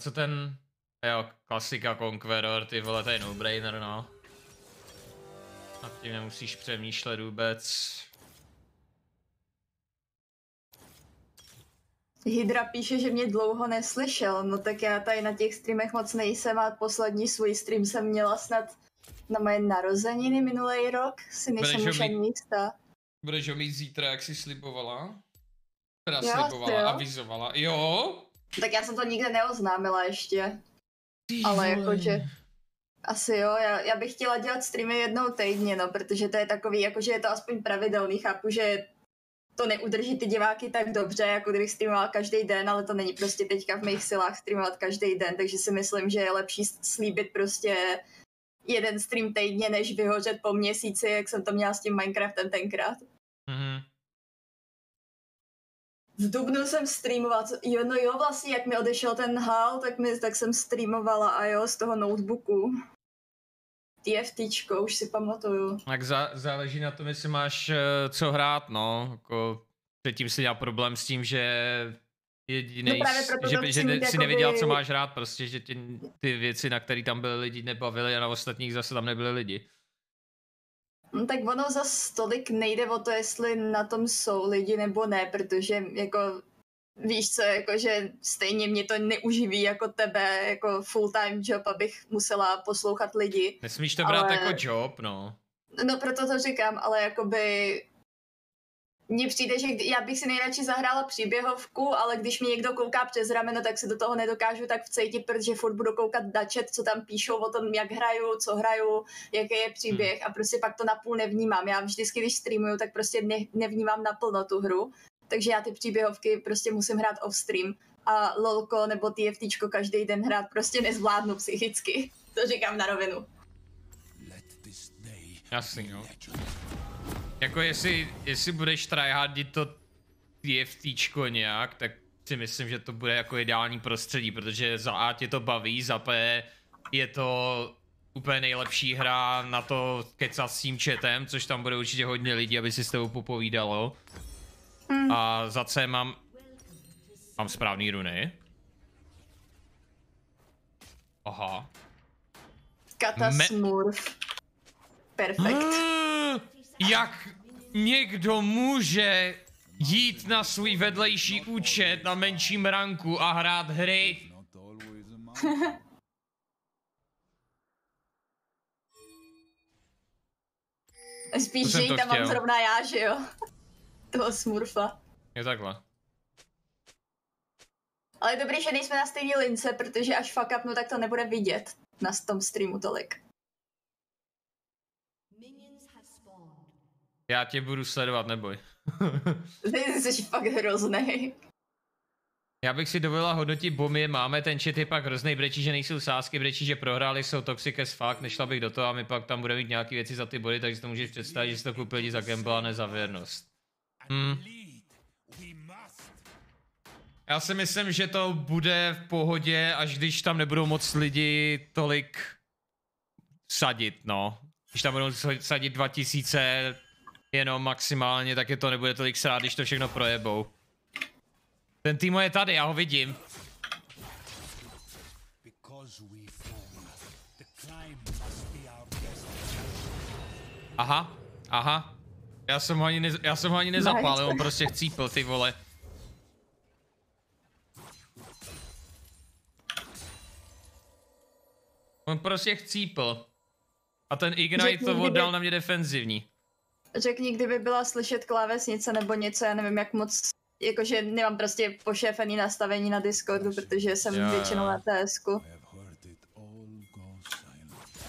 co ten, jo, klasika Conqueror, ty vole, to je no-brainer, no. Nad tím nemusíš přemýšlet vůbec. Hydra píše, že mě dlouho neslyšel, no tak já tady na těch streamech moc nejsem a poslední svůj stream jsem měla snad na moje narozeniny minulý rok, si nejsem už ani jistá. Budeš ho mít zítra, jak jsi slibovala? Teda Jo, slibovala, jo. avizovala. Jo? Tak já jsem to nikde neoznámila ještě, Ty ale jakože asi jo, já, já bych chtěla dělat streamy jednou týdně, no, protože to je takový, jakože je to aspoň pravidelný, chápu, že to neudrží ty diváky tak dobře, jako kdybych streamovala každý den, ale to není prostě teďka v mých silách streamovat každý den, takže si myslím, že je lepší slíbit prostě jeden stream týdně, než vyhořet po měsíci, jak jsem to měla s tím Minecraftem tenkrát. Mhm. V Dubnu jsem streamovala, jo, no jo, vlastně, jak mi odešel ten hal, tak, mi, tak jsem streamovala a jo, z toho notebooku. TFTčko, už si pamatuju. Tak za, záleží na tom, jestli máš eh, co hrát, no. Jako, předtím si měl problém s tím, že jedinej, No právě proto to že, že ne, mít si nevěděl, co jakoby- máš hrát, prostě, že tě, ty věci, na které tam byly lidi, nebavily a na ostatních zase tam nebyly lidi. No, tak ono zas tolik nejde o to, jestli na tom jsou lidi nebo ne, protože jako víš co, jako že stejně mě to neuživí jako tebe, jako full time job, abych musela poslouchat lidi. Nesmíš to brát Ale- jako job, no. No proto to říkám, ale jakoby mně přijde, že kdy- já bych si nejradši zahrála příběhovku, ale když mi někdo kouká přes rameno, tak se do toho nedokážu tak vcítit, protože furt budu koukat na chat, co tam píšou o tom, jak hraju, co hraju, jaký je příběh a prostě pak to napůl nevnímám. Já vždycky, když streamuju, tak prostě ne, nevnímám naplno tu hru, takže já ty příběhovky prostě musím hrát off stream a lolko nebo TFTčko každý den hrát prostě nezvládnu psychicky. To říkám na rovinu. Jasný, no. Jako jestli, jestli budeš tryhardit to TFTčko nějak, tak si myslím, že to bude jako ideální prostředí, protože za A tě to baví, za B je to úplně nejlepší hra na to kecat s tím chatem, což tam bude určitě hodně lidí, aby si s tebou popovídalo. Hmm. A za C mám... Mám správný runy. Aha. Kata Me- Smurf. Perfekt. Ah, Jak někdo může jít na svůj vedlejší účet na menším ranku a hrát hry? Spíš, že ji tam mám zrovna já, že jo? Toho Smurfa. Je takhle. Ale je dobrý, že nejsme na stejné lince, protože až fuck upnu, tak to nebude vidět na tom streamu tolik. Já tě budu sledovat, neboj. Ty jsi fakt hrozný. Já bych si dovolila hodnotit bomby, máme, ten chat je pak hrozný, brečí, že nejsou sásky, brečí, že prohráli, jsou toxic as fuck, nešla bych do toho a my pak tam budeme mít nějaké věci za ty body, takže to můžeš představit, že si to koupil lidi za gamble a ne za věrnost. Hmm. Já si myslím, že to bude v pohodě, až když tam nebudou moc lidi tolik sadit, no. Když tam budou sa- sadit 2000 jenom maximálně, tak je to nebude tolik srát, když to všechno projebou. Ten Timo je tady, já ho vidím. Aha, aha. Já jsem ho ani, ne, já jsem ho ani nezapálil, on prostě chcípl, ty vole. On prostě chcípl. A ten Ignite to oddal na mě defenzivní. Řekni, kdyby byla slyšet klávesnice nebo něco, já nevím, jak moc jakože nemám prostě pošéfený nastavení na Discordu, protože jsem Jo, většinou na TSku.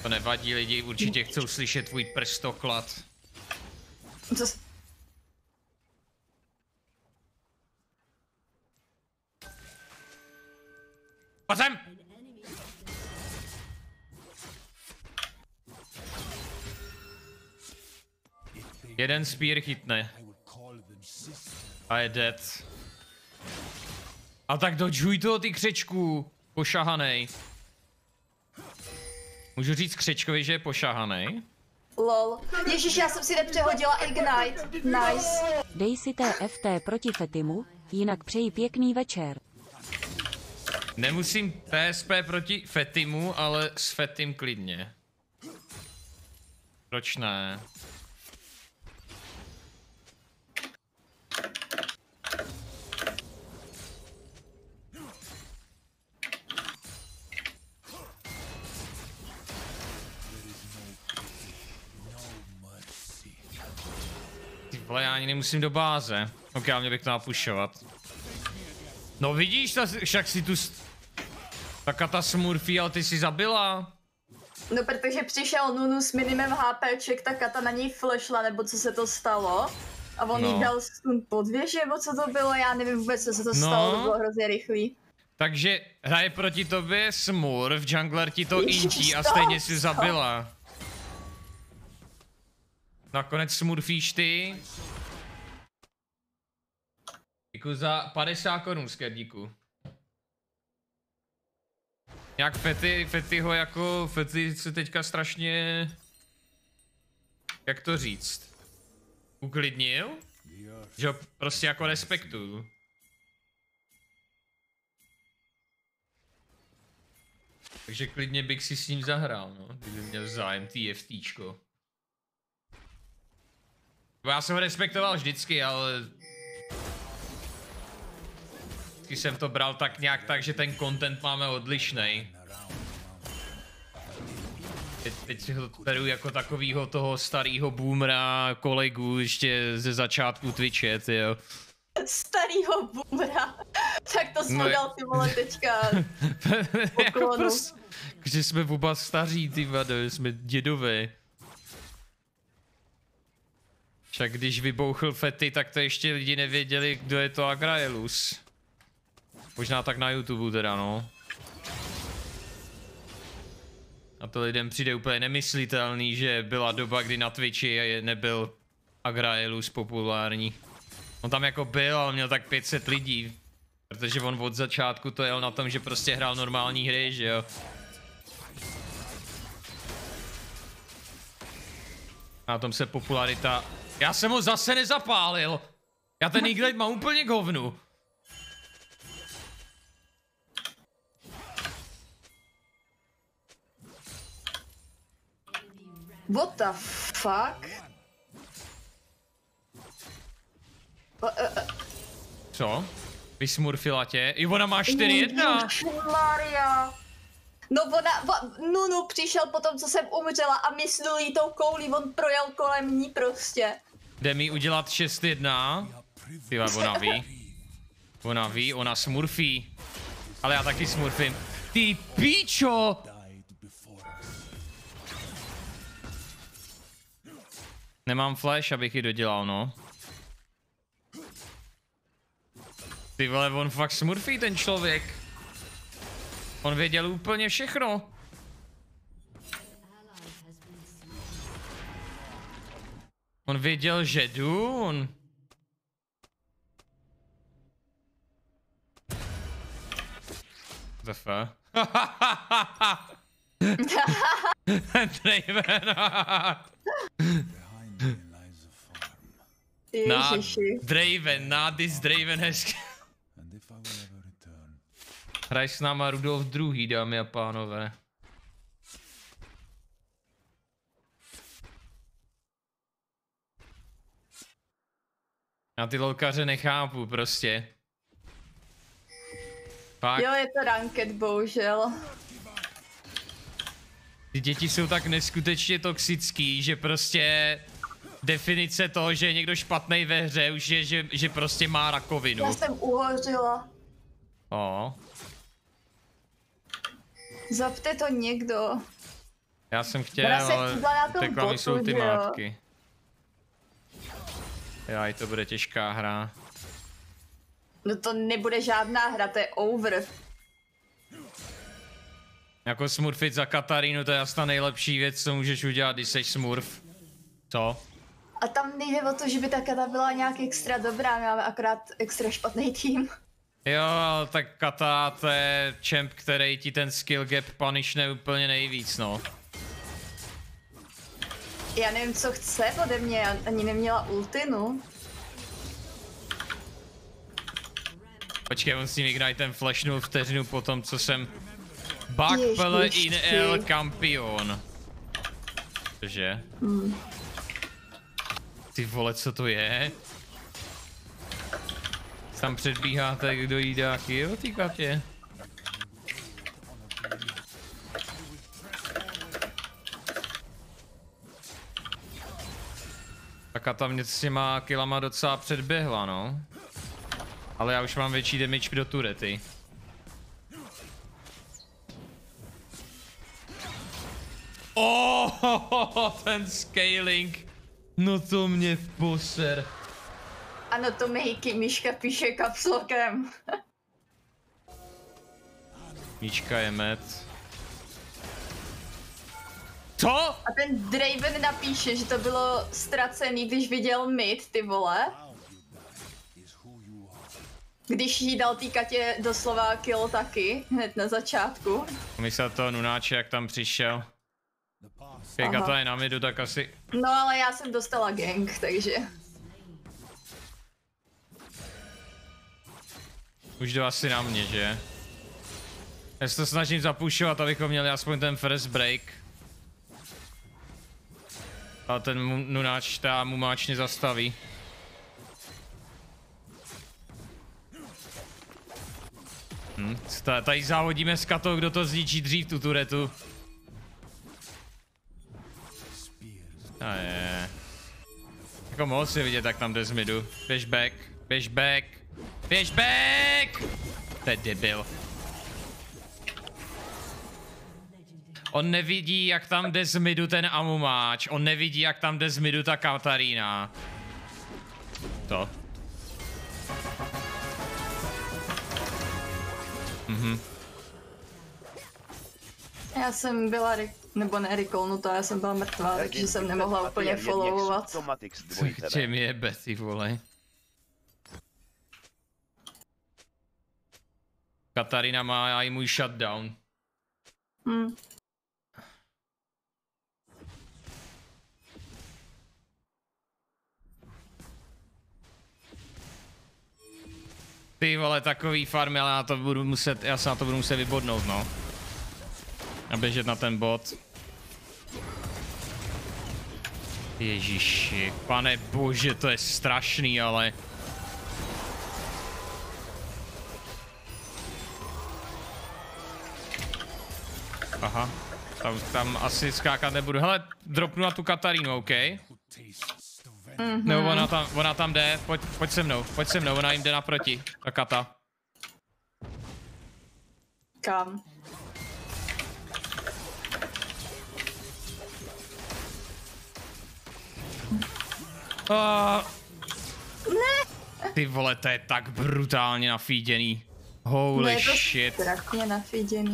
To nevadí, lidi určitě chcou slyšet tvůj prstoklad. Co, s- Pojď sem! Jeden spear chytne. A je dead. A tak dodžuj toho ty křečku, pošahanej. Můžu říct křečkovi, že je pošahanej? lol. Ježíš, já jsem si nepřehodila Ignite. Nice. Dej si TFT proti Fetimu, jinak přeji pěkný večer. Nemusím PSP proti Fetimu, ale s Fetim klidně. Proč ne? Vole, já ani nemusím do báze. Ok, ale mě bych to napušovat. No vidíš, ta, však si tu... Ta kata Smurfy, ale ty si zabila. No protože přišel Nunu s minimem HPček, ta kata na něj flashla, nebo co se to stalo. A on No. jí dal stun pod věže, nebo co to bylo, já nevím vůbec, co se to No. stalo, to bylo hrozně rychlý. Takže hraje proti tobě Smurf, jungler ti to Ježiš, intí a stejně si zabila. Nakonec Smurfíš ty. Děkuji za 50 korun, skerdíku. Jak Fety, Fetyho jako, Fety se teďka strašně... Jak to říct? Uklidnil? Že ho prostě jako respektuju. Takže klidně bych si s ním zahrál, no, kdyby měl zájem TFTčko. Já jsem ho respektoval vždycky, ale... Vždycky jsem to bral tak nějak tak, že ten content máme odlišný. Teď, teď si ho beru jako takovýho toho starého boomera kolegu ještě ze začátku Twitche, jo. Starýho boomera. tak to jsem No dal ty vole teďka. jako prostě, že jsme oba staří, ty vado, jsme dědové. Však když vybouchl Fety, tak to ještě lidi nevěděli, kdo je to Agraelus. Možná tak na YouTube teda, no. A to lidem přijde úplně nemyslitelný, že byla doba, kdy na Twitchi nebyl Agraelus populární. On tam jako byl, ale měl tak 500 lidí. Protože on od začátku to jel na tom, že prostě hrál normální hry, že jo. A na tom se popularita... Já jsem ho zase nezapálil! Já ten Iglite mám úplně k hovnu. What the fuck? E, e, Co? Vysmurfila tě? I ona má 4-1. Maria. No ona, va, Nunu přišel po tom, co jsem umřela a myslel jí tou koulí, on projel kolem ní prostě. Jde mi udělat 6-1. Ty ona ví. Ona ví, ona smurfí. Ale já taky smurfím. Ty píčo! Nemám flash, abych ji dodělal, no. Ty vole, on fakt smurfí ten člověk. On věděl úplně všechno. On věděl, že jdu, on... The fuck? Draven. Ježiši. Draven, not this Draven has... And if I will ever return, Hraj s náma Rudolf II, dámy a pánové. Já ty lolkaře nechápu prostě. Fakt, Jo, je to ranked, bohužel. ty děti jsou tak neskutečně toxický, že prostě definice toho, že je někdo špatný ve hře, už je, že, že prostě má rakovinu. Já jsem uhořila. O, Zapte to někdo. já jsem chtěl, se ale na tom botu, jsou ty jo? Jaj, to bude těžká hra. No to nebude žádná hra, to je over. Jako smurfit za Katarínu, to je asi ta nejlepší věc, co můžeš udělat, když jsi smurf. Co? A tam nejde o to, že by ta kata byla nějak extra dobrá, my máme akorát extra špatný tým. Jo, ale tak Kata, to je champ, který ti ten skill gap punishne úplně nejvíc, no. Já nevím, co chce ode mě, já ani neměla ultinu. Počkej, on s ním Ignite ten flashnul vteřinu po tom, co jsem... Backpele in el campion. Cože? Ty vole, co to je? Tam předbíháte, kdo jí dá kill, ty katě. Tak a tam mě s těma killama docela předběhla, no. Ale já už mám větší damage do turety. Oh, ten scaling. No to mě v poser. Ano, to Mejky Miška píše kapslokem. Míčka je met. Co? A ten Draven napíše, že to bylo ztracený, když viděl mid, ty vole. Když jí dal tý Katě doslova kill taky, hned na začátku. Myslel to Nunáče, jak tam přišel. Aha. to je na midu, tak asi... No ale já jsem dostala gang, takže... Už jde asi na mě, že? Já se to snažím zapušovat, abychom měli aspoň ten first break. A ten Nunáč, ta mumáč nezastaví. Hm, ta- tady závodíme s Katou, kdo to zničí dřív tu turetu. A je. Jako mohl si vidět, jak tam jde z midu. Běž back, běž back, běž back! To je debil. On nevidí, jak tam jde z midu ten Amumáč. On nevidí, jak tam jde z midu ta Katarína. To. Já jsem byla, nebo ne recallnutá, já jsem byla mrtvá, takže jsem nemohla úplně followovat. Chce mi je Betty, vole. Katarina má i můj shutdown. Hm. Ty vole, takový farmy, ale já to budu muset, já se na to budu muset vybodnout, no. A běžet na ten bot. Ježiši, pane bože, to je strašný, ale... Aha, tam, tam asi skákat nebudu. Hele, dropnu na tu Katarínu, OK? Nebo ona tam, ona tam jde, pojď, pojď se mnou, pojď se mnou, ona jim jde naproti, ta kata. Kam? Uh, Ty vole, to je tak brutálně nafíděný. Holy je to shit, strašně nafíděný.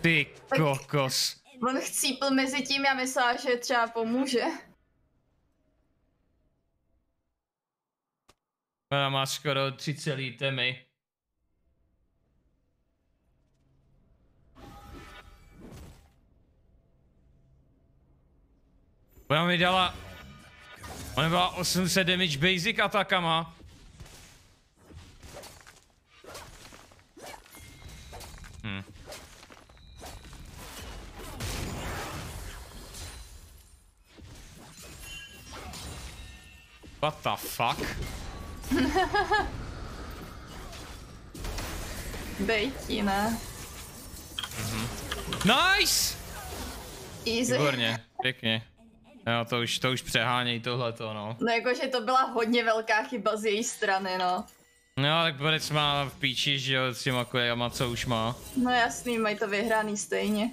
ty kokos. On chcípl mezi tím, já myslela, že třeba pomůže. Ona má skoro tři celý temy. Ona mi dala... Ona byla 800 damage basic atakama. Hm. What the fuck? Bejtí, ne? Nice! Easy. Výborně, pěkně. Jo, to už, to už přeháněj tohleto, no. No jakože to byla hodně velká chyba z její strany, no. No, tak Borec má v píči, že jo, s těma kolejama, co už má. No jasný, mají to vyhraný stejně.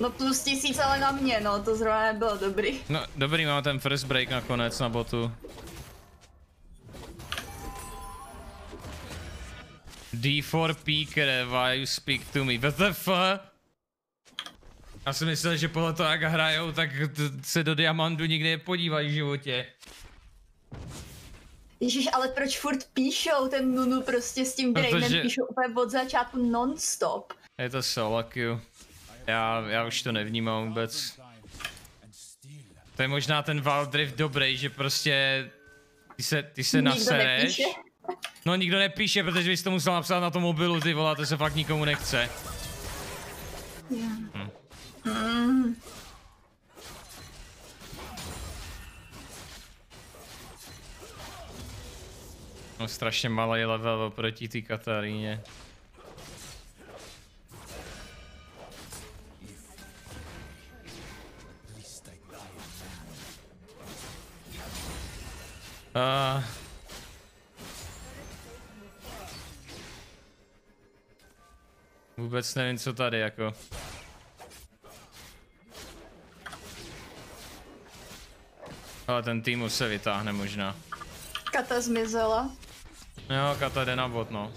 No plus tisíc ale na mě, no, to zrovna nebylo dobrý. No, dobrý, máme ten first break nakonec na botu. D4 Peaker, why you speak to me? What the fuck? Já si myslel, že podle toho, jak hrajou, tak se do Diamandu nikdy nepodívají v životě. Ježíš, ale proč furt píšou ten Nunu prostě s tím Protože- Draven, píšou úplně od začátku non-stop. Je to solo queue. Já, já už to nevnímám vůbec. To je možná ten Valdrift dobrý, že prostě ty se, ty se Nikdo nasereš. nepíše. No nikdo nepíše, protože bys to musel napsat na tom mobilu, ty vole, to se fakt nikomu nechce. Mm. No strašně malý level oproti té Kataríně. Uh, vůbec nevím, co tady jako. Ale ten tým se vytáhne možná. Kata zmizela. Jo, Kata jde na bot, no.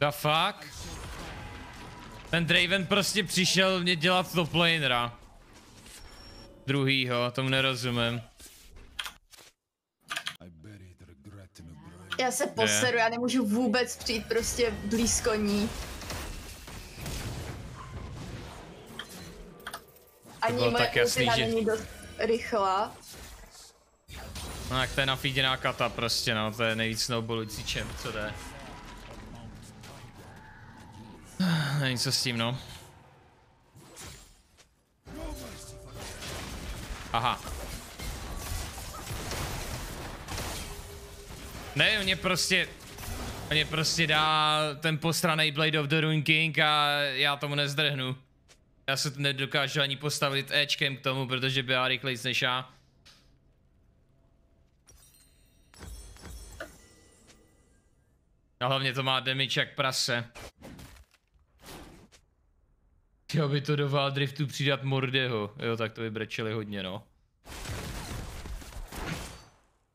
The fuck? Ten Draven prostě přišel mě dělat top lanera. Druhýho, tomu nerozumím. Já se poseru, já nemůžu vůbec přijít prostě blízko ní. Ani moje tak jasný, že- není dost rychlá. No jak to je nafíděná kata prostě no, to je nejvíc snowballující čem, co jde. Není co s tím no. Aha. Ne, mě prostě... Mě prostě dá ten postranej Blade of the Ruin King a já tomu nezdrhnu. Já se nedokážu ani postavit Ečkem k tomu, protože by já rychlejc než já. A hlavně to má damage jak prase. Chtěl by to do Wildriftu přidat Mordeho. Jo, tak to vybrečeli hodně, no.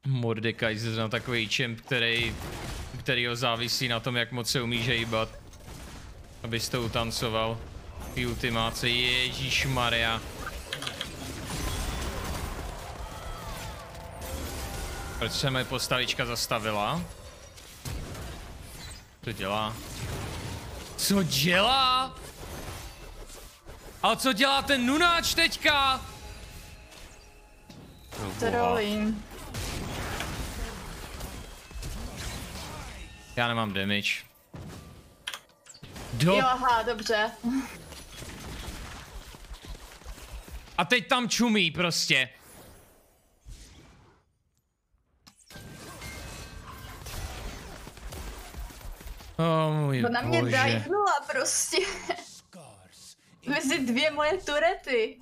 Mordekaiser na takový čemp, který, který ho závisí na tom, jak moc se umí hejbat. Abys to utancoval. Ty ultimáce, Ježíš Maria. Proč se moje postavička zastavila? Co dělá? Co dělá? A co dělá ten nunáč teďka? Trolím. Já nemám damage. Do... Jo, aha, dobře. A teď tam čumí prostě. O můj Ona mě bože. divenula prostě. Mezi dvě moje turety.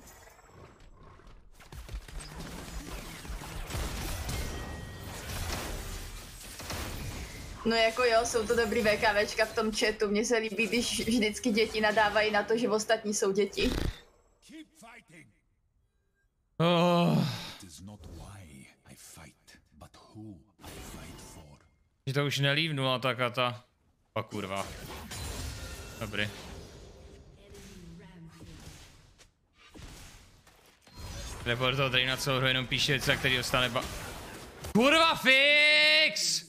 No jako jo, jsou to dobrý VKVčka v tom chatu. Mně se líbí, když vždycky děti nadávají na to, že ostatní jsou děti. Oh, It is not why I fight, but who I fight for. že to už nelívnula ta kata. A kurva. Dobrý. Report toho Draina celou hru jenom píše věci, který dostane ba... Kurva fix!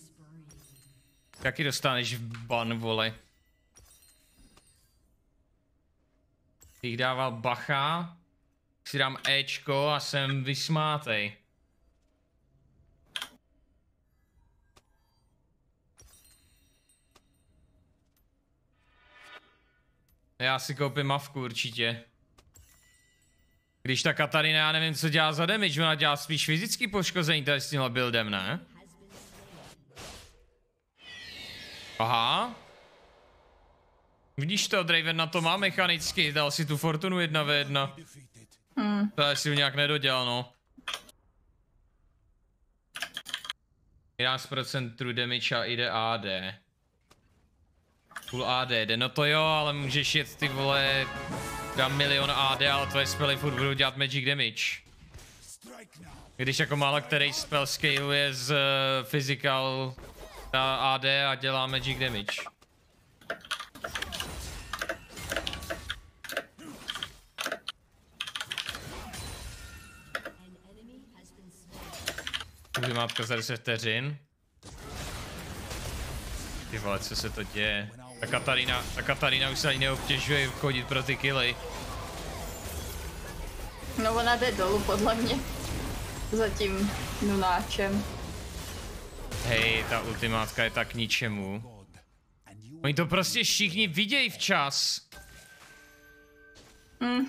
Jaký dostaneš ban, vole? Bych dával bacha, si dám Ečko a jsem vysmátej. Já si koupím mavku určitě. Když ta Katarina, já nevím, co dělá za damage, ona dělá spíš fyzický poškození tady s tímhle buildem, ne? Aha. Vidíš to, Draven na to má mechanicky, dal si tu fortunu jedna ve jedna. Hmm. To asi ho nějak nedodělal, no. 11% true damage a jde AD. Full AD, jde, no to jo, ale můžeš jet ty vole, dám milion AD, ale tvoje spely furt budou dělat magic damage. Když jako málo který spell scaleuje z uh, physical na AD a dělá magic damage. Ubymátka za 10 vteřin. Ty vole, co se to děje? Ta Katarina, ta Katarina už se ani neobtěžuje chodit pro ty killy. No ona jde dolů podle mě. Za tím nunáčem. Hej, ta ultimátka je tak k ničemu. Oni to prostě všichni vidějí včas. Hm.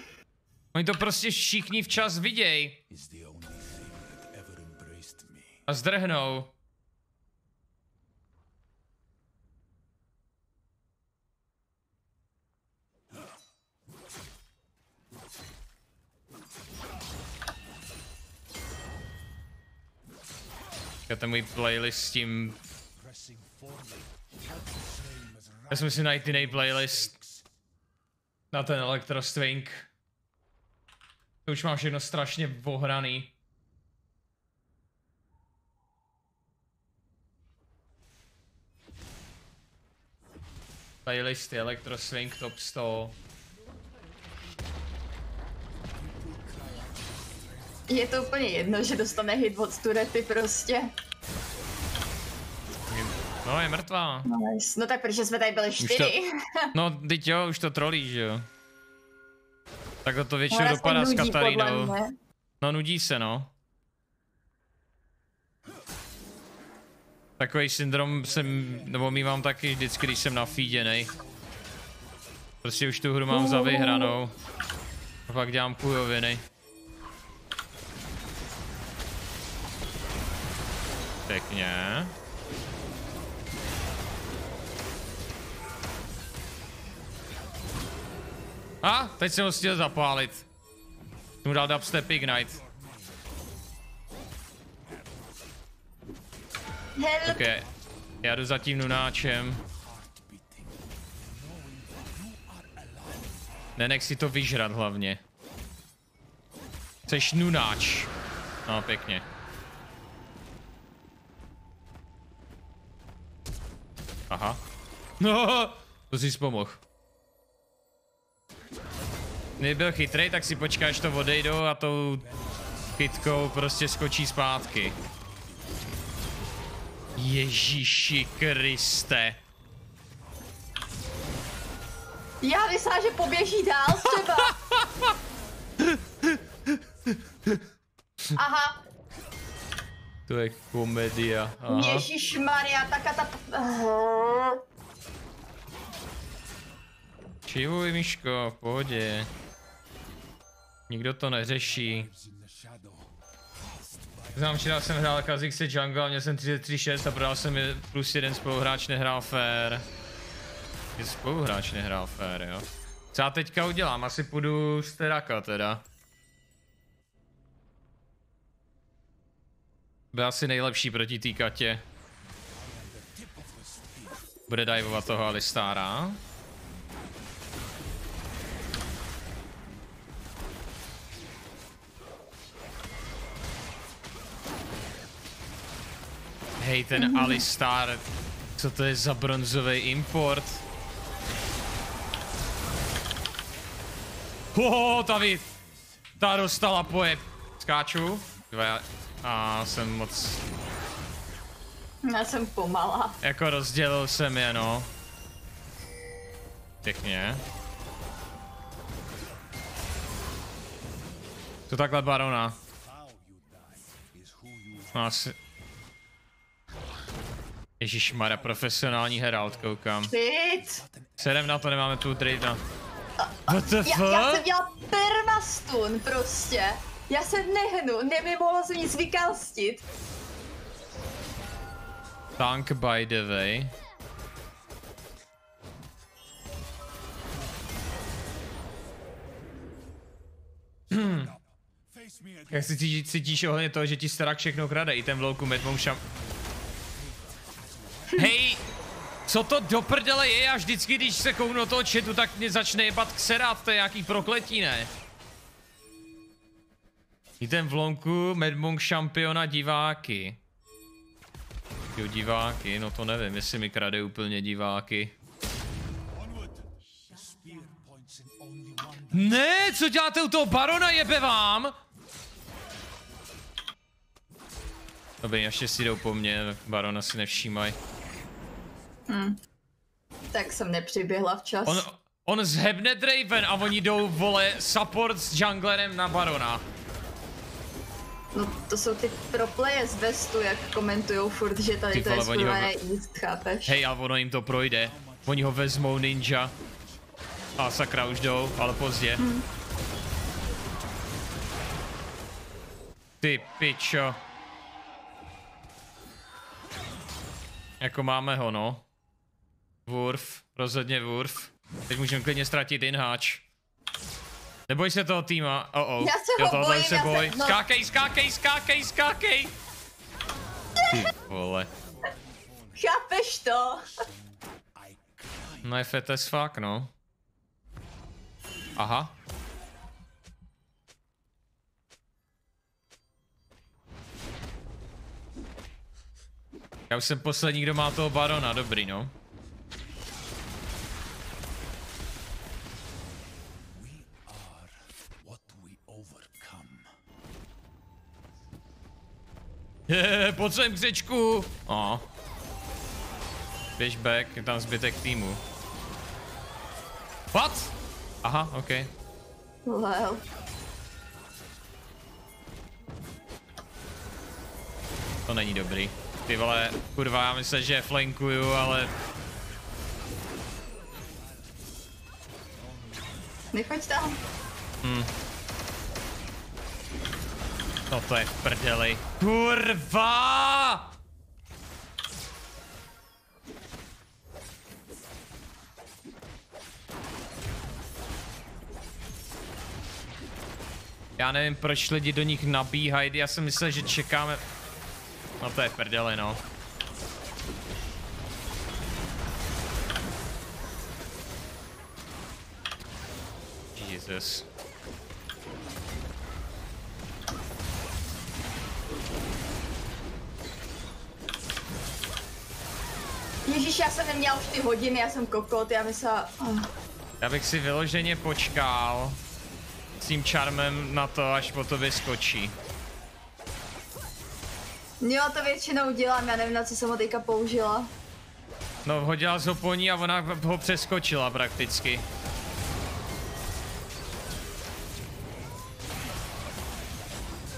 Oni to prostě všichni včas vidějí. is the only thing that ever embraced me. A zdrhnou. Já ten můj playlist s tím... Já jsem si najít jiný playlist na ten Electro Swing. To už mám všechno strašně ohraný. Playlisty Electro Swing Top 100. Je to úplně jedno, že dostane hit od turety prostě. No, je mrtvá. Nice. No tak protože jsme tady byli čtyři. No, teď jo, už to trolí, že jo. Tak to většinou se dopadá s mě. No, nudí se, no. Takový syndrom jsem, nebo mývám taky vždycky, když jsem nafíděnej. Prostě už tu hru mám za vyhranou. A pak dělám kujoviny. Pěkně. A, teď jsem ho chtěl zapálit. Jsem mu dal dubstep ignite. Help. Ok, já jdu za tím nunáčem. Nenech si to vyžrat hlavně. Jseš nunáč. No, pěkně. Aha. No, to jsi pomohl. Nebyl chytrej, tak si počkáš, to odejdou a tou chytkou prostě skočí zpátky. Ježíši Kriste. Já myslím, že poběží dál třeba. Aha, To je komedia. Ježíš Maria, taká ta... Čivuj, Miško, v pohodě. Nikdo to neřeší. Znám, včera jsem hrál Kazixe Jungle, měl jsem 33.6 a prodal jsem je plus jeden spoluhráč nehrál fair. Je spoluhráč nehrál fair, jo. Co já teďka udělám? Asi půjdu z Teraka teda. Byl asi nejlepší proti té katě. Bude divovat toho Alistára. Hej, ten Alistar, co to je za bronzový import? Hoho, ta vid, ta dostala pojeb. Skáču. Dva, a jsem moc, Já jsem pomalá. jako rozdělil jsem je, no. Pěkně. To takhle barona. You No asi... Ježišmarja, profesionální herald, koukám. Shit. Sedem na to nemáme tu trade What the Já, já jsem fuck? dělala permastun prostě. Já se nehnu, nemohla jsem nic vykalstit. Tank by the way. again. Jak si cítíš, cítíš ohledně toho, že ti starak všechno krade, i ten vlouku medmou šam... Hej! Co to do prdele je? Já vždycky, když se kouknu do toho chatu, tak mě začne jebat kserát, to je nějaký prokletí, ne? I ten vlonku Medmong šampiona diváky. Jo, diváky, no to nevím, jestli mi krade úplně diváky. Ne, co děláte u toho barona, jebe vám? Dobrý, ještě si jdou po mně, barona si nevšímaj. Tak jsem nepřiběhla včas. On, on zhebne Draven a oni jdou, vole, support s junglerem na barona. No to jsou ty pro playe z Vestu, jak komentujou furt, že tady Ty to je vole, oni ho- jíst, chápeš? Hej, ale ono jim to projde. Oni ho vezmou ninja. A sakra už jdou, ale pozdě. Ty pičo. Jako máme ho, no. Wurf, rozhodně Wurf. Teď můžeme klidně ztratit inháč. Neboj se toho týma. Oh oh. Já se jo, ho bojím, se já se- boj. no. Skákej, skákej, skákej, skákej. Ty vole. Chápeš to? No je fat as fuck, no. Aha. Já už jsem poslední, kdo má toho barona, dobrý, no. Je, pojď sem k řečku. A. Běž back, je tam zbytek týmu. What? Aha, ok. Lel. To není dobrý. Ty vole, kurva, já myslím, že flankuju, ale Nechoď tam. No to je v prdeli. Kurva! Já nevím, proč lidi do nich nabíhají, já jsem myslel, že čekáme... No to je prdeli, no. Jesus. Ježíš, já jsem neměla už ty hodiny, já jsem kokot, já myslela... Oh. Já bych si vyloženě počkal s tím charmem na to, až po to vyskočí. Jo, to většinou dělám, já nevím, na co jsem ho teďka použila. No, hodila z ho po ní a ona ho přeskočila prakticky.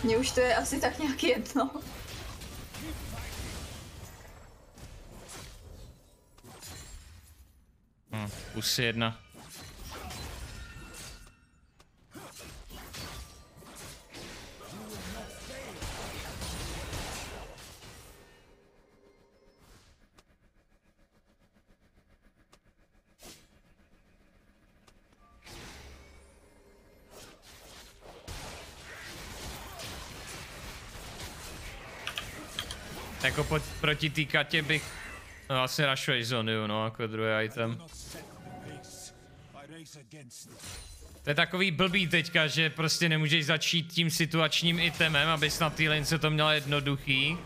Mně už to je asi tak nějak jedno. Plus jedna. Jako proti té katě bych... No asi rushuješ zonu, no, jako druhý item. To je takový blbý teďka, že prostě nemůžeš začít tím situačním itemem, abys na té lince to měla jednoduchý.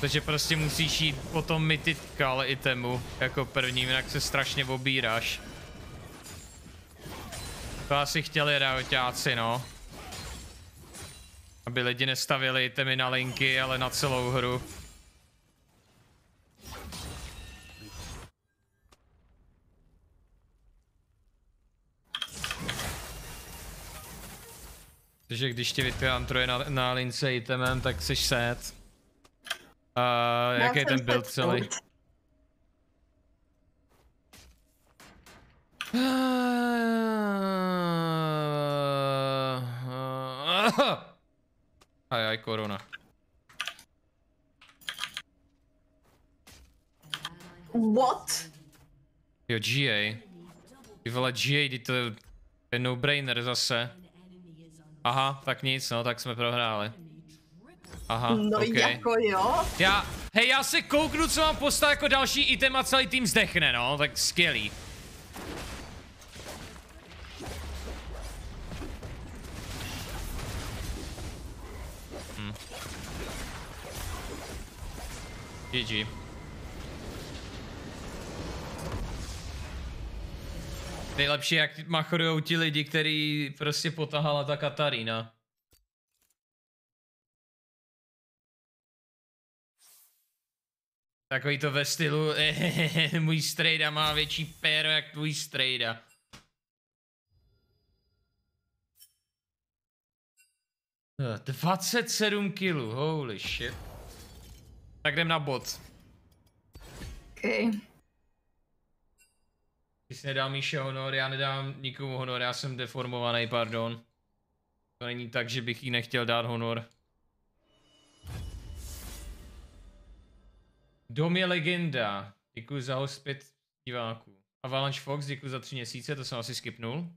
Takže prostě musíš jít po tom mythical itemu jako prvním, jinak se strašně obíráš. To asi chtěli reotáci, no. Aby lidi nestavili itemy na linky, ale na celou hru. Takže když ti vytrantruje na, na lince itemem, tak jsi set. Uh, Já jaký je ten build celý? Aj, aj, korona. What? Jo, GA. Ty vole, GA, ty to je no-brainer zase. Aha, tak nic, no, tak jsme prohráli. Aha, No okay. jako jo. Já, hej, já se kouknu, co mám postavit jako další item a celý tým zdechne, no, tak skvělý. Hm. GG. Nejlepší, jak machrujou ti lidi, který prostě potahala ta Katarína. Takový to ve stylu, můj strejda má větší péro jak tvůj strejda. Eh, 27 kilů, holy shit. Tak jdem na bod. Okay. Ty jsi nedal Míše honor, já nedám nikomu honor, já jsem deformovaný, pardon. To není tak, že bych jí nechtěl dát honor. Dom je legenda. Děkuji za host diváků. Avalanche Fox, děkuji za tři měsíce, to jsem asi skipnul.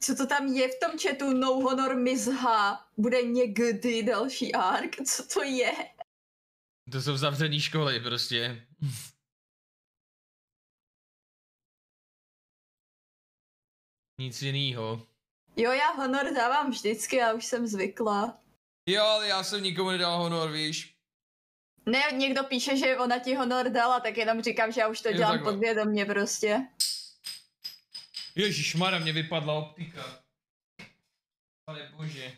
Co to tam je v tom chatu No Honor Mizha? Bude někdy další ark? Co to je? To jsou zavřený školy prostě. Nic jinýho. Jo, já honor dávám vždycky, já už jsem zvykla. Jo, ale já jsem nikomu nedal honor, víš. Ne, někdo píše, že ona ti honor dala, tak jenom říkám, že já už to Jo, dělám takhle. podvědomě prostě. Ježíš Mara, mě vypadla optika. Pane bože.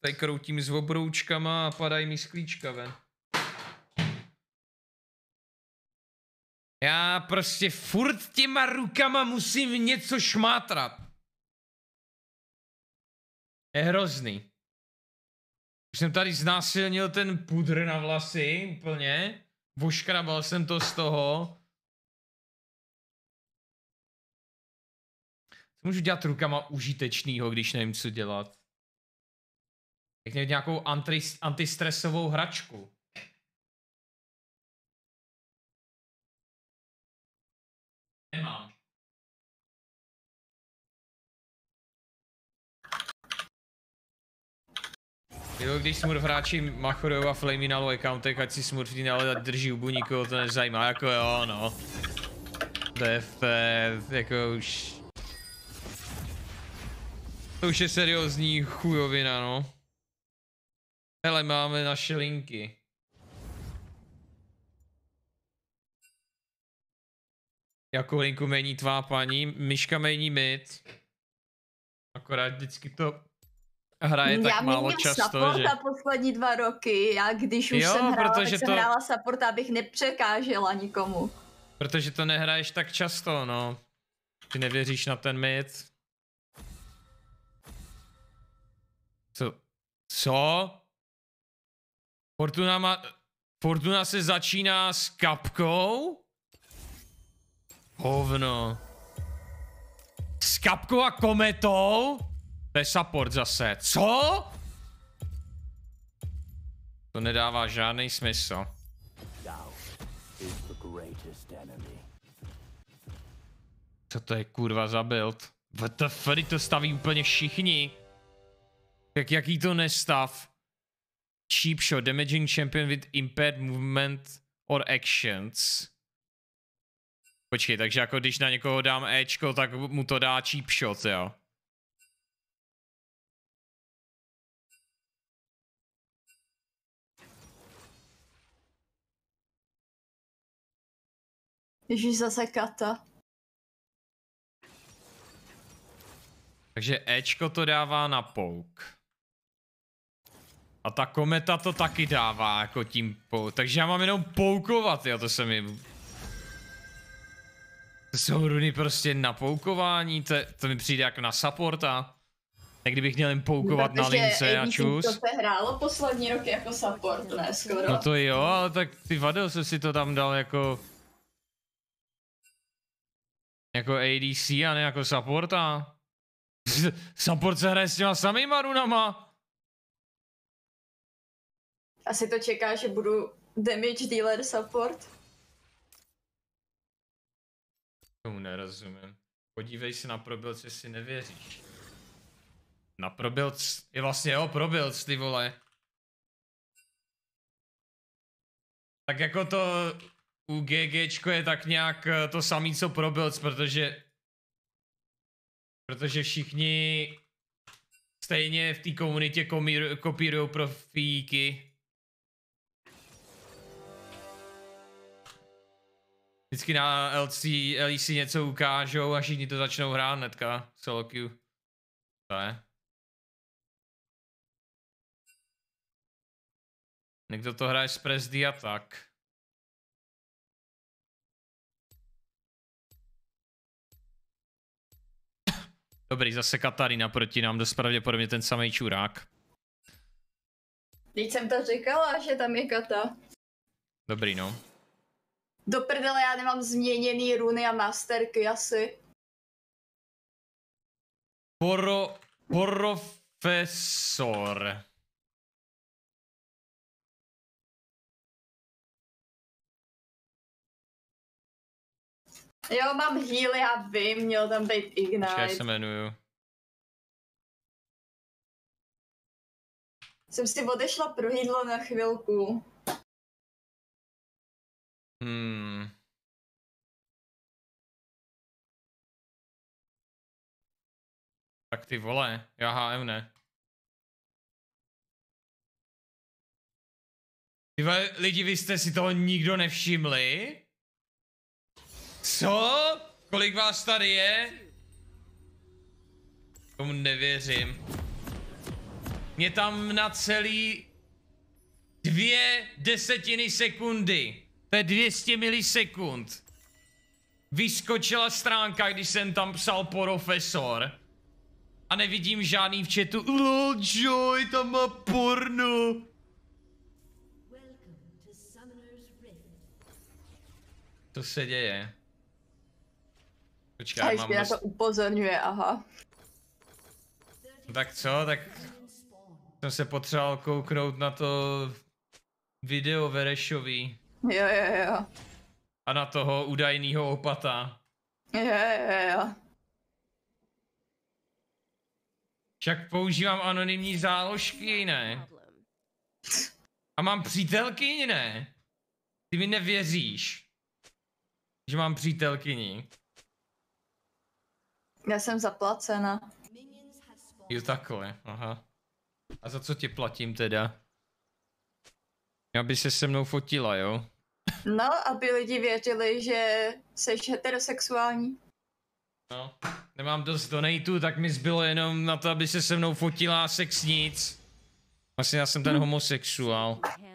Tady kroutím s obroučkama a padají mi sklíčka ven. Já prostě furt těma rukama musím něco šmátrat. Je hrozný. Už jsem tady znásilnil ten pudr na vlasy úplně. Voškrabal jsem to z toho. Co můžu dělat rukama užitečnýho, když nevím, co dělat? Jak nějakou anti, antistresovou hračku. Nemám. Jo, když smurf hráči machorujou a flamey na low accountech, ať si smurf ale drží hubu, nikoho to nezajímá, jako jo, no. To je fér, jako už... To už je seriózní chujovina, no. Hele, máme naše linky. Jakou linku mení tvá paní? Myška mení mid. Akorát vždycky to hraje já tak málo měním často, že... supporta poslední dva roky. Já když už Jo, jsem hrála, protože tak jsem to- hrála supporta, abych nepřekážela nikomu. Protože to nehraješ tak často, no. Ty nevěříš na ten mid. Co? Co? Fortuna má... Fortuna se začíná s kapkou? Hovno. S kapkou a kometou? To je support zase. Co? To nedává žádný smysl. Co to je kurva za build? WTF, to staví úplně všichni. Jak jaký to nestav? Cheap shot, damaging champion with impaired movement or actions. Počkej, takže jako když na někoho dám Ečko, tak mu to dá cheap shot, jo. Ježíš zase kata. Takže Ečko to dává na pouk. A ta kometa to taky dává jako tím pouk. Takže já mám jenom poukovat, jo, to se mi... Jsou runy prostě na poukování, to, to mi přijde jako na supporta. Tak kdybych měl jen poukovat na lince a čus. to se hrálo poslední roky jako support, ne skoro. No to jo, ale tak ty vadil se si to tam dal jako... Jako ADC a ne jako supporta. Support se hraje s těma samýma runama. Asi to čeká, že budu damage dealer support. Tomu nerozumím. Podívej se na probilc, jestli nevěříš. Na probilc, je vlastně jo, probilc, ty vole. Tak jako to u GGčko je tak nějak eh, to samý, co probilc, protože protože všichni stejně v té komunitě kopírují profíky. Vždycky na LC, LEC něco ukážou a všichni to začnou hrát hnedka. Solo queue. To je. Někdo to hraje z Presdy a tak. Dobrý, zase Katarina proti nám, dost pravděpodobně ten samý čurák. Teď jsem to říkala, že tam je kata. Dobrý, no. Do prdele já nemám změněný runy a masterky asi. Poro... Profesor. Jo, mám heal, já vím, měl tam být Počkej, jak se Ignite. jmenuju. Jsem si odešla pro jídlo na chvilku. Hmm. Tak ty vole, já HM ne. Ty vole, lidi, vy jste si toho nikdo nevšimli? Co? Kolik vás tady je? Tomu nevěřím. Mě tam na celý dvě desetiny sekundy. To je 200 milisekund. Vyskočila stránka, když jsem tam psal profesor. A nevidím žádný v chatu. Lol, Joy, tam má porno. Co se děje? Počkej, mám na to upozorňuje, aha. Tak co, tak jsem se potřeboval kouknout na to video Verešový Jo, jo, jo. a na toho údajného opata. Jo, jo, jo. Však používám anonymní záložky, ne? A mám přítelkyni, ne? Ty mi nevěříš, že mám přítelkyni. Já jsem zaplacena. Jo, takhle, aha. A za co ti platím teda? Aby se se mnou fotila, jo? No, aby lidi věřili, že jsi heterosexuální. No, nemám dost donatů, tak mi zbylo jenom na to, aby se se mnou fotila a sex nic. Vlastně já jsem ten homosexuál. Me,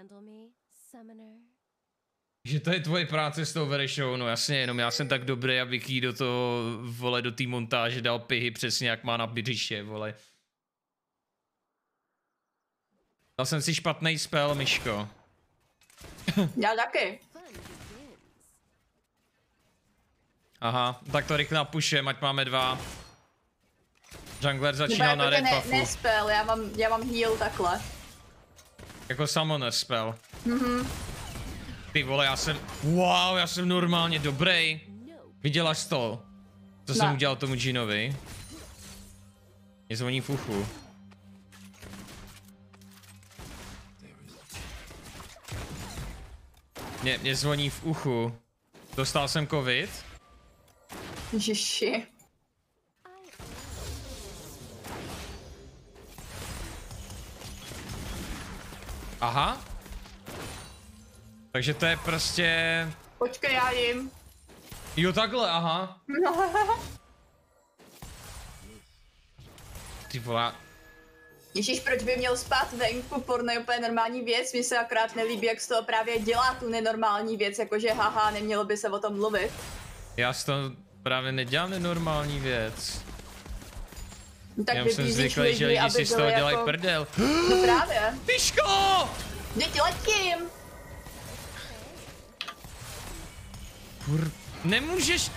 Summoner. Že to je tvoje práce s tou Verešou, no jasně, jenom já jsem tak dobrý, abych jí do toho, vole, do té montáže dal pihy přesně jak má na bydřiště, vole. Dal jsem si špatný spell, Myško. Já taky. Aha, tak to rychle napušem, ať máme dva. Jungler začínal na red ne, buffu. ne spell, já mám, já mám heal takhle. Jako summoner spell. Mhm. Ty vole, já jsem, wow, já jsem normálně dobrý. No. Viděla jsi to? Co jsem Ne. udělal tomu Ginovi? Mě zvoní v uchu. Mě, mě zvoní v uchu. Dostal jsem covid? Ježiši. Aha. Takže to je prostě... Počkej, já jim. Jo takhle, aha. Ty vole, Ježíš, proč by měl spát venku, porno je úplně normální věc, mi se akorát nelíbí, jak z toho právě dělá tu nenormální věc, jakože haha, nemělo by se o tom mluvit. já z toho právě nedělám nenormální věc. No tak Já jsem zvyklý, že lidi si z toho byli dělají jako... prdel. No právě. Myško! Teď letím. Kur... Nemůžeš...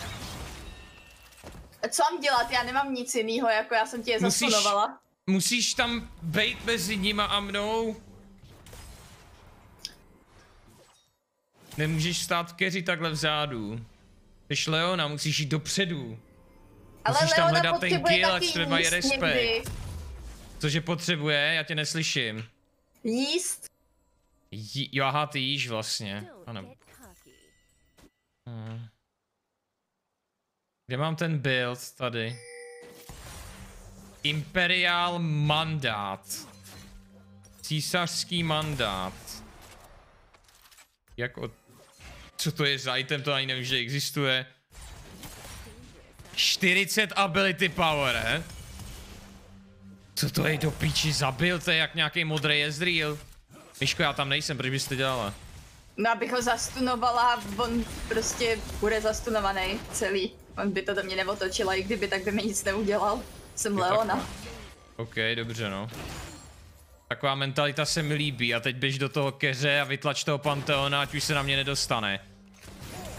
A co mám dělat? Já nemám nic jiného, jako já jsem tě je Musíš-. Musíš tam bejt mezi nima a mnou. Nemůžeš stát v keři takhle vzadu. Jsi Leona, musíš jít dopředu. Ale musíš tam Leona hledat ten kill, ať třeba je respekt. Cože potřebuje, já tě neslyším. Jíst. Jí, jo, aha, ty jíš vlastně. Ano. Hmm. Kde mám ten build? Tady. Imperial mandát. Císařský mandát. Jak od... Co to je za item, to ani nevím, že existuje. 40 ability power, he? Co to je do píči za build, to je jak nějaký modrý Ezreal. Myško, já tam nejsem, proč bys to dělala? No abych ho zastunovala, on prostě bude zastunovaný celý. On by to do mě neotočil i kdyby, tak by mi nic neudělal. Jsem Jo, Leona. OK, dobře no. Taková mentalita se mi líbí a teď běž do toho keře a vytlač toho Panteona, ať už se na mě nedostane.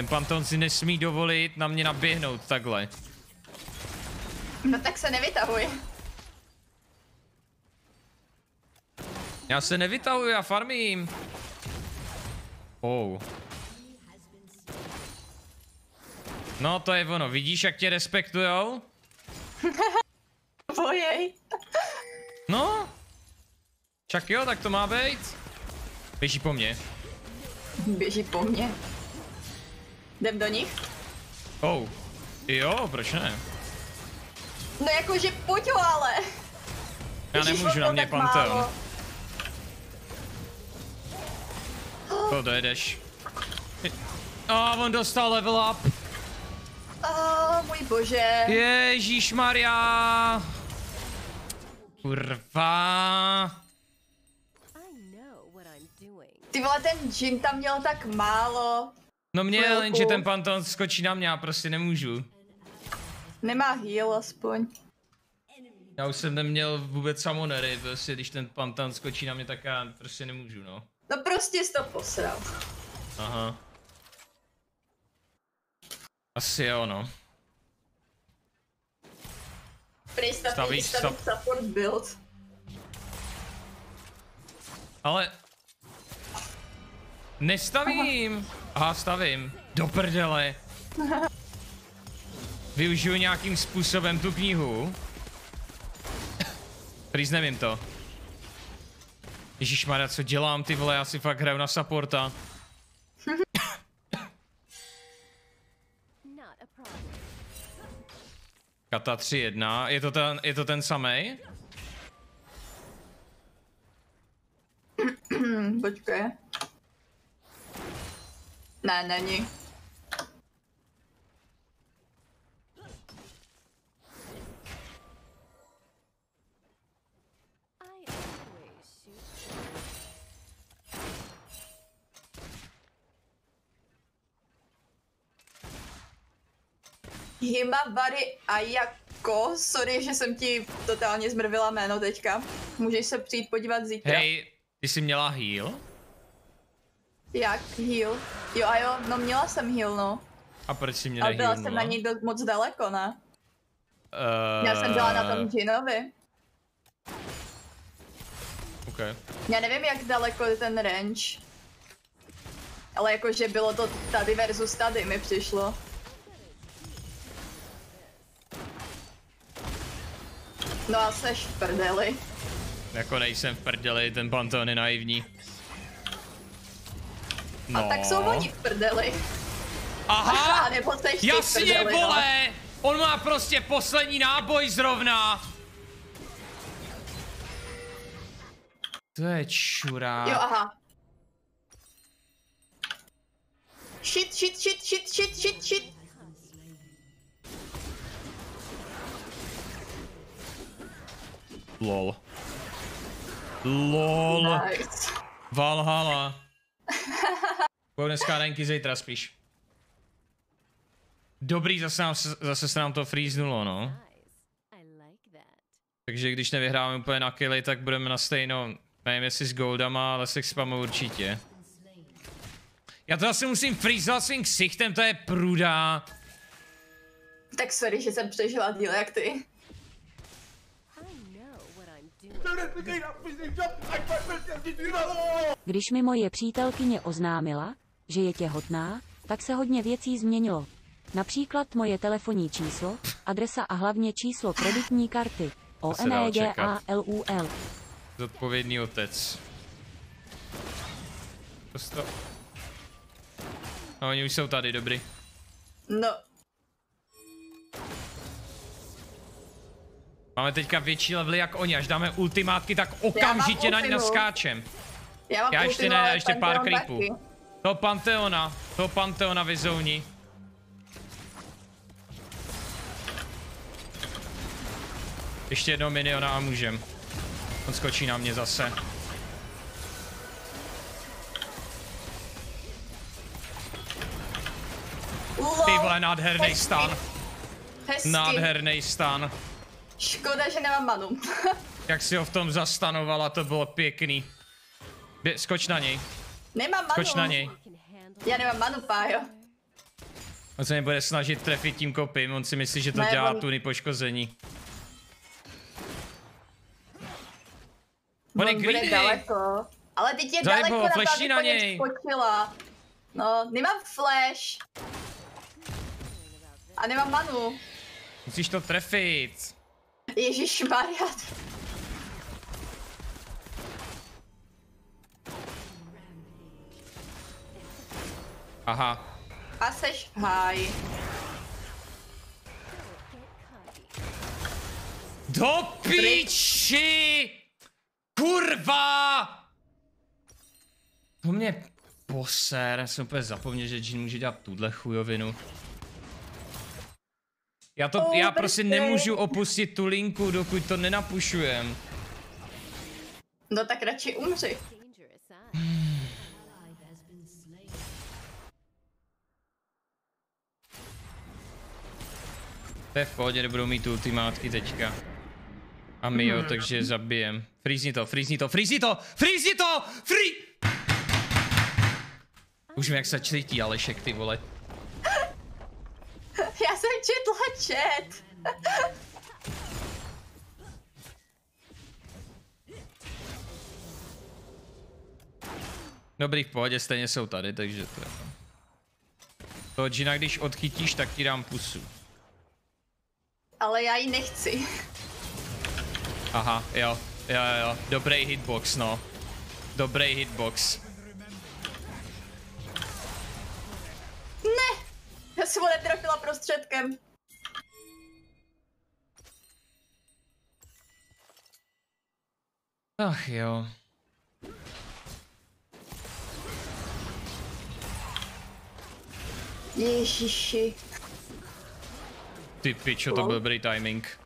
Ten Panteon si nesmí dovolit na mě naběhnout takhle. No tak se nevytahuj. Já se nevytahuji, já farmím. Oh. No to je ono, vidíš jak tě respektujou? Bojej. No. Čak jo, tak to má být. Běží po mně. Běží po mně. Jdem do nich? Oh. Jo, proč ne? No jakože pojď ho ale. Já Ježiš, nemůžu na mě Panteon. To dojedeš. A on dostal level up. Oh, můj bože. Ježíš Maria. Kurva. Ty vole, ten Jin tam měl tak málo. No mě, Chvilku. jenže ten Panton skočí na mě, já prostě nemůžu. Nemá heal aspoň. Já už jsem neměl vůbec samonery, prostě když ten Panton skočí na mě, tak já prostě nemůžu, no. No prostě jsi to posral. Aha. Asi jo, no. Prý staví, Stavíš, staví stav- support build. Ale... Nestavím! Aha, stavím. Do prdele. Využiju nějakým způsobem tu knihu. Prýz nevím to. Ježišmarja, co dělám ty vole, já si fakt hraju na supporta. Kata 3-1, je to ten, je to ten samej? Počkej. Ne, není. Himabari Ayako, sorry, že jsem ti totálně zmrvila jméno teďka. Můžeš se přijít podívat zítra. Hej, ty jsi měla heal? Jak? Heal? Jo a jo, no měla jsem heal, no. A proč jsi mě Ale byla jsem na ní do, moc daleko, ne? Uh, Já jsem byla na tom Jinovi. Okay. Já nevím, jak daleko je ten range. Ale jakože bylo to tady versus tady mi přišlo. No a seš v prdeli. Jako nejsem v prdeli, ten Pantheon je naivní. No. A tak jsou oni v prdeli. Aha! Nebo Jasně, prdeli, no. vole! On má prostě poslední náboj zrovna! To je čurá. Jo, aha. Shit, shit, shit, shit, shit, shit, shit. Lol. LOL. Nice. Valhalla. Budou dneska renky zítra spíš. Dobrý, zase, nám, zase se nám to freeznulo, no. Takže když nevyhráme úplně na killy, tak budeme na stejno. Nevím jestli s goldama, ale se spamu určitě. Já to zase musím freezovat svým ksichtem, to je pruda. Tak sorry, že jsem přežila díl jak ty. I know what I'm doing. Když mi moje přítelkyně oznámila, že je těhotná, tak se hodně věcí změnilo. Například moje telefonní číslo, adresa a hlavně číslo kreditní karty. O N E G A. L U L. Zodpovědný otec. Prosto. No, oni už jsou tady, dobrý. No, Máme teďka větší levely jak oni, až dáme ultimátky, tak okamžitě na ně naskáčem. Já, mám Já ještě ne, já ještě pár creepů. To Panteona, to Panteona vyzouní. Ještě jedno miniona a můžem. On skočí na mě zase. Ty vole, nádherný stan. Nádherný stan. Škoda, že nemám manu. Jak si ho v tom zastanovala, to bylo pěkný. Bě, skoč na něj, nemám manu. skoč na něj. Já nemám manu, pájo. On se mě bude snažit trefit tím kopím, on si myslí, že to Ne, dělá on- tuny poškození. On je bude greedy. daleko. Ale teď je Zajebo, daleko na to, fleší aby na něj. skočila. No, nemám flash. A nemám manu. Musíš to trefit. Ježíš Maria. Aha. A seš v háji. Do píči! Kurva! To mě poser, já jsem úplně zapomněl, že Jin může dělat tuhle chujovinu. Já to, Oh, já prostě nemůžu opustit tu linku, dokud to nenapušujem. No tak radši umři. To je v pohodě, nebudou mít ultimátky teďka. A my jo, takže je zabijem. Freezni to, freezni to, freezni to, freezni to, free... Už mi jak se cítí Alešek, ty vole. Jsem četla chat. Dobrý, v pohodě, stejně jsou tady, takže to je... To Gina, když odchytíš, tak ti dám pusu. Ale já ji nechci. Aha, jo, jo, jo, jo. dobrý hitbox, no. Dobrý hitbox. Jsem ho netrefila prostředkem. Ach jo. Ježiši. Ty pičo, to byl dobrý timing.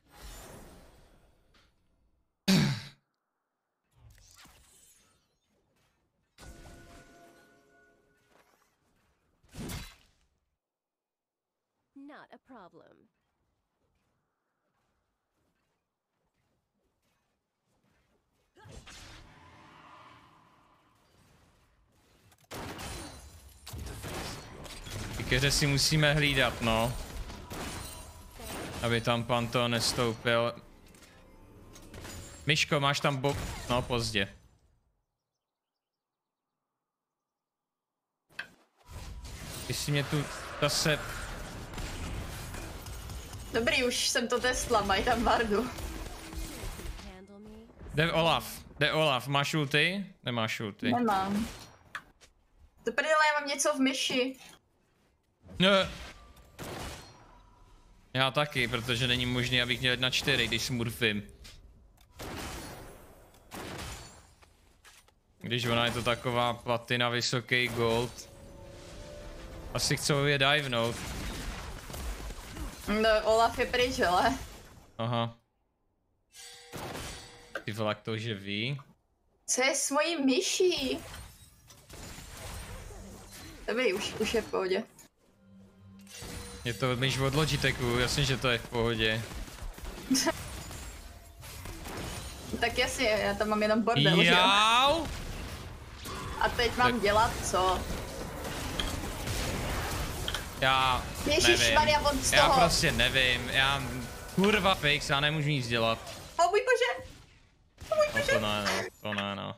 Not a problem. Ty keře si musíme hlídat, no. Aby tam pan to nestoupil. Myško, máš tam bo... No, pozdě. Jestli mě tu zase... Dobrý, už jsem to testla, mají tam bardu. Jde Olaf, jde Olaf, máš ulty? Nemáš ulty. Nemám. To prdele, já mám něco v myši. Ne. Já taky, protože není možné, abych měl na čtyři, když smurfím. Když ona je to taková platina, vysoký gold. Asi chcou je divenout. No, Olaf je pryč, ale. Aha. Ty vole, jak to, že ví? Co je s mojí myší? Dobrý, už, už je v pohodě. Je to myš od Logitechu, jasně, že to je v pohodě. Tak jasně, já tam mám jenom bordel, že jo? Jau! A teď mám Tak- dělat co? Já nevím. Maria, on z Já toho. prostě nevím, já... Kurva fix, já nemůžu nic dělat. O můj bože! No to ne, no, to ne, no.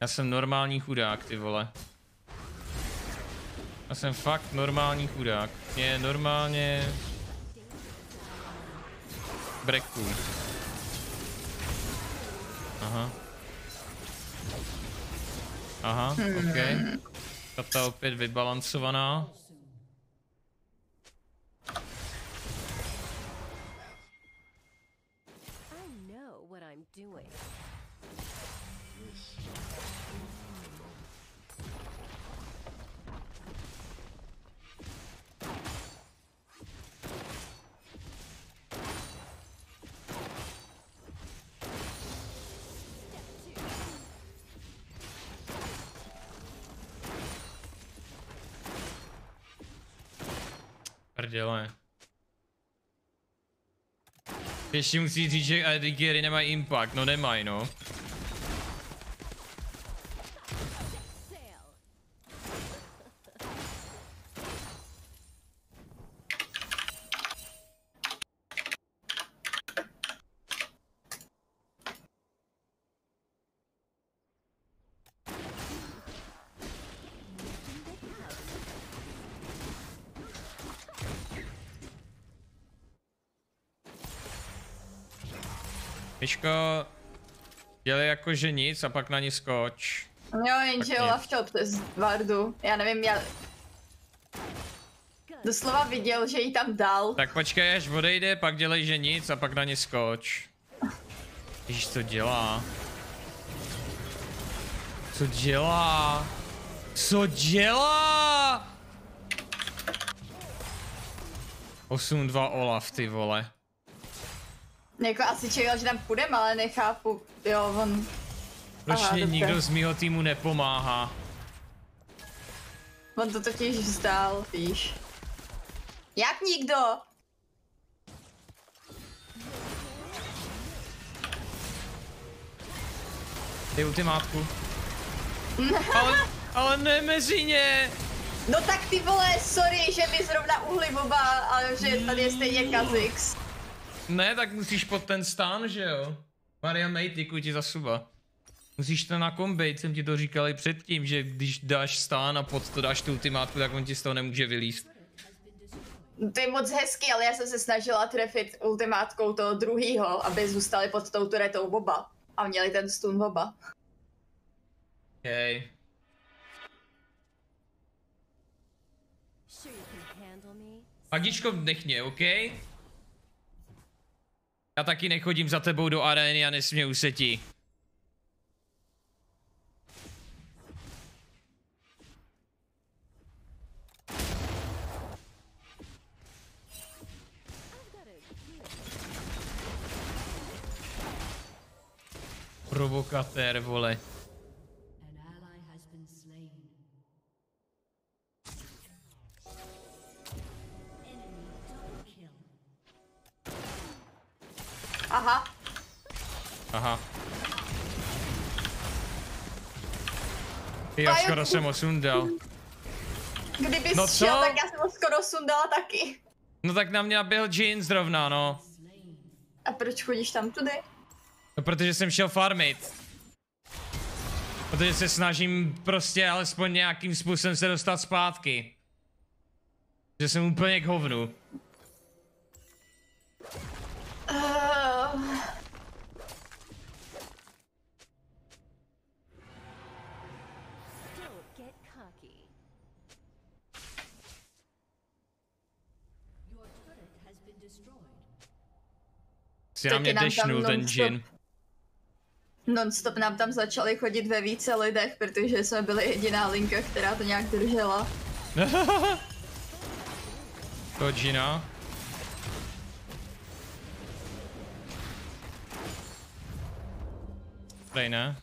Já jsem normální chudák, ty vole. Já jsem fakt normální chudák. Mě normálně... Breku. Aha. Aha, ok. Tata opět vybalancovaná. Prdele. Ještě musí říct, že Adrigiery nemají impact, no nemají no. Myško, dělej jako že nic a pak na ní skoč. Jo, jenže Olaf šel přes Vardu. Já nevím, já... Doslova viděl, že ji tam dal. Tak počkej, až odejde, pak dělej že nic a pak na ní skoč. Víš, co dělá? Co dělá? Co dělá? 8-2 Olaf, ty vole. Jako asi čekal, že tam půjdem, ale nechápu. Jo, on... Proč Aha, mě nikdo z mýho týmu nepomáhá? On to totiž vzdál, víš. Jak nikdo? Ty ultimátku. ale, ale ne mezi ně. No tak ty vole, sorry, že mi zrovna oba, ale že tady je stejně Kazix. Ne, tak musíš pod ten stán, že jo? Maria May, děkuji ti za suba. Musíš to nakombit, jsem ti to říkal i předtím, že když dáš stán a pod to dáš tu ultimátku, tak on ti z toho nemůže vylíst. To je moc hezký, ale já jsem se snažila trefit ultimátkou toho druhýho, aby zůstali pod tou turetou oba. A měli ten stun oba. Okay. Pagičko, nech mě, OK? Já taky nechodím za tebou do arény a nesměju se ti. Provokatér, vole. Aha, Aha. Já jo. skoro jsem ho sundal. kdyby No šel, co? tak já jsem ho skoro sundala taky. No tak na mě nabil Jin zrovna, no. A proč chodíš tam tudy? No protože jsem šel farmit. Protože se snažím prostě alespoň nějakým způsobem se dostat zpátky. Že jsem úplně k hovnu. Uh, Na mě nám tam dešnul ten. Jin. non-stop nám tam začali chodit ve více lidech, protože jsme byli jediná linka, která to nějak držela. To Jina. Tady ne.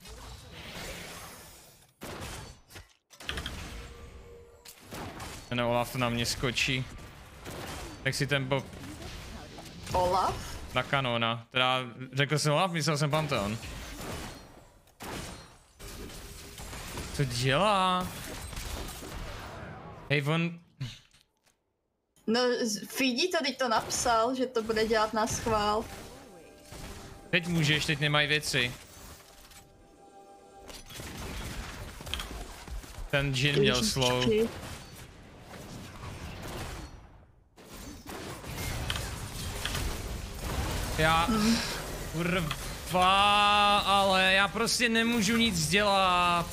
Ten Olaf na mě skočí. Tak si ten Bob Olaf? Na kanona. Teda řekl jsem Olaf, myslel jsem Pantheon. Co dělá? Hej, on... No, Fidi to teď to napsal, že to bude dělat na schvál. Teď můžeš, teď nemají věci. Ten Jin měl slow. Já... Kurva, ale já prostě nemůžu nic dělat.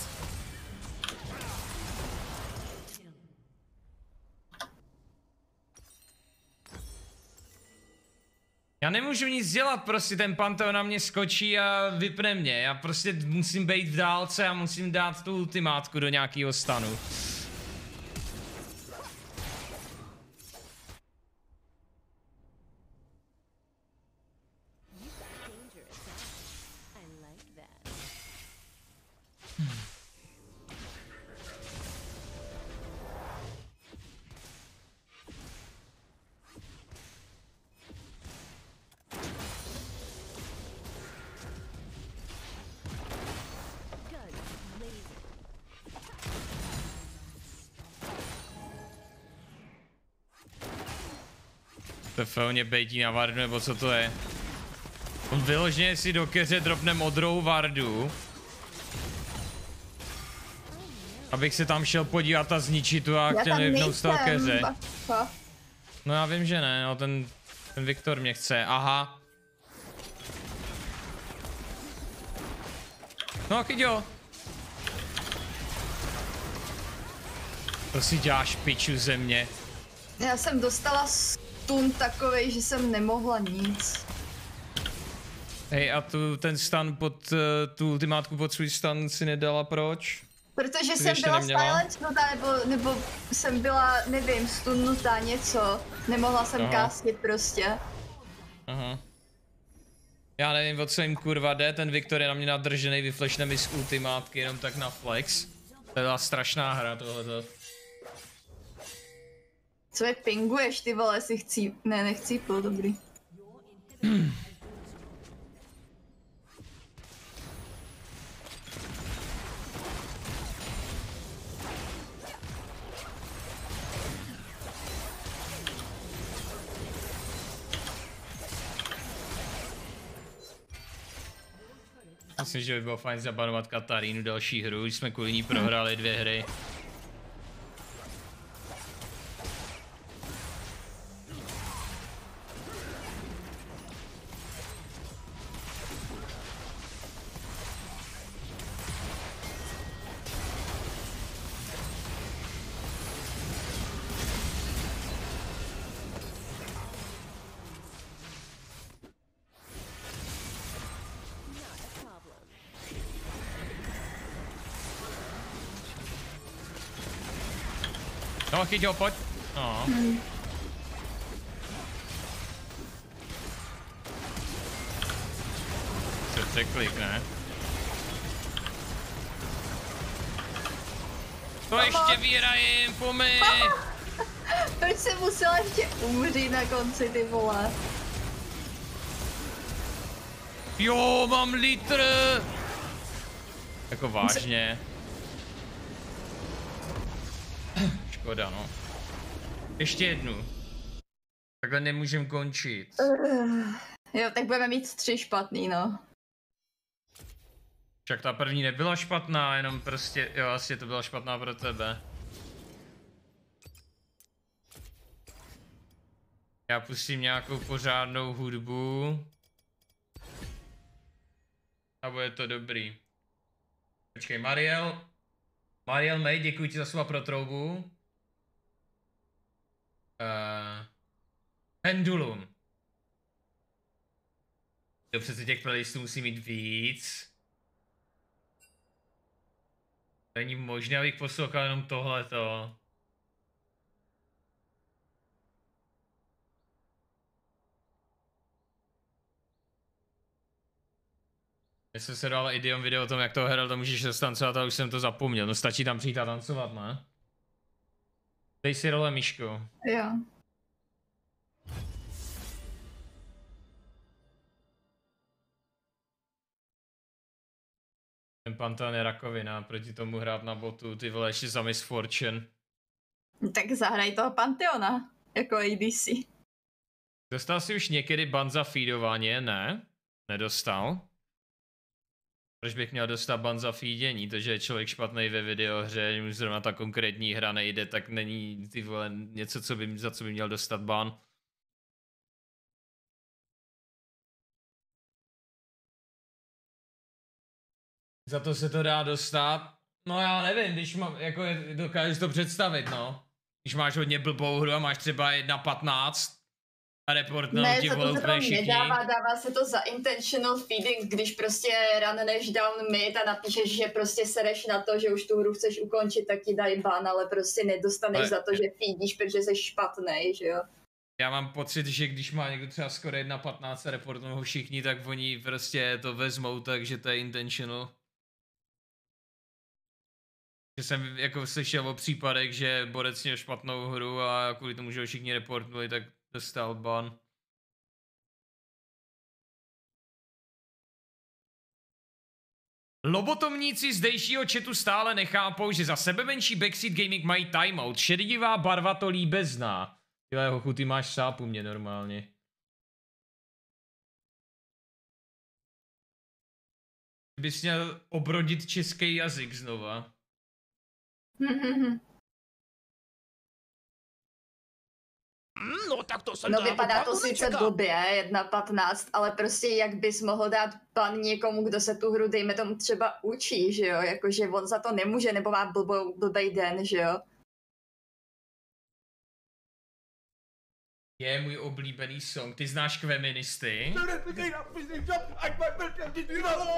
Já nemůžu nic dělat, prostě ten Pantheon na mě skočí a vypne mě. Já prostě musím být v dálce a musím dát tu ultimátku do nějakého stanu. Félně bejtí na Vardu, nebo co to je? On vyloženě si do keře dropne modrou Vardu. Abych se tam šel podívat a zničit tu a chtěl vypnout z toho keře. No já vím, že ne, no ten, ten Viktor mě chce, aha. No jo. To si děláš piču ze mě. Já jsem dostala stun takovej, že jsem nemohla nic. Hej, a tu ten stun pod, uh, tu ultimátku pod svůj stun si nedala proč? Protože Ty jsem byla silencnutá, nebo, nebo jsem byla, nevím, stunnutá něco. Nemohla jsem Aha. kástit prostě. Aha. Já nevím, o co jim kurva jde, ten Viktor je na mě nadržený, vyflešne mi z ultimátky jenom tak na flex. To byla strašná hra tohleto. Co je pinguješ, ty vole, si chcí... Ne, nechci, bylo dobrý. Myslím, že by bylo fajn zabanovat Katarínu další hru, už jsme kvůli ní prohráli dvě hry. Chyť ho, pojď. No. Se překlik, ne? To ještě vyhrajím, pomy! Proč jsem musela ještě umřít na konci, ty vole? Jo, mám litr! Jako vážně. Škoda, no. Ještě jednu. Takhle nemůžem končit. Jo, tak budeme mít tři špatný, no. Však ta první nebyla špatná, jenom prostě, jo, asi to byla špatná pro tebe. Já pustím nějakou pořádnou hudbu. A bude to dobrý. Počkej, Mariel. Mariel May, děkuji ti za slova pro troubu. Uh, pendulum. Jo, přece těch playlistů musí mít víc. Není možné, abych poslouchal jenom tohleto. Já jsem se dal idiom video o tom, jak to hrál, to můžeš tancovat, ale už jsem to zapomněl. No stačí tam přijít a tancovat, ne? Dej si role, Miško. Jo. Ten Pantheon je rakovina, proti tomu hrát na botu, ty vole, ještě za Miss Fortune. Tak zahraj toho Panteona, jako ADC. Dostal jsi už někdy ban za feedování? Ne? Nedostal? Proč bych měl dostat ban za feedění? To, že je člověk špatný ve videohře, mu zrovna ta konkrétní hra nejde, tak není ty vole něco, co by, za co by měl dostat ban. Za to se to dá dostat? No já nevím, když mám, jako dokážeš to představit, no. Když máš hodně blbou hru a máš třeba 1.15 a reportnou ne, ti vole to se úplně všichni. nedává, dává se to za intentional feeding, když prostě runneš down mid a napíšeš, že prostě sereš na to, že už tu hru chceš ukončit, tak ti dají ban, ale prostě nedostaneš Ale- za to, že feedíš, protože jsi špatný, že jo. Já mám pocit, že když má někdo třeba skoro 1.15 a reportnou ho všichni, tak oni prostě to vezmou, takže to je intentional. Že jsem jako slyšel o případech, že borec měl špatnou hru a kvůli tomu, že ho všichni reportnuli, tak dostal ban. Lobotomníci zdejšího chatu stále nechápou, že za sebe menší Backseat Gaming mají timeout. Šedivá barva to líbe zná. Tyhle hochu, ty máš sápu mě normálně. Bys měl obrodit český jazyk znova. No tak to jsem No vypadá to sice blbě, 1.15, ale prostě jak bys mohl dát pan někomu, kdo se tu hru, dejme tomu třeba učí, že jo, jakože on za to nemůže, nebo má blbou, blbej den, že jo. Je můj oblíbený song. Ty znáš Kveministy?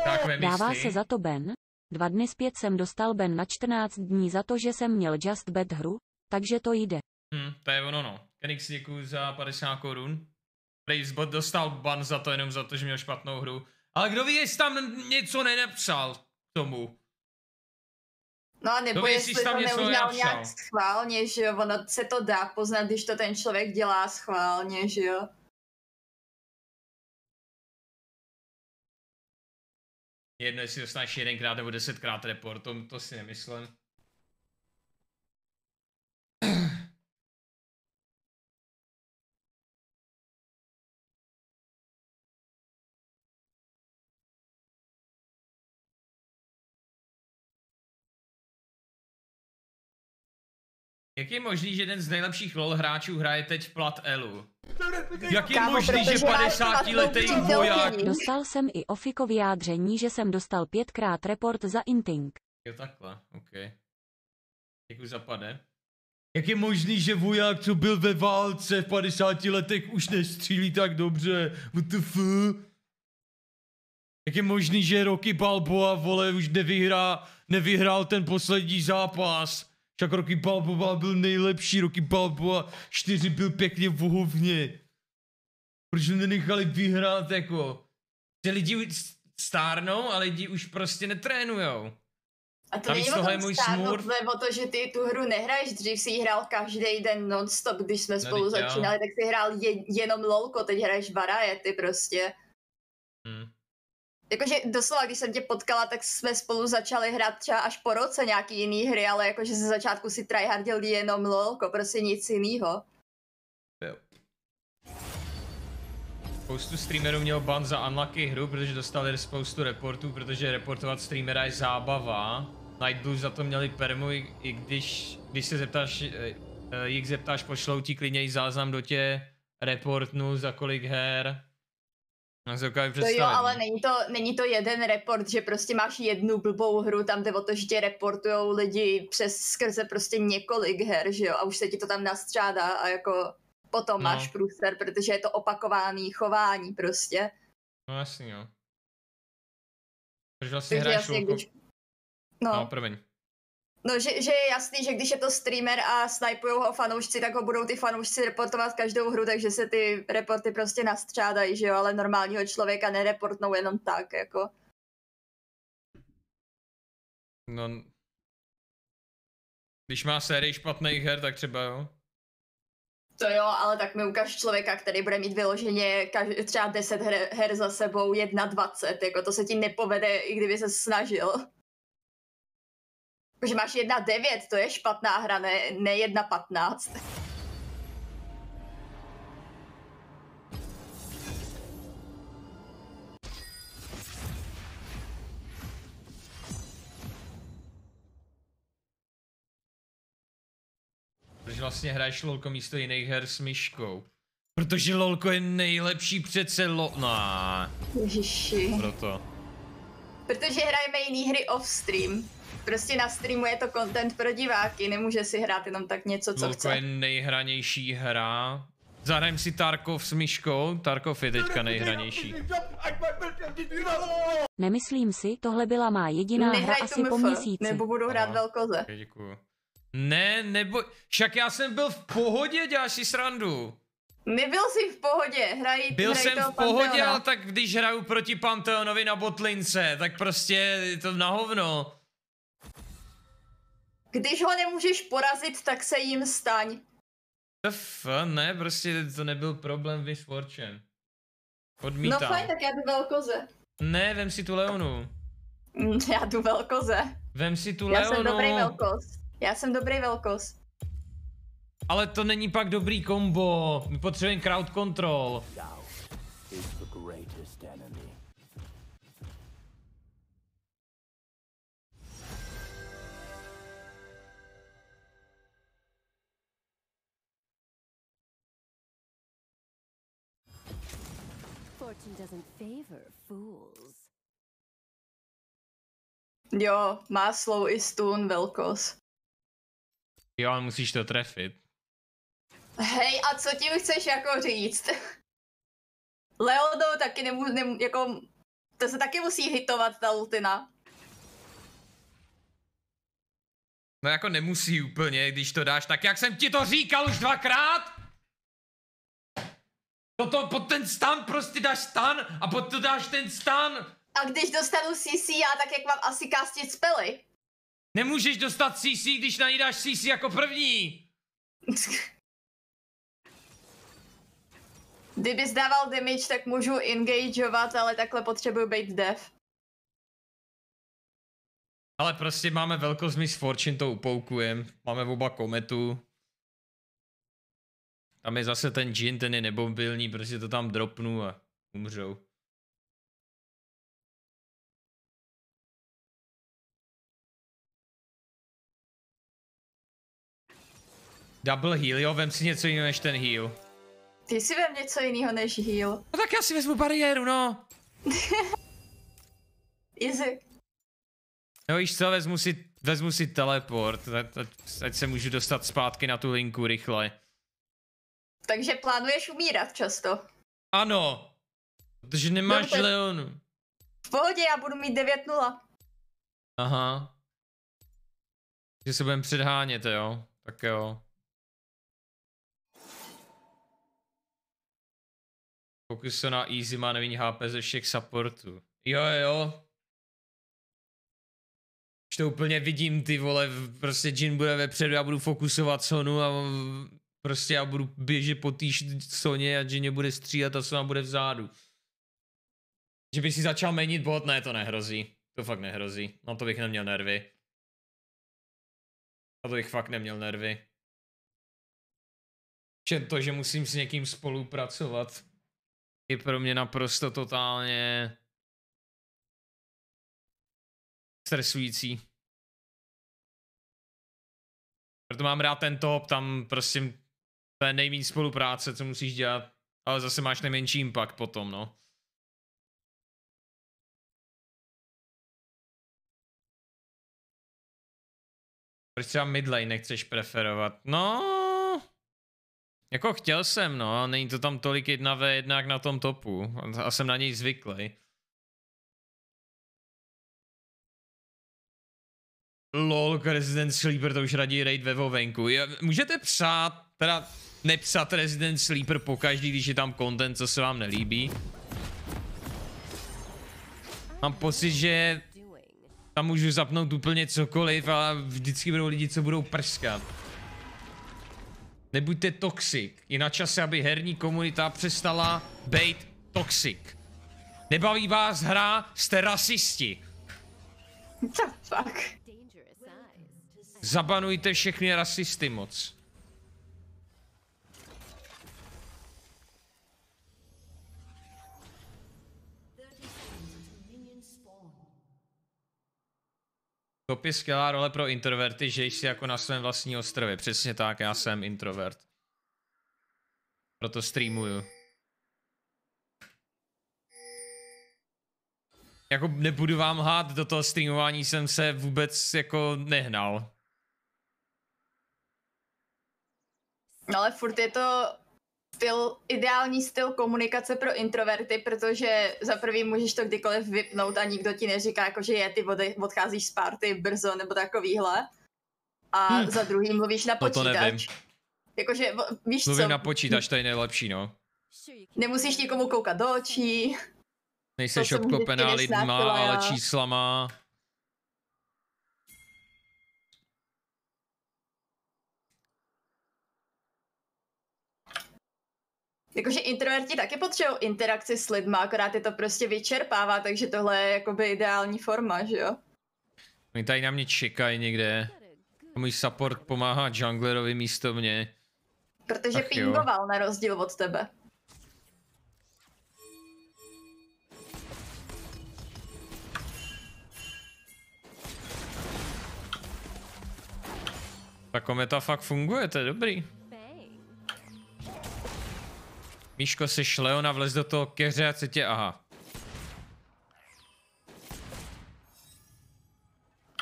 Tak Kvemisty. Dává se za to Ben. Dva dny zpět jsem dostal Ben na 14 dní za to, že jsem měl Just Bad hru, takže to jde. Hm, to je ono no. Kenix děkuju za 50 korun. Bravesbot dostal ban za to jenom za to, že měl špatnou hru. Ale kdo ví, jestli tam něco nenapsal k tomu. No a nebo No, jestli jestli to něco neudělal nenapsal. nějak schválně, že jo, ono se to dá poznat, když to ten člověk dělá schválně, že jo. Jedno, jestli dostaneš jedenkrát nebo desetkrát report, to, to si nemyslím. Jak je možný, že jeden z nejlepších LoL hráčů hraje teď v plat Elu? Jak je Kámo, možný, že protože máš 50 letý voják... Dostal jsem i ofiko vyjádření, že jsem dostal pětkrát report za inting. Jo takhle, ok. Děkuji za pade. Jak je možný, že voják, co byl ve válce v 50 letech, už nestřílí tak dobře? WTF? Jak je možný, že Rocky Balboa, vole, už nevyhrá, nevyhrál ten poslední zápas? Však Rocky Balboa byl nejlepší, Rocky Balboa 4 byl pěkně v hovně. Proč ho nenechali vyhrát, jako? Že lidi stárnou a lidi už prostě netrénujou. A to Navíc není o tom stárnout, o to, že ty tu hru nehraješ, dřív si ji hrál každý den non-stop, když jsme spolu teď jo. začínali, tak si hrál je, jenom lolko, teď hraješ variety prostě. Hm. Jakože doslova, když jsem tě potkala, tak jsme spolu začali hrát třeba až po roce nějaký jiný hry, ale jakože ze začátku si tryhardil jenom lolko, prostě nic jiného. Jo. Spoustu streamerů měl ban za unlucky hru, protože dostali spoustu reportů, protože reportovat streamera je zábava. Nightblue za to měli permu, i, i když, když se zeptáš, eh, eh, jich zeptáš, pošlou ti klidně i záznam do tě reportnu za kolik her. No, dokážu To představit. jo, no. ale není to, není to jeden report, že prostě máš jednu blbou hru, tam jde o to, že tě reportujou lidi přes skrze prostě několik her, že jo, a už se ti to tam nastřádá a jako potom No. máš průser, protože je to opakovaný chování prostě. No jasný, jo. Proč vlastně Takže hraješ jasně, lolko? když... No, No, no, promiň. No že, že, je jasný, že když je to streamer a snipujou ho fanoušci, tak ho budou ty fanoušci reportovat každou hru, takže se ty reporty prostě nastřádají, že jo, ale normálního člověka nereportnou jenom tak, jako. No... Když má sérii špatných her, tak třeba jo. To jo, ale tak mi ukaž člověka, který bude mít vyloženě kaž- třeba 10 her, her za sebou, 1,20, jako to se ti nepovede, i kdyby se snažil. Že máš 1,9, to je špatná hra, ne, ne 1,15. Proč vlastně hraješ lolko místo jiných her s myškou? Protože lolko je nejlepší přece lo... No, Ježiši. proto. Protože hrajeme jiný hry off-stream. Prostě na streamu je to content pro diváky, nemůže si hrát jenom tak něco, co Lolko je chce. nejhranější hra. Zahrajem si Tarkov s myškou. Tarkov je teďka nejhranější. Nemyslím si, tohle byla má jediná hra Nehraj asi tu po měsíci. nebo budu hrát velkoze. Okay, děkuju. Ne, nebo... Však já jsem byl v pohodě, děláš si srandu. Nebyl jsi v pohodě, hraj Byl hraj jsem v pohodě, Pantheona. ale tak když hraju proti Panteonovi na botlince, tak prostě je to na hovno. Když ho nemůžeš porazit, tak se jim staň. F, ne, prostě to nebyl problém Miss Fortune. No Odmítám. fajn, tak já jdu velkoze. Ne, vem si tu Leonu. Mm, Já jdu velkoze. Vem si tu Já Leonu. jsem dobrý velkos. Já jsem dobrý velkos. Ale to není pak dobrý kombo. My potřebujeme crowd control. Doesn't favor fools. Jo, má slow i stun velkost. Jo, ale musíš to trefit. Hej, a co tím chceš jako říct? Leodo taky nemů, nemů, jako, to se taky musí hitovat ta ultina. No jako nemusí úplně, když to dáš tak, jak jsem ti to říkal už dvakrát. Toto pod ten stan prostě dáš stan a pod to dáš ten stan. A když dostanu CC, já tak jak mám asi kastit spely. Nemůžeš dostat CC, když na ní dáš CC jako první. Kdybys dával damage, tak můžu engageovat, ale takhle potřebuju být dev. Ale prostě máme velkost Miss Fortune, to upoukujem. Máme oba kometu. Tam je zase ten Jin, ten je nebobilní, prostě to tam dropnu a umřou. Double heal, jo, vem si něco jiného než ten heal. Ty si vem něco jiného než heal. No tak já si vezmu bariéru, no. Easy. No víš co, vezmu si, vezmu si teleport, ať, ať se můžu dostat zpátky na tu linku rychle. Takže plánuješ umírat často. Ano, protože nemáš Dobře. Leonu. V pohodě, já budu mít 9-0. Aha. Že se budeme předhánět, jo? Tak jo. Fokus se na easy má nejméně HP ze všech supportů. Jo, jo. Už to úplně vidím, ty vole, prostě Jin bude vepředu, já budu fokusovat Sonu a prostě já budu běžet po té Soně a Jin bude střílet a Sona bude vzadu. Že by si začal menit bot, ne, to nehrozí. To fakt nehrozí. Na to bych neměl nervy. Na to bych fakt neměl nervy. Že to, že musím s někým spolupracovat, je pro mě naprosto totálně stresující. Proto mám rád ten top, tam prostě to je nejméně spolupráce, co musíš dělat, ale zase máš nejmenší impact potom, no. Proč třeba midlane nechceš preferovat? No, jako chtěl jsem, no, není to tam tolik jedna v jedna jak na tom topu. A jsem na něj zvyklý. Lol, Resident Sleeper to už raději raid ve Vovenku. Můžete psát, teda nepsat Resident Sleeper po každý, když je tam content, co se vám nelíbí. Mám pocit, že tam můžu zapnout úplně cokoliv a vždycky budou lidi, co budou prskat. Nebuďte toxic. Je na čase, aby herní komunita přestala být toxic. Nebaví vás hra, jste rasisti. Co fuck? Zabanujte všechny rasisty moc. Je skvělá role pro introverty, že jsi jako na svém vlastní ostrově. Přesně tak, já jsem introvert. Proto streamuju. Jako nebudu vám hát, do toho streamování jsem se vůbec jako nehnal. No ale furt je to styl, ideální styl komunikace pro introverty, protože za prvý můžeš to kdykoliv vypnout a nikdo ti neříká, jako, že je, ty ode, odcházíš z party brzo nebo takovýhle. A Hm. za druhý mluvíš na No to nevím. počítač. Jakože, víš Mluvím co, na počítač, to je nejlepší, no. Nemusíš nikomu koukat do očí. Nejseš obklopená lidma, ale číslama. Jakože introverti taky potřebují interakci s lidma, akorát je to prostě vyčerpává, takže tohle je jakoby ideální forma, že jo? Oni tady na mě čekají někde. můj support pomáhá junglerovi místo mě. Protože Ach jo. pingoval na rozdíl od tebe. Ta kometa fakt funguje, to je dobrý. Míško, seš Leona, vlez do toho keře a se tě, aha.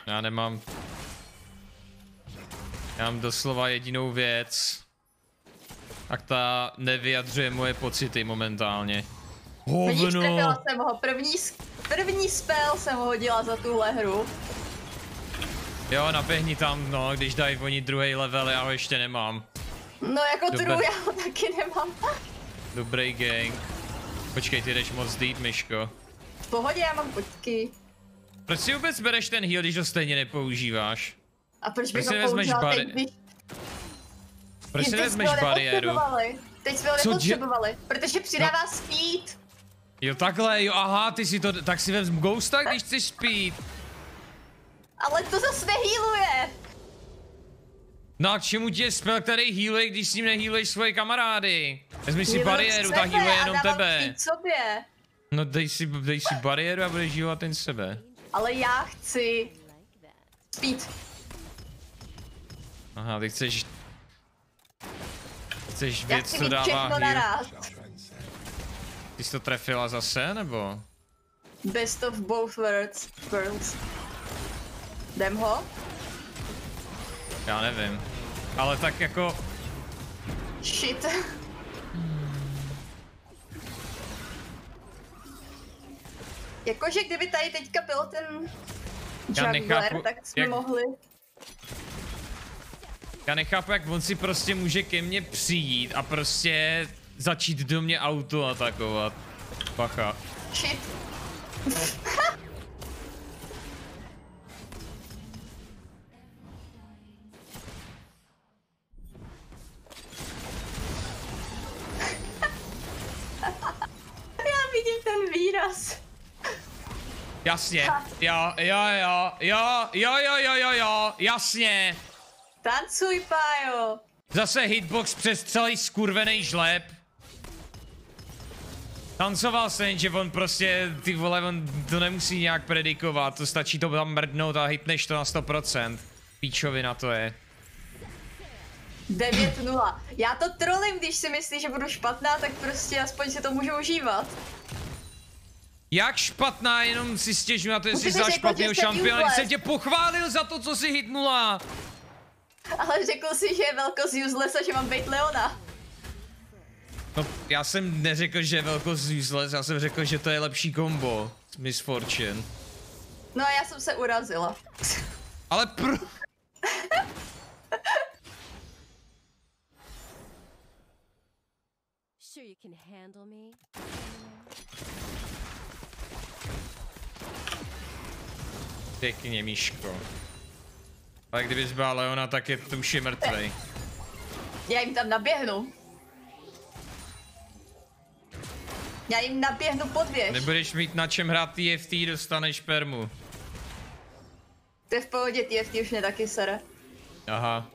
Já nemám... Já mám doslova jedinou věc. A ta nevyjadřuje moje pocity momentálně. Vidíš, Hovno! jsem ho. První, první spell jsem hodila za tuhle hru. Jo, naběhni tam, no, když dají oni druhý level, já ho ještě nemám. No jako Dobré. true, já ho taky nemám. Dobrý gang. Počkej, ty jdeš moc deep, Myško. V pohodě, já mám počky. Proč si vůbec bereš ten heal, když ho stejně nepoužíváš? A proč bych Proč si ho použila bary- teď, když... Proč si vezmeš bariéru? nepotřebovali. Teď jsme ho Co dě- nepotřebovali, protože přidává speed. Jo takhle, jo aha, ty si to, tak si vezm Ghosta, když chceš speed. Ale to zase nehýluje. No a k čemu ti je spell, který healuje, když s ním nehýluješ svoje kamarády? Vezmi si bariéru, ta healuje jenom tebe. sobě. No dej si, dej si bariéru a budeš healovat ten sebe. Ale já chci speed. Aha, ty chceš... Chceš věc, co dává heal. naraz. Ty jsi to trefila zase, nebo? Best of both worlds. worlds. Jdem ho? Já nevím. Ale tak jako... Shit. Jakože kdyby tady teďka byl ten nechápu, tak jsme jak- mohli. Já nechápu, jak on si prostě může ke mně přijít a prostě začít do mě auto atakovat. Pacha. Shit. Jasně. Jo, jo, jo, jo, jo, jo, jo, jo, jo, jasně. Tancuj, Pájo. Zase hitbox přes celý skurvený žleb. Tancoval jsem, že on prostě, ty vole, on to nemusí nějak predikovat, to stačí to tam mrdnout a hitneš to na 100%. Píčovina to je. 9-0. Já to trolím, když si myslí, že budu špatná, tak prostě aspoň si to můžu užívat. Jak špatná, jenom si stěžuji na to, jestli Ty jsi jsi za špatného šampiona, když jsem tě pochválil za to, co si hitnula. Ale řekl si, že je velkost useless a že mám být Leona. No, já jsem neřekl, že je velkost useless, já jsem řekl, že to je lepší kombo. Miss Fortune. No a já jsem se urazila. Ale pr... Sure you can handle me? Pěkně, Míško. Ale kdybys byla Leona, tak je je mrtvej. Já jim tam naběhnu. Já jim naběhnu pod věž. Nebudeš mít na čem hrát TFT, dostaneš permu. To je v pohodě, TFT už mě taky sere. Aha.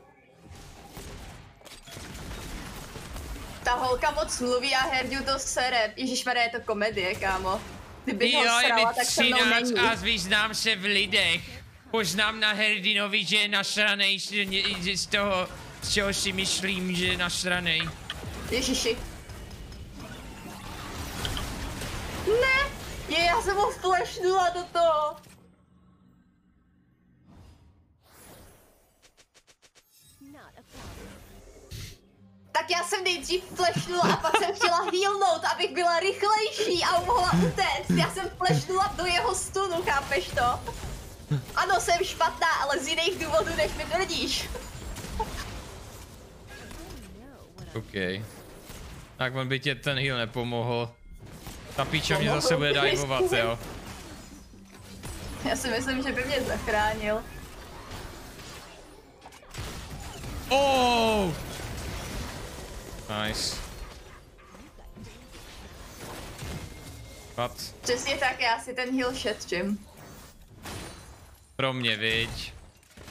Ta holka moc mluví a Herdiu to sere. Ježišmarja, je to komedie, kámo. Kdyby Jo, je mi srala, tak se mnou 13 není. a vyznám se v lidech. Poznám na Herdinovi, že je nasranej z toho, z čeho si myslím, že je nasranej. Ježiši. Ne! Je, já jsem ho flashnula do toho. Tak já jsem nejdřív flashnula a pak jsem chtěla healnout, abych byla rychlejší a mohla utéct. Já jsem flashnula do jeho stunu, chápeš to? Ano, jsem špatná, ale z jiných důvodů, než mi tvrdíš. OK. Tak on by tě ten heal nepomohl. Ta píča mě zase bude divovat, jo. Já si myslím, že by mě zachránil. Oh! Nice. Pat. Přesně tak, já si ten heal šetřím. Pro mě, viď?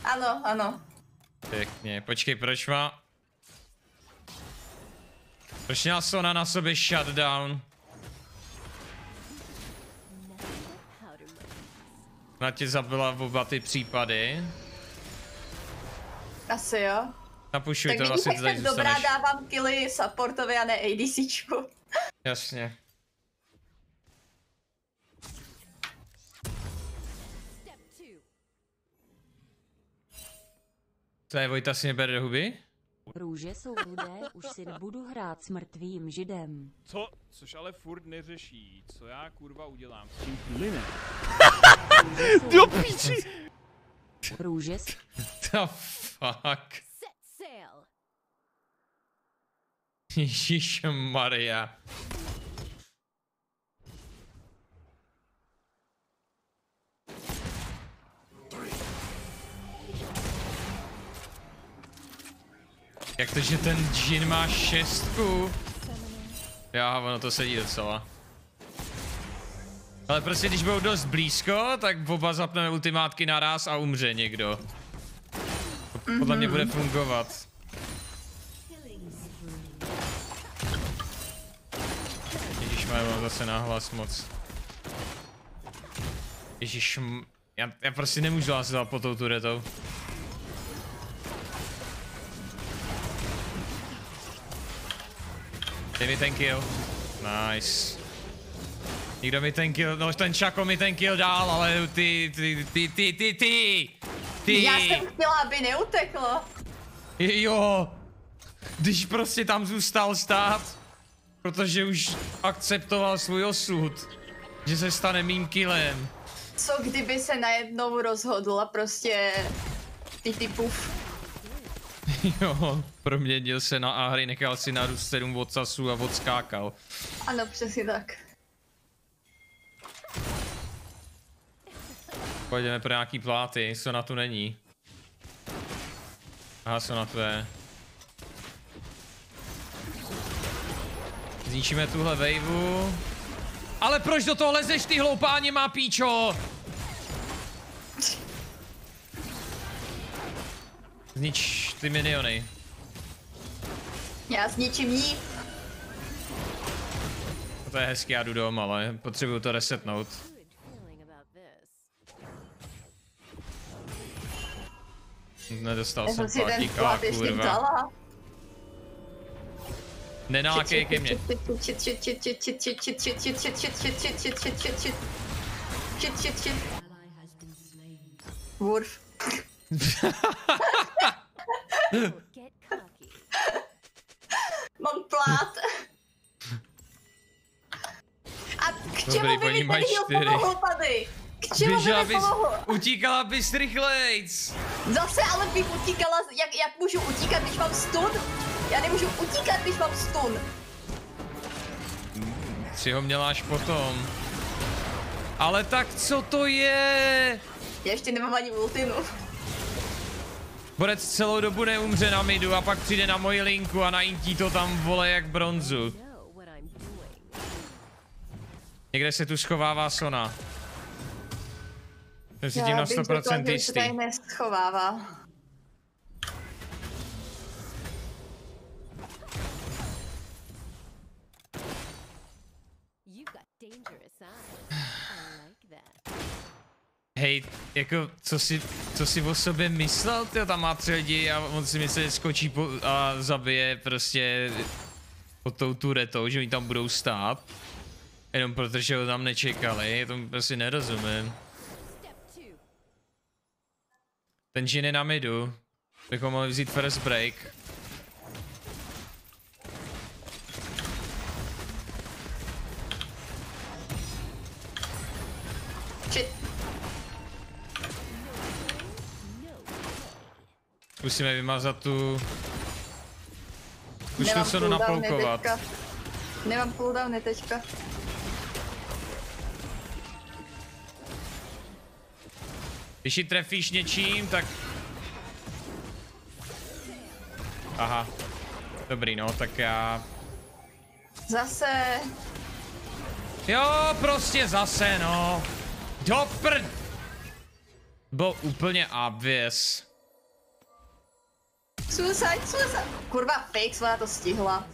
Ano, ano. Pěkně. Počkej, proč má... Proč měla Sona na sobě shutdown? Na tě zabila v oba ty případy. Asi jo. Napušuj Tak to, to tady jsem dobrá, zůstaneš. dávám killy supportovi a ne ADCčku. Jasně. To je Vojta si nebere do huby? Růže jsou rudé, už si nebudu hrát s mrtvým židem. Co? Což ale furt neřeší. Co já kurva udělám s tím plynem? Do píči! Růže s... The fuck. Set sail. Ježíš Maria. Jak to, že ten džin má šestku? Já, ono to sedí docela. Ale prostě když budou dost blízko, tak oba zapneme ultimátky naraz a umře někdo. Podle mě bude fungovat. Ježíš mám zase náhlas moc. Ježíš, já, já prostě nemůžu hlasovat po tou turetou. Dej mi ten kill. Nice. Nikdo mi ten kill, no ten Čako mi ten kill dál, ale ty, ty, ty, ty, ty, ty, ty. Já jsem chtěla, aby neuteklo. Jo, když prostě tam zůstal stát, protože už akceptoval svůj osud, že se stane mým killem. Co kdyby se najednou rozhodl a prostě ty ty puf. Jo, proměnil se na Ahry, nechal si narůst 7 odsasů a odskákal. Ano, přesně tak. Pojďme pro nějaký pláty, co na tu není. Aha, co na to je. Zničíme tuhle waveu. Ale proč do toho lezeš ty hloupáně má píčo? Znič ty miniony. Já zničím ní. To je hezký, já jdu dom, ale potřebuju to resetnout. Nedostal jsem plat ještě kurva. vzala. Nenákej ke mně. Wurf. Mám plát. A k čemu by mi ten heal tady? K čemu by mi Utíkala bys rychlejc. Zase ale bych utíkala, jak, jak můžu utíkat, když mám stun? Já nemůžu utíkat, když mám stun. Si ho měla až potom. Ale tak co to je? Já ještě nemám ani ultinu. Borec celou dobu neumře na midu a pak přijde na moji linku a najítí to tam vole jak bronzu. Někde se tu schovává Sona. Jsem si tím na bych řekla, 100% že už se jistý. tady neschovává. You've got dangerous eyes. I like that. Hej, jako, co si, co si o sobě myslel, ty tam má tři lidi a on si myslí, že skočí po, a zabije prostě pod tou turetou, že oni tam budou stát. Jenom protože ho tam nečekali, tomu prostě nerozumím. Ten Jin je na midu. Bychom mohli vzít first break. Musíme vymazat tu... Už tu Sonu teďka. Nemám cooldowny teďka. Když ji trefíš něčím, tak... Aha. Dobrý no, tak já... Zase. Jo, prostě zase no. Do prd... Bylo úplně obvious. Suicide, suicide. Kurva, fake, ona to stihla.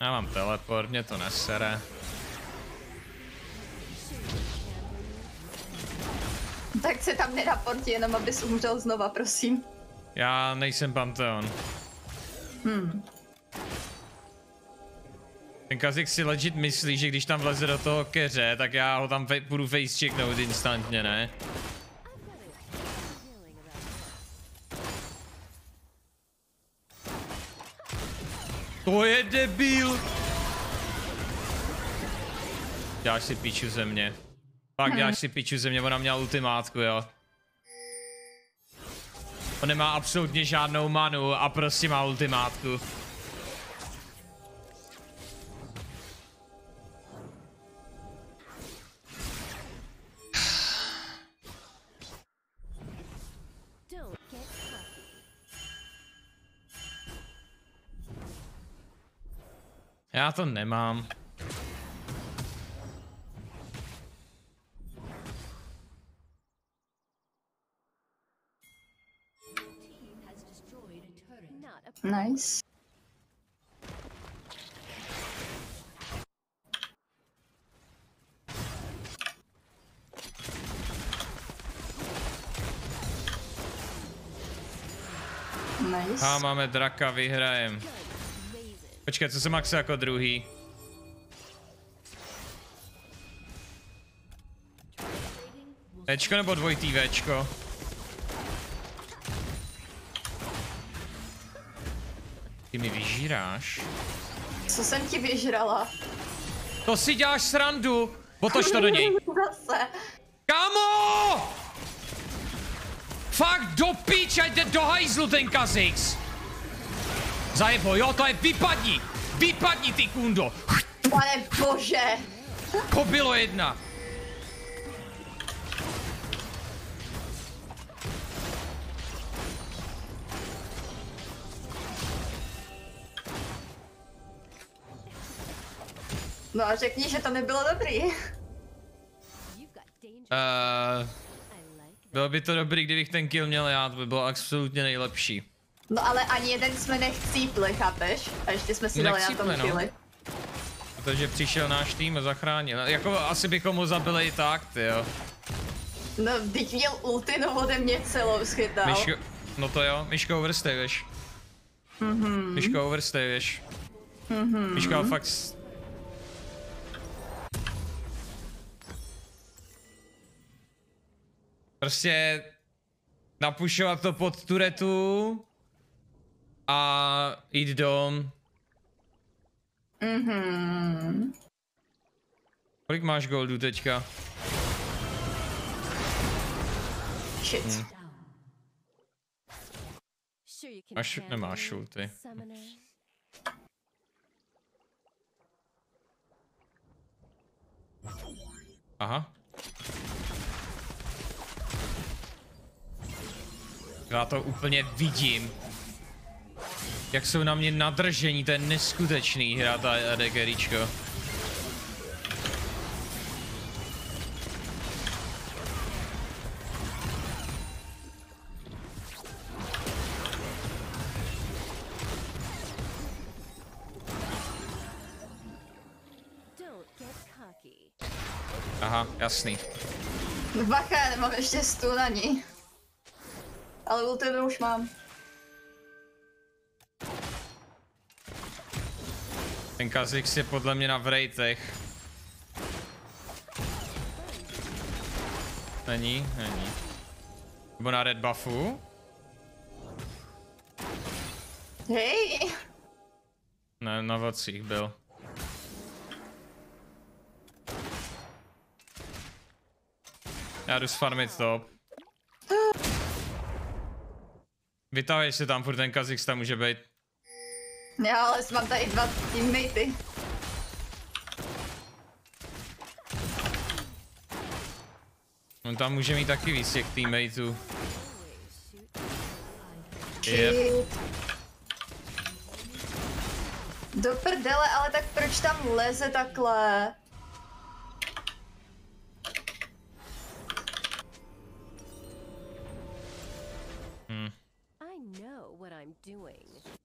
Já mám teleport, mě to nesere. Tak se tam nedaporti, jenom abys umřel znova, prosím. Já nejsem Pantheon. Hmm. Ten Kazik si legit myslí, že když tam vleze do toho keře, tak já ho tam budu face checknout instantně, ne? To je debil! Děláš si piču ze mě. Fakt děláš si piču ze mě, ona měla ultimátku, jo. On nemá absolutně žádnou manu a prostě má ultimátku. Já to nemám. Nice. Nice. A máme draka, vyhrajem. Počkej, co se Max jako druhý? Včko nebo dvojitý Včko? Ty mi vyžíráš? Co jsem ti vyžrala? To si děláš srandu! Otoč to do něj. Zase. Kamo! Fakt do píče, jde do hajzlu ten Kazix! Zajebo, jo, to je vypadni! Vypadni ty kundo! Pane bože. Kobilo jedna! No a řekni, že to nebylo dobrý. Uh, bylo by to dobrý, kdybych ten kill měl já, to by bylo absolutně nejlepší. No ale ani jeden jsme nechcípli, chápeš? A ještě jsme si dali na tom no. chvíli. Protože přišel náš tým a zachránil. Jako asi bychom ho zabili i tak, ty jo. No, teď měl ulti, no ode mě celou schytal. Myško, no to jo, Myško overstayuješ. Mhm. Myško overstayuješ. Mhm. Myško ale fakt... Prostě napušovat to pod turetu a jít dom. Mhm. Kolik máš goldů teďka? Shit. Hmm. Handle nemáš ulty. Aha. Já to úplně vidím. Jak jsou na mě nadržení, to je neskutečný hra ta cocky. Aha, jasný. Bacha, nemám ještě stůl ani. Ale ulti to už mám. Ten Kazix je podle mě na vrejtech. Není, není. Nebo na red buffu? Hej! Ne, na vocích byl. Já jdu sfarmit top. Vytahuješ se tam, furt ten Kazix tam může být. Já ale mám tady dva teammatey. On tam může mít taky víc těch teammateů. Yep. Do prdele, ale tak proč tam leze takhle? I know what I'm doing.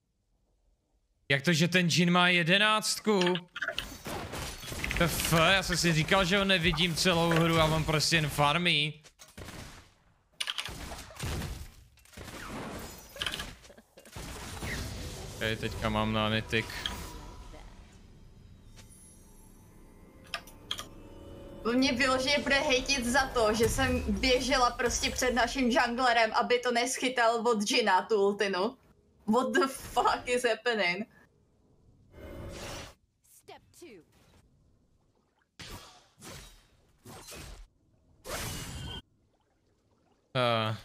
Jak to, že ten Jin má jedenáctku? F, já jsem si říkal, že ho nevidím celou hru a on prostě jen farmí. Okay, teďka mám námitik. Mě vyloženě bude hejtit za to, že jsem běžela prostě před naším junglerem, aby to neschytal od Gina tu ultinu. What the fuck is happening? Uh.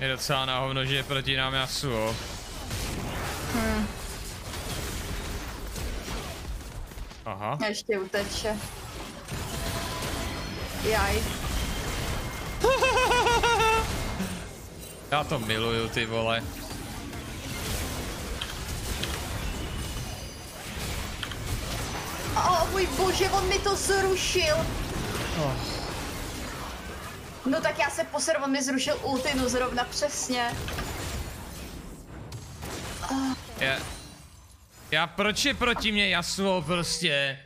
Je docela na hovno, že je proti nám Yasuo. Aha. Ještě uteče. Jaj. Já to miluju, ty vole. O můj bože, on mi to zrušil. No tak já se poser, on mi zrušil ultinu zrovna přesně. Já, já proč je proti mě Yasuo prostě?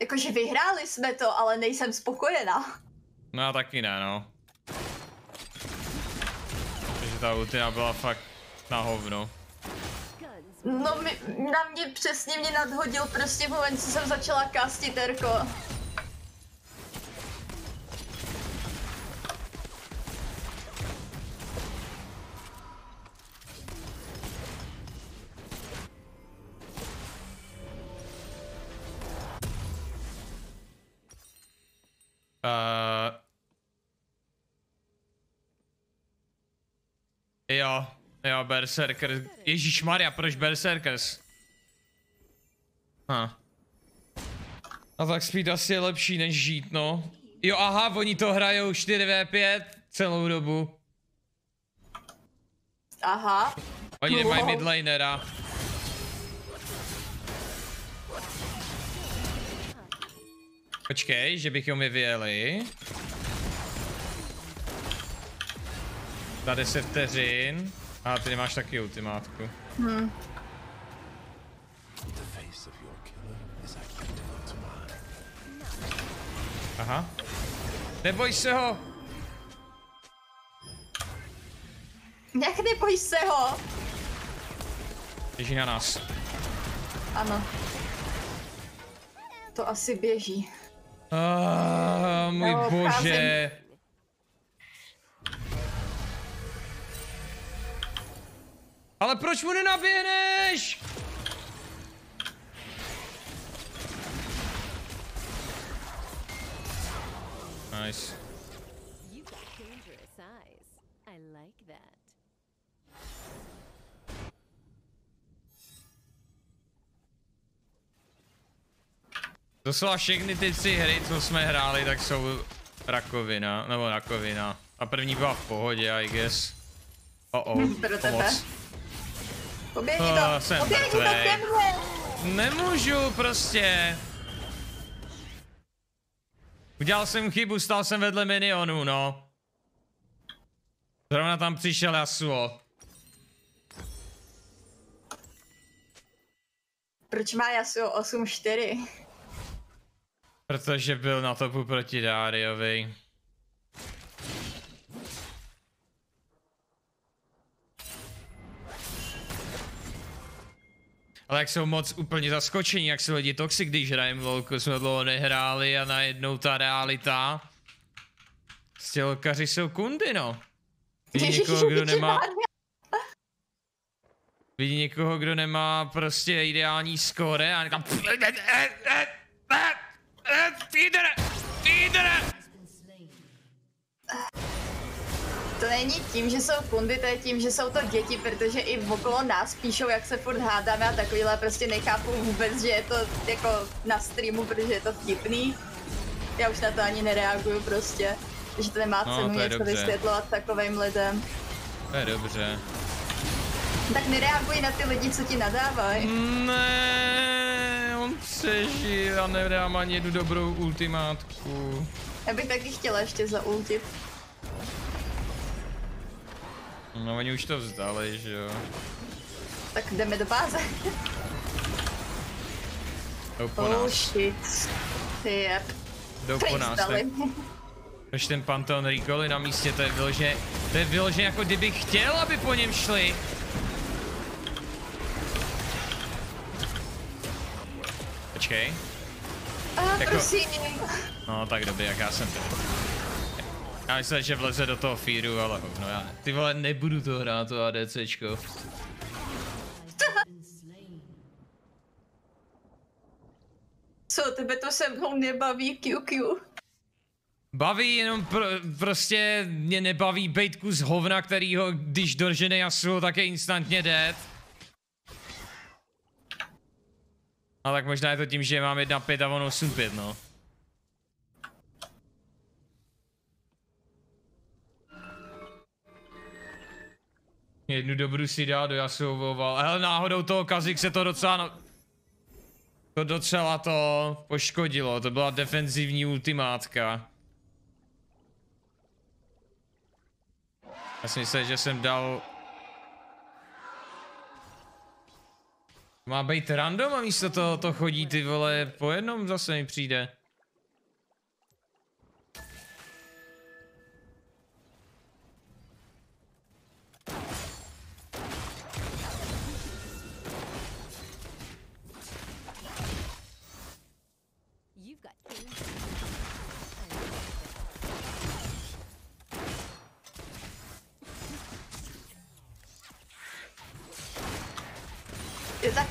Jakože vyhráli jsme to, ale nejsem spokojená. No taky ne, no. Takže ta ultina byla fakt na hovno. No mi, na mě přesně mě nadhodil prostě v moment, co jsem začala kastit Erko. Uh... Jo, jo, Berserkers. Ježíš Maria, proč Berserkers? Ha. A tak speed asi je lepší než žít, no. Jo, aha, oni to hrajou 4v5 celou dobu. Aha. Oni nemají midlanera. Počkej, že bychom je vyjeli. Za 10 vteřin. A ty nemáš taky ultimátku. The face of your killer is identical to mine. Aha. Neboj se ho! Jak neboj se ho? Běží na nás. Ano. To asi běží. Ah, můj Jo, bože. Ale proč mu nenaběhneš? Nice. You got dangerous eyes. I like that. Doslova všechny ty tři hry, co jsme hráli, tak jsou rakovina, nebo rakovina. A první byla v pohodě, I guess. Oh oh, pomoc. Poběhni Ah, to. jsem Poběhni to ke mně. Nemůžu prostě. Udělal jsem chybu, stál jsem vedle minionů, no. Zrovna tam přišel Yasuo. Proč má Yasuo 8-4? Protože byl na topu proti Dariovi. Ale jak jsou moc úplně zaskočení, jak jsou lidi toxic, když hrajeme lolku, jsme dlouho nehráli a najednou ta realita. Prostě lolkaři jsou kundy, no. Vidí někoho, kdo nemá, vidí někoho, kdo nemá prostě ideální skóre a říká Pídere! Pídere! To není tím, že jsou kundy, to je tím, že jsou to děti, protože i okolo nás píšou, jak se furt hádáme a takovýhle prostě nechápu vůbec, že je to jako na streamu, protože je to vtipný. Já už na to ani nereaguju prostě, že to nemá No, cenu to je něco dobře. vysvětlovat takovým lidem. To je dobře. Tak nereaguj na ty lidi, co ti nadávají. Ne, on přežil a nedám ani jednu dobrou ultimátku. Já bych taky chtěla ještě zaultit. No oni už to vzdali, že jo. Tak jdeme do báze. Jdou po Oh nás. shit. Yep. Jdou po nás. Freestyle. tak- Už ten Pantheon Recall na místě, to je vyloženě, to je vyloženě jako kdyby chtěl, aby po něm šli. Počkej. A Jako- prosím. No tak dobrý, jak já jsem to. Já myslím, že vleze do toho feedu, ale no já, ty vole, nebudu to hrát, to ADCčko. Co, tebe to se mnou nebaví QQ? Baví jenom pro, prostě mě nebaví bejt kus hovna, kterýho když doržene jasu, tak je instantně dead. A tak možná je to tím, že mám 1-5 a on 8-5, no. Jednu dobru si dá do Yasuovoval. Ale náhodou toho Kazik se to docela no... To docela to poškodilo, to byla defenzivní ultimátka. Já si myslel, že jsem dal... Má být random a místo toho to chodí ty vole po jednom zase mi přijde.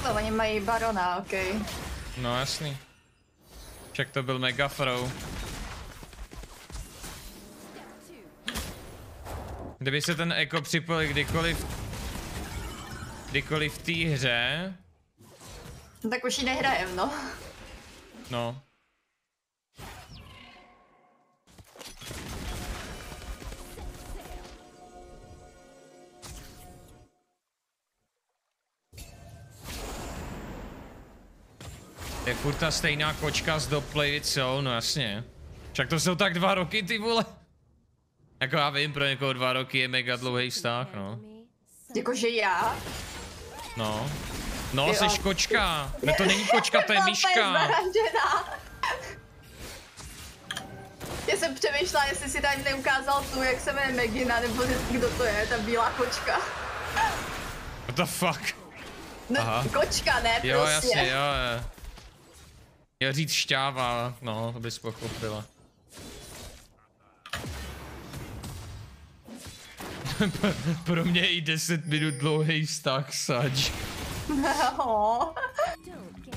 Takhle, oni mají barona, ok. No jasný. Však to byl mega throw. Kdyby se ten Eko připojil kdykoliv... Kdykoliv v té hře, No tak už ji nehrajem, no. no. Je furt ta stejná kočka z do Play It Soul, no jasně. Však to jsou tak dva roky, ty vole. Jako já vím, pro někoho dva roky je mega dlouhý vztah, no. Jakože já. No. No, Jo. seš kočka. No to není kočka, to je myška. Já jsem přemýšlela, jestli si tady neukázal tu, jak se jmenuje Megina, nebo kdo to je, ta bílá kočka. What the fuck? No, Aha. kočka, ne, Jo, prostě. jasně, jo, jo. Jo, říct šťáva, no, to bys pochopila. Pro mě i 10 minut dlouhý vztah, sač. Cocky.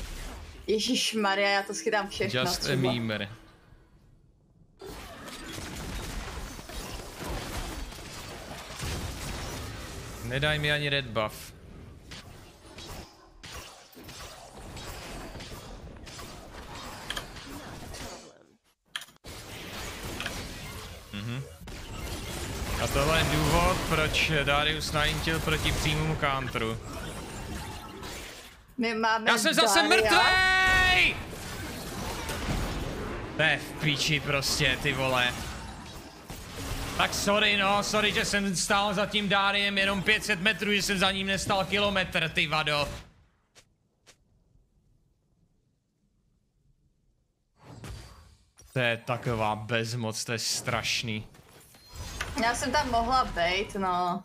Ježíš Maria, já to schytám všechno Just a memer. Nedaj mi ani red buff. Mhm. A tohle je důvod, proč Darius naintil proti přímému counteru. My máme Já jsem zase Daria. mrtvej! To je v píči prostě, ty vole. Tak sorry no, sorry, že jsem stál za tím Dáriem jenom 500 metrů, že jsem za ním nestal kilometr, ty vado. To je taková bezmoc, to je strašný. Já jsem tam mohla být, no.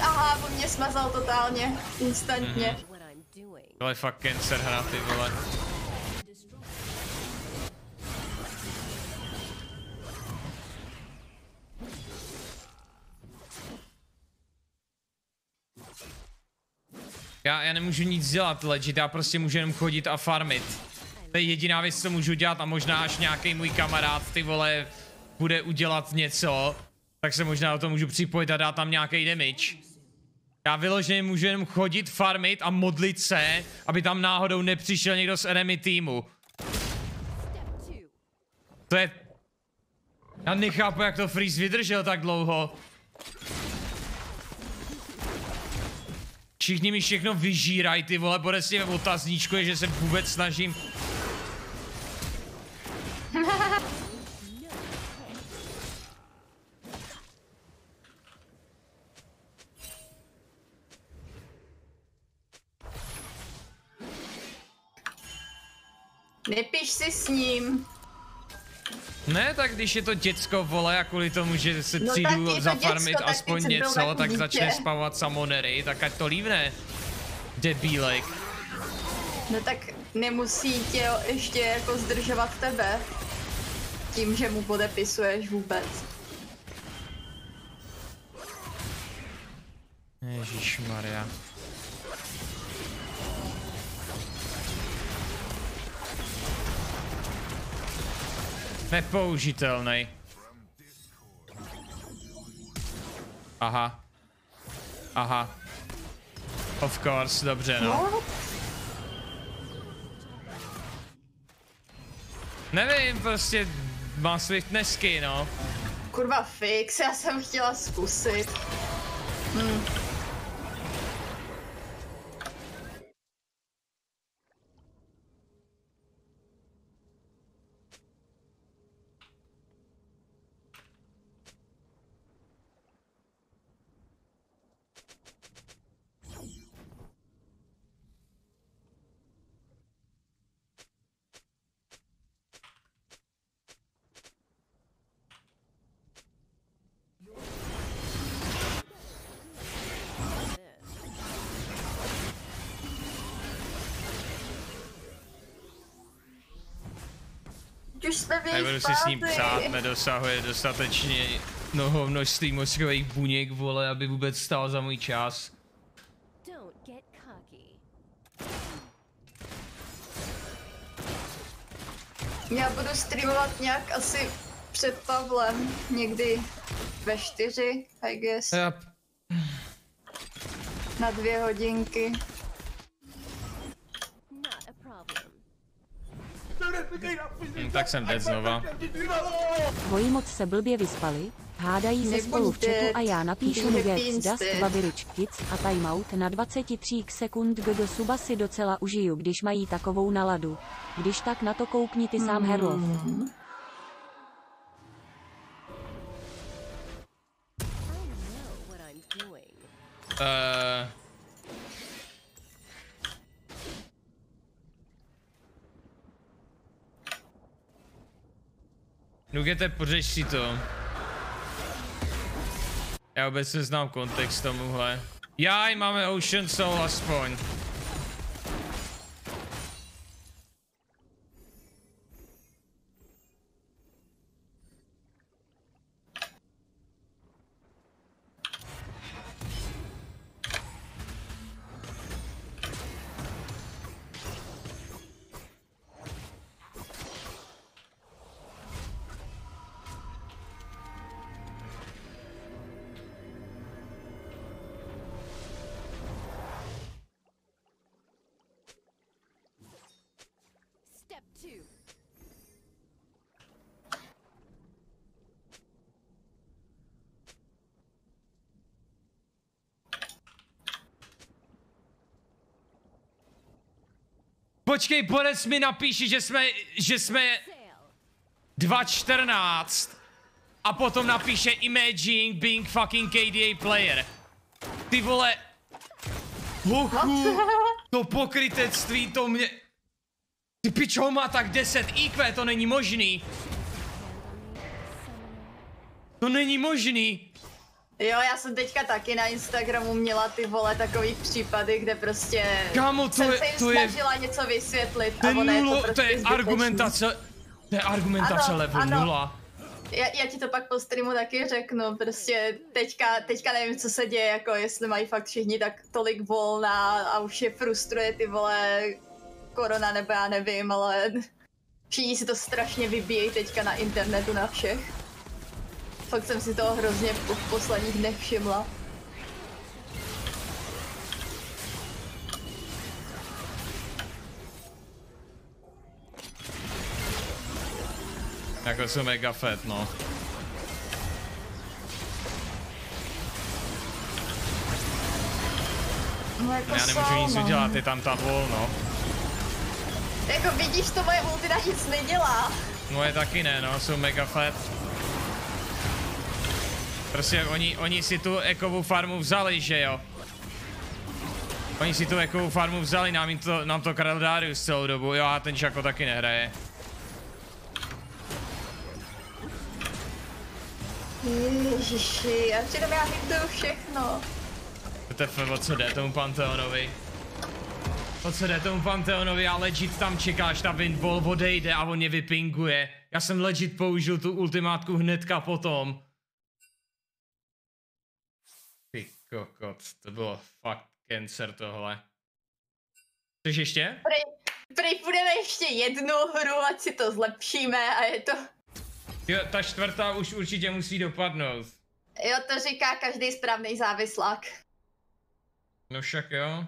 Aha, on mě smazal totálně, instantně. I'm doing. To je fakt cancer hra, ty vole. Já, já nemůžu nic dělat, legit, já prostě můžu jenom chodit a farmit. To je jediná věc, co můžu dělat a možná až nějaký můj kamarád, ty vole, bude udělat něco, tak se možná o to můžu připojit a dát tam nějaký damage. Já vyloženě můžu jenom chodit, farmit a modlit se, aby tam náhodou nepřišel někdo z enemy týmu. To je... Já nechápu, jak to Freeze vydržel tak dlouho. Všichni mi všechno vyžírají, ty vole, bude s tím otazníčko, že se vůbec snažím. Nepiš si s ním. Ne, tak když je to děcko, vole, a kvůli tomu, že se No přijdu tak zafarmit děcko, tak aspoň byl něco, tak dítě. začne spavovat samonery, tak ať to lívne. Debílek. No tak nemusí tě ještě jako zdržovat tebe. Tím, že mu podepisuješ vůbec. Ježíš Maria. Nepoužitelný. Aha. Aha. Of course, dobře no. Nevím, prostě má swiftnessky, no. Kurva fix, já jsem chtěla zkusit. Už Nebudu si s ním psát, nedosahuje dostatečně mnoho množství mozkových buněk, vole, aby vůbec stál za můj čas. Já budu streamovat nějak asi před Pavlem, někdy ve čtyři, I guess, Já, na dvě hodinky. Not a problem. Hm, tak jsem dead znova. Tvoji moc se blbě vyspali, hádají se spolu v chatu a já napíšu Nuggets, Dust. Babirič, Kids a Timeout na 23 sekund do suba si docela užiju, když mají takovou naladu. Když tak na to koukni ty sám Herlov. Uh, Nugete, pořeš si to. Já vůbec neznám kontext tomuhle. Jaj, máme Ocean Soul aspoň. Počkej, Boris mi napíši, že jsme, že jsme Sail. 2.14 a potom napíše Imagine being fucking KDA player. Ty vole... Hochu, to pokrytectví, to mě... Ty pičo má tak 10 IQ, to není možný. To není možný. Jo, já jsem teďka taky na Instagramu měla ty vole takový případy, kde prostě Kámo, to jsem je- se jim to je- snažila něco vysvětlit To a je ono je to nulo, prostě to je zbytečný. argumentace... To je argumentace Ano, level ano. nula. Já, já ti to pak po streamu taky řeknu, prostě teďka, teďka nevím, co se děje, jako jestli mají fakt všichni tak tolik volna a už je frustruje ty vole korona, nebo já nevím, ale všichni si to strašně vybíjejí teďka na internetu na všech. Fakt jsem si toho hrozně v posledních dnech všimla. Jako jsem mega fat, no. No jako Já nemůžu nic udělat, je tam ta vol, no. Jako vidíš, to moje ulti na nic nedělá. No, moje taky ne, no, jsou mega fat. Prostě oni, oni si tu ekovou farmu vzali, že jo? Oni si tu ekovou farmu vzali, nám, to, nám to kradl Darius celou dobu, jo a ten Šako taky nehraje. Ježiši, já přitom já hintuju všechno. TF, o co jde tomu Panteonovi? O co jde tomu Panteonovi a legit tam čekáš, ta windball odejde a on je vypinguje. Já jsem legit použil tu ultimátku hnedka potom. Ty kokot, to bylo fakt cancer tohle. Chceš ještě? Prej, prej půjdeme ještě jednu hru, ať si to zlepšíme a je to... Jo, ta čtvrtá už určitě musí dopadnout. Jo, to říká každý správný závislák. No však jo.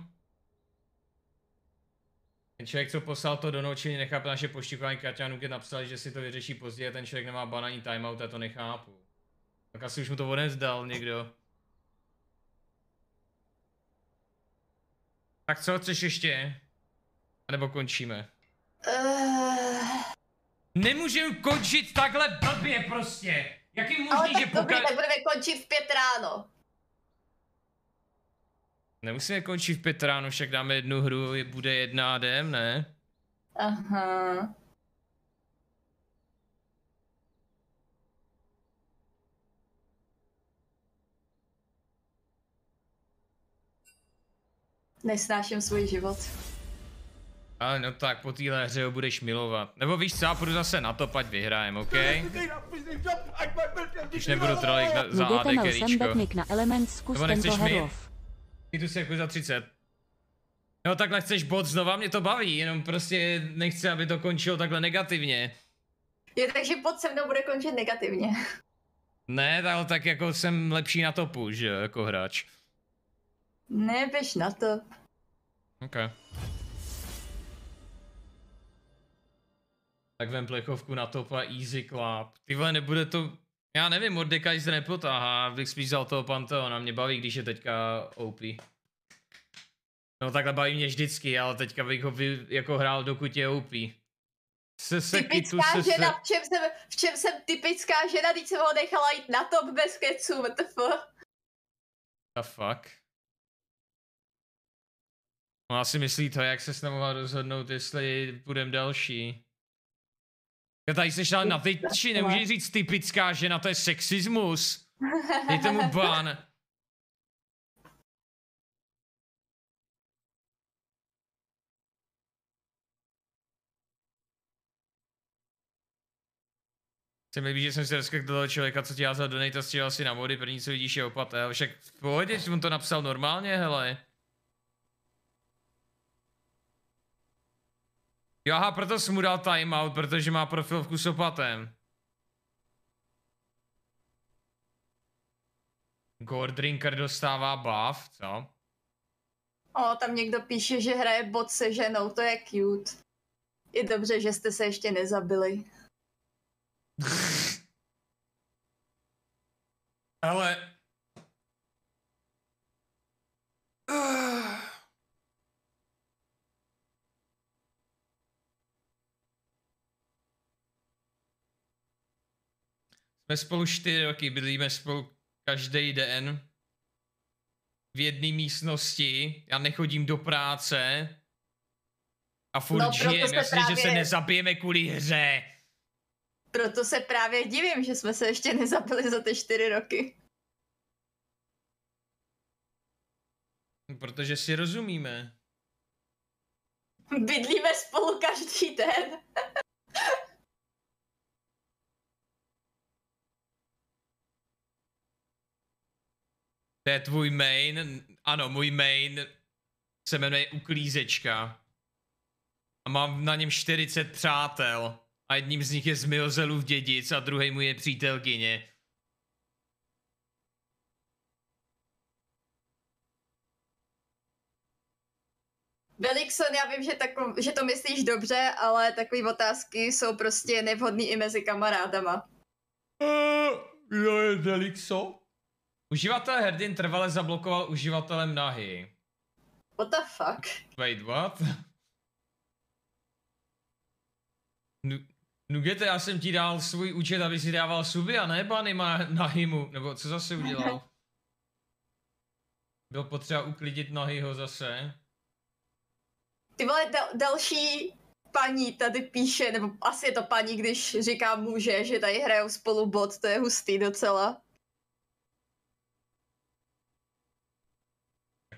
Ten člověk, co poslal to do noči, nechápe naše poštěkování Kaťa Nuket napsali, že si to vyřeší později a ten člověk nemá ban ani timeout a to nechápu. Tak asi už mu to odevzdal někdo. Tak co, chceš ještě? A nebo končíme? Uh, Nemůžeme končit takhle blbě prostě! Jak je ale možný, že tak dobrý, tak budeme končit v pět ráno. Nemusíme končit v pět ráno, však dáme jednu hru, je- bude jedna a jdem, ne? Aha. Nesnáším svůj život. Ale no tak po téhle hře ho budeš milovat. Nebo víš co, já půjdu zase na to, ať vyhrajem, OK? Už nebudu trolik na, za AD keríčko. Sembetnik na element zkus Nebo nechceš mi? Ty tu se za 30. No takhle chceš bod znova, mě to baví, jenom prostě nechci, aby to končilo takhle negativně. Je, takže pod se mnou bude končit negativně. Ne, ale tak jako jsem lepší na topu, že jako hráč. Ne, běž na to. OK. Tak vem plechovku na top a easy clap. Ty vole, nebude to... Já nevím, Mordekaj se nepotáhá, bych spíš vzal toho Pantheona, mě baví, když je teďka OP. No takhle baví mě vždycky, ale teďka bych ho vy, jako hrál, dokud je OP. Se se kitu, Typická se se... žena, v čem, jsem, v čem jsem typická žena, teď jsem ho nechala jít na top bez keců, WTF. The fuck? No asi myslí to, jak se s mohla rozhodnout, jestli budem další. Já tady seš ale na tyči, nemůžeš říct typická žena, to je sexismus. Dejte mu ban. Se mi líbí, že jsem si respektoval toho člověka, co ti já za donate a střílel si na mody, první co vidíš je opat, ale však v pohodě, že on to napsal normálně, hele. Jo, aha, proto jsem mu dal timeout, protože má profilovku s opatem. God Drinker dostává buff, co? O, tam někdo píše, že hraje bot se ženou, to je cute. Je dobře, že jste se ještě nezabili. Ale... Jsme spolu čtyři roky, bydlíme spolu každý den. V jedné místnosti, já nechodím do práce. A furt No, žijem, jasně, že se právě- nezabijeme kvůli hře. Proto se právě divím, že jsme se ještě nezabili za ty čtyři roky. Protože si rozumíme. Bydlíme spolu každý den. To je tvůj main? Ano, můj main se jmenuje Uklízečka. A mám na něm 40 přátel. A jedním z nich je z Milzelův dědic a druhý mu je přítelkyně. Velikson, já vím, že, tako, že to myslíš dobře, ale takové otázky jsou prostě nevhodné i mezi kamarádama. Kdo je Delixo? Uživatel herdin trvale zablokoval uživatelem nahy. What the fuck? Wait, what? Nu- Nugete, já jsem ti dal svůj účet, aby si dával suby a ne bany má na hymu. Nebo co zase udělal? Byl potřeba uklidit Nahyho zase. Ty vole, dal, další paní tady píše, nebo asi je to paní, když říká muže, že tady hrajou spolu bot, to je hustý docela.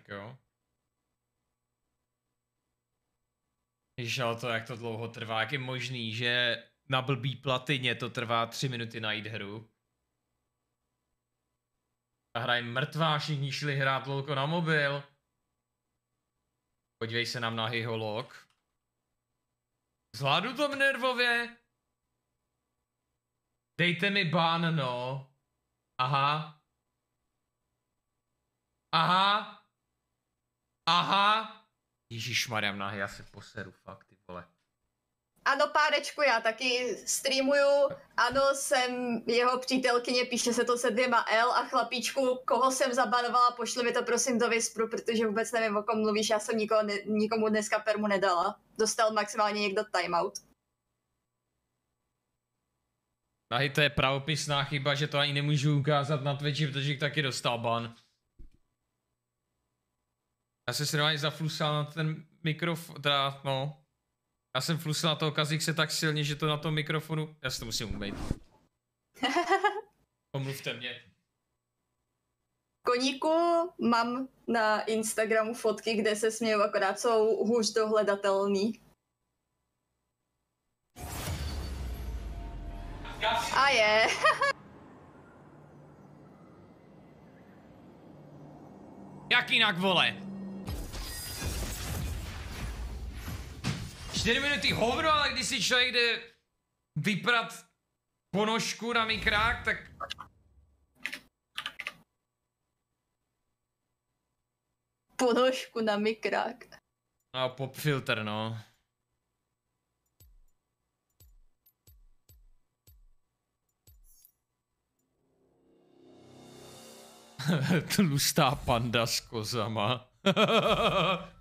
Jo. Ježiš, ale to jak to dlouho trvá, jak je možný, že na blbý platině to trvá tři minuty najít hru. Ta hra je mrtvá, všichni šli hrát lolko na mobil. Podívej se nám na Hyholog. Zvládnu to nervově? Dejte mi ban, no. Aha. Aha. Aha. Ježíš Mariam nahy, já se poseru, fakt, ty vole. Ano, párečku, já taky streamuju. Ano, jsem jeho přítelkyně, píše se to se dvěma L a chlapíčku, koho jsem zabanovala, pošli mi to prosím do Vispru, protože vůbec nevím, o kom mluvíš, já jsem nikoho, ne, nikomu dneska permu nedala. Dostal maximálně někdo timeout. Nahy to je pravopisná chyba, že to ani nemůžu ukázat na Twitchi, protože taky dostal ban. Já jsem se normálně zaflusal na ten mikrofon, teda no. Já jsem flusal na toho Kazikse tak silně, že to na tom mikrofonu, já si to musím umýt. Pomluvte mě. Koníku mám na Instagramu fotky, kde se směju, akorát jsou hůř dohledatelný. A je. Jak jinak, vole? Čtyři minuty hovno, ale když si člověk jde vyprat ponožku na mikrák, tak Ponožku na mikrák. A pop filter, no. Tlustá panda s kozama.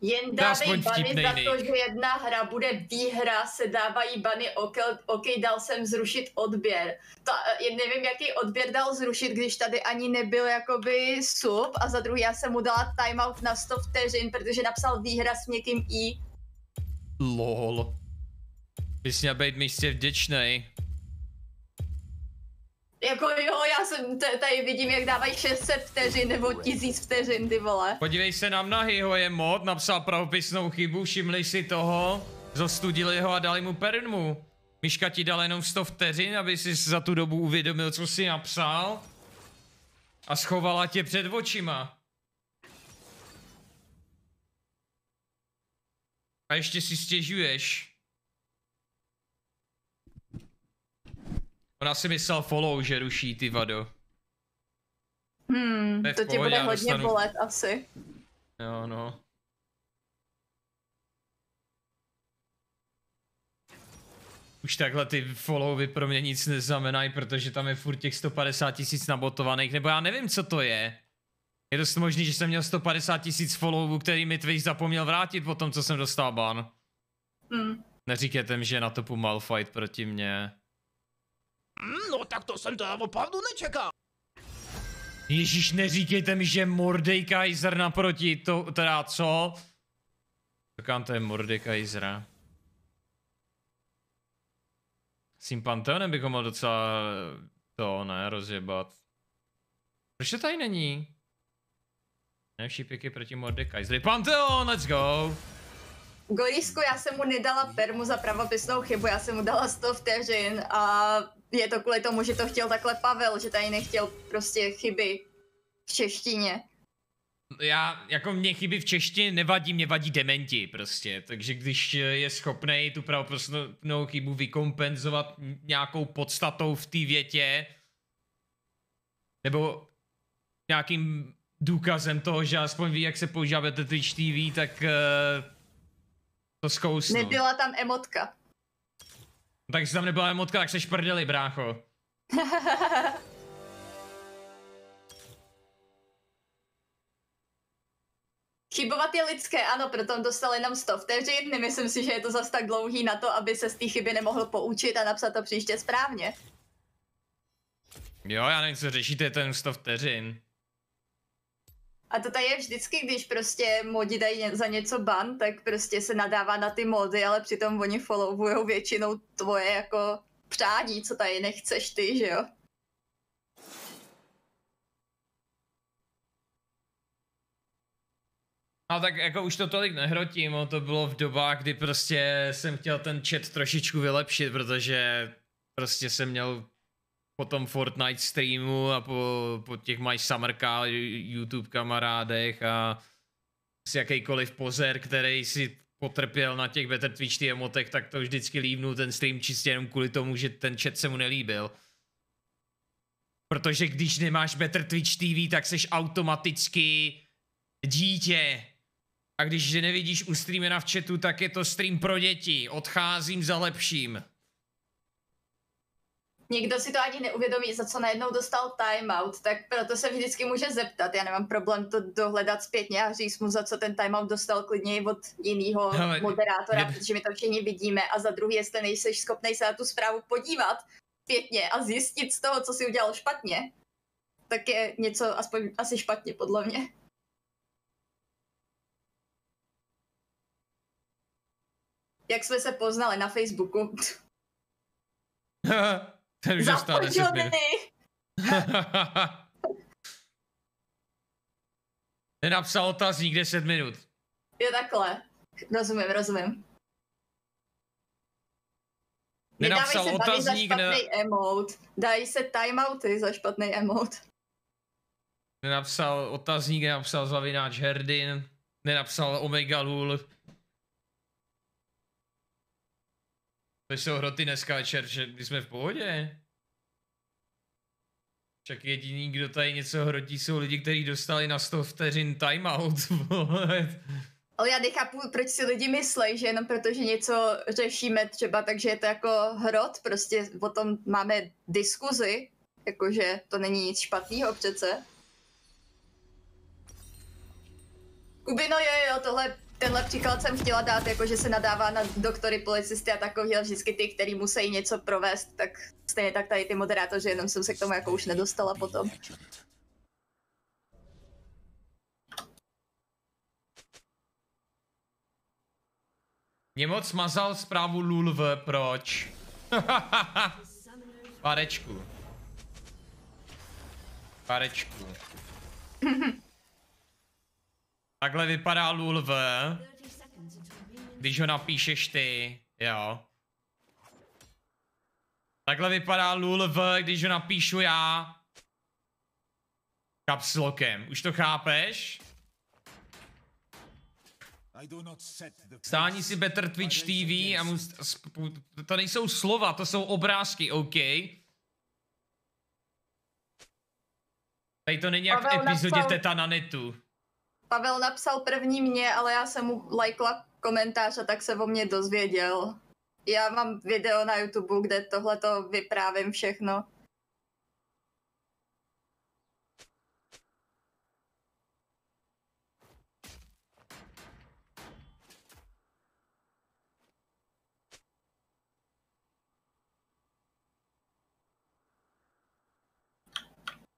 Jen To aspoň bany za to, že jedna hra bude výhra, se dávají bany, ok, ok, dal jsem zrušit odběr. Ta, eh, nevím, jaký odběr dal zrušit, když tady ani nebyl jakoby sub a za druhý já jsem mu dala timeout na 100 vteřin, protože napsal výhra s někým i. Lol. Bys měl být místě vděčnej. Jako jo, já jsem t- tady vidím, jak dávají 600 vteřin nebo 1000 vteřin, ty vole. Podívej se na Hyho, je mod, napsal pravopisnou chybu, všimli si toho, zostudili ho a dali mu permu. Myška ti dal jenom 100 vteřin, aby si za tu dobu uvědomil, co jsi napsal. A schovala tě před očima. A ještě si stěžuješ. Ona si myslel follow, že ruší ty vado. Hmm, To pohodě, bude hodně dostanu- bolet asi. Jo, no. Už takhle ty followy pro mě nic neznamenají, protože tam je furt těch 150 tisíc nabotovaných, nebo já nevím, co to je. Je dost možný, že jsem měl 150 tisíc followů, který mi Twitch zapomněl vrátit po tom, co jsem dostal ban. Hmm. Neříkejte mi, že je na topu Malfight proti mně. No tak to jsem teda opravdu nečekal. Ježíš, neříkejte mi, že Mordekaiser naproti to, teda co? Říkám, to je Mordekaiser. S tím Panteonem bychom mohl docela to, ne, rozjebat. Proč to tady není? Nejlepší piky proti Mordekaiserovi. Panteon, let's go! Gorisku, já jsem mu nedala permu za pravopisnou chybu, já jsem mu dala 100 vteřin a je to kvůli tomu, že to chtěl takhle Pavel, že tady nechtěl prostě chyby v češtině. Já, jako mě chyby v češtině nevadí, mě vadí dementi prostě, takže když je schopný tu pravoprostnou chybu vykompenzovat nějakou podstatou v té větě, nebo nějakým důkazem toho, že aspoň ví, jak se používá Twitch TV, tak uh, to zkousnu. Nebyla tam emotka. Tak jestli tam nebyla emotka, tak seš prdeli, brácho. Chybovat je lidské, ano, proto dostal jenom 100 vteřin. Nemyslím si, že je to zas tak dlouhý na to, aby se z té chyby nemohl poučit a napsat to příště správně. Jo, já nevím, co řešíte, ten 100 vteřin. A to tady je vždycky, když prostě modi dají za něco ban, tak prostě se nadává na ty mody, ale přitom oni followujou většinou tvoje jako přání, co tady nechceš ty, že jo? A tak jako už to tolik nehrotím, to bylo v dobách, kdy prostě jsem chtěl ten chat trošičku vylepšit, protože prostě jsem měl po tom Fortnite streamu a po, po těch My Summer Call YouTube kamarádech a si jakýkoliv pozer, který si potrpěl na těch Better Twitch emotech, tak to vždycky lívnul ten stream čistě jenom kvůli tomu, že ten chat se mu nelíbil. Protože když nemáš Better Twitch TV, tak seš automaticky dítě. A když nevidíš u streamera v chatu, tak je to stream pro děti. Odcházím za lepším. Někdo si to ani neuvědomí, za co najednou dostal timeout, tak proto se vždycky může zeptat. Já nemám problém to dohledat zpětně a říct mu, za co ten timeout dostal klidně od jiného Hele, moderátora, mě- protože my to všichni vidíme. A za druhý, jestli nejseš schopný se na tu zprávu podívat zpětně a zjistit z toho, co si udělal špatně, tak je něco aspoň asi špatně, podle mě. Jak jsme se poznali na Facebooku. Ten už dostal 10 minut. Nenapsal otazník 10 minut. Je takhle. Rozumím, rozumím. Nedávají Nenapsal se bany za otazník, ne, špatný emote. Dají se timeouty za špatný emote. nenapsal otazník, nenapsal zavináč Herdin, nenapsal Omega Lul. To jsou hroty dneska večer, že my jsme v pohodě. Však jediný, kdo tady něco hrotí, jsou lidi, kteří dostali na 100 vteřin timeout. Ale já nechápu, proč si lidi myslí, že jenom protože něco řešíme třeba, takže je to jako hrot, prostě o tom máme diskuzi, jakože to není nic špatného přece. Kubino, jo, jo, tohle, tenhle příklad jsem chtěla dát, jakože se nadává na doktory, policisty a takovýhle vždycky ty, který musí něco provést, tak stejně tak tady ty moderátoři, jenom jsem se k tomu jako už nedostala potom. Legend. Mě moc smazal zprávu Lulv, proč? Párečku. Párečku. Takhle vypadá Lulv, 30 seconds until ring když ho napíšeš ty, jo. Takhle vypadá Lulv, když ho napíšu já. Kapslokem. Už to chápeš? Stání si Better Twitch TV a mus, to nejsou slova, to jsou obrázky, OK? Tady to není jak v epizodě Teta na netu. Pavel napsal první mě, ale já jsem mu lajkla komentář a tak se o mě dozvěděl. Já mám video na YouTube, kde tohle to vyprávím všechno.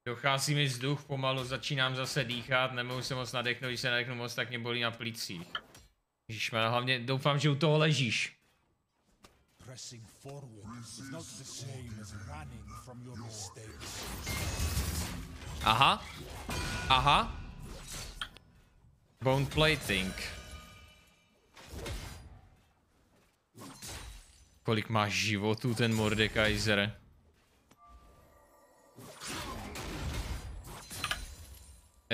Dochází mi vzduch, pomalu začínám zase dýchat, nemohu se moc nadechnout, když se nadechnu moc, tak mě bolí na plicích. Ježišmarja, hlavně doufám, že u toho ležíš. pressing forward is not the same as running from your mistakes. Aha. Aha. Bone plating. Kolik má životů ten Mordekaiser?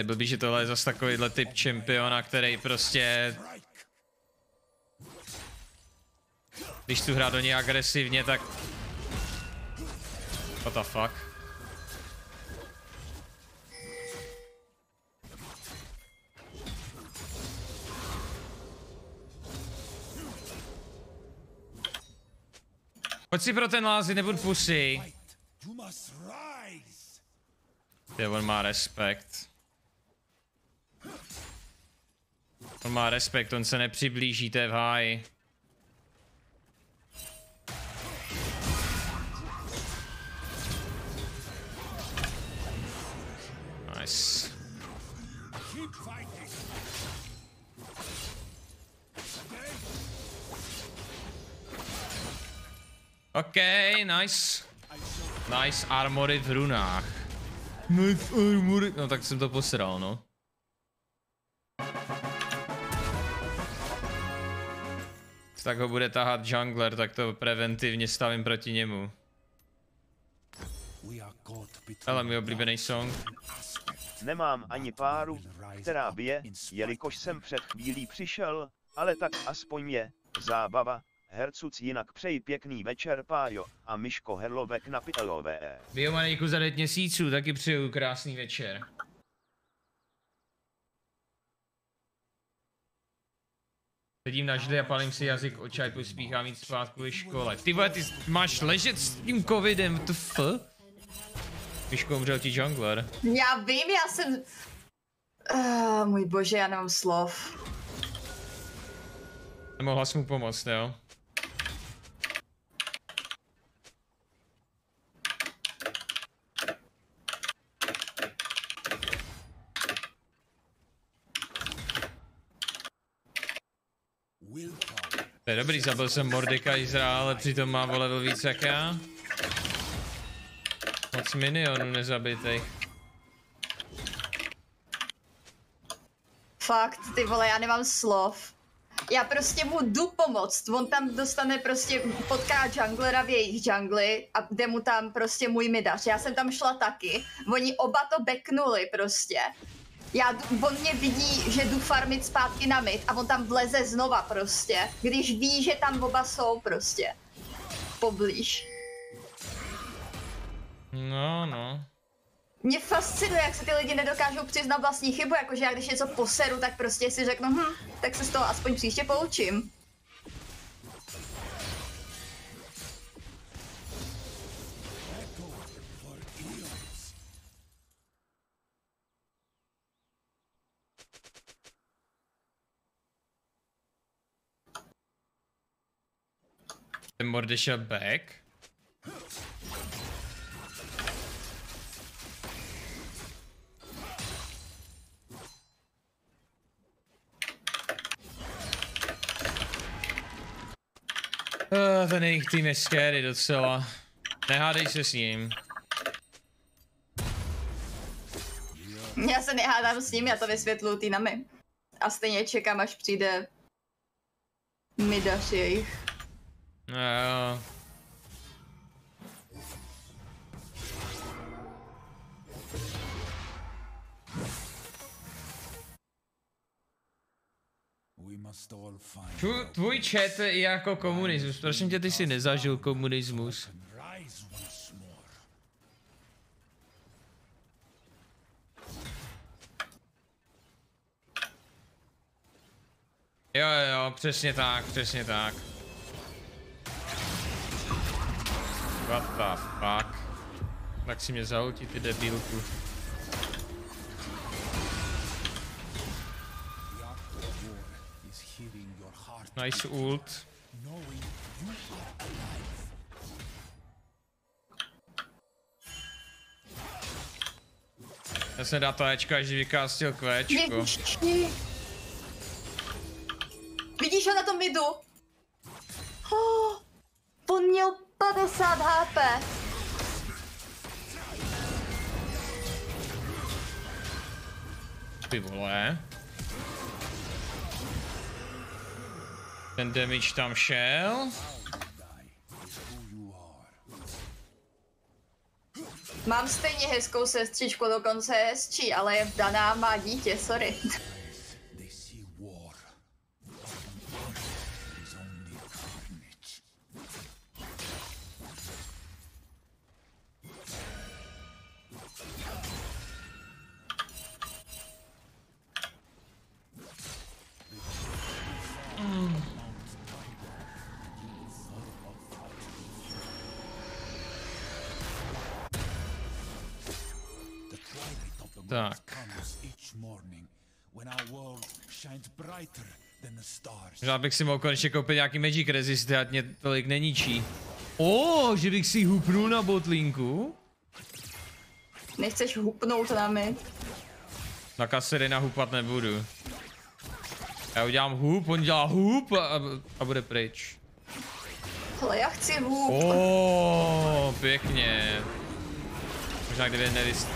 Je by, že tohle je zase takovýhle typ čempiona, který prostě... Když tu hrá do něj agresivně, tak... What the fuck? Pojď si pro ten lázy, nebudu pusy. Ty, on má respekt. On má respekt, on se nepřiblíží, to je v háji. Nice. OK, nice. Nice armory v runách. Nice armory. No tak jsem to posral, no. Tak ho bude tahat jungler, tak to preventivně stavím proti němu. Ale můj oblíbený song. Nemám ani páru, která bije, jelikož jsem před chvílí přišel, ale tak aspoň je. Zábava. Hercuc jinak přeji pěkný večer Pájo a Myško Herlovek na Pitelové. Biomaníku za 9 měsíců, taky přeju krásný večer. Sedím na židli a palím si jazyk o čaj, pospíchám jít spát kvůli škole. Ty vole, ty máš ležet s tím covidem, to f? Myško, umřel ti jungler. Já vím, já jsem... Uh, můj bože, já nemám slov. Nemohla jsi mu pomoct, jo? To je dobrý, zabil jsem Mordekaisera, ale přitom má level víc jak já. Moc minionů nezabitých. Fakt, ty vole, já nemám slov. Já prostě mu jdu pomoct, on tam dostane prostě, potká junglera v jejich jungli a jde mu tam prostě můj midař. Já jsem tam šla taky, oni oba to beknuli prostě. Já, on mě vidí, že jdu farmit zpátky na mid a on tam vleze znova prostě, když ví, že tam oba jsou prostě. Poblíž. No, no. Mě fascinuje, jak se ty lidi nedokážou přiznat vlastní chybu, jakože já když něco poseru, tak prostě si řeknu, hm, tak se z toho aspoň příště poučím. Ten Morde šel back. Uh, ten jejich tým je scary docela. Nehádej se s ním. Já se nehádám s ním, já to vysvětluju týnami. A stejně čekám, až přijde Midaš jejich. Find Tvůj, chat je jako komunismus. Prosím tě, ty jsi nezažil komunismus. jo, jo, přesně tak, přesně tak. What the fuck? Tak si mě zautí, ty debilku. Nice ult. Já jsem dá to Ečko, až vykástil. Ježiši. Vidíš ho na tom midu? Oh, on měl 50 HP. Ty vole. Ten damage tam šel. Mám stejně hezkou sestřičku, dokonce hezčí, ale je vdaná, má dítě, sorry. Možná bych si mohl konečně koupit nějaký Magic Resist, ať mě tolik neníčí. O, že bych si hupnul na botlínku? Nechceš hupnout na my? Na kaserina hupat nebudu. Já udělám hup, on dělá hup a, a bude pryč. Ale já chci hup. O, pěkně. Možná kdyby nevys...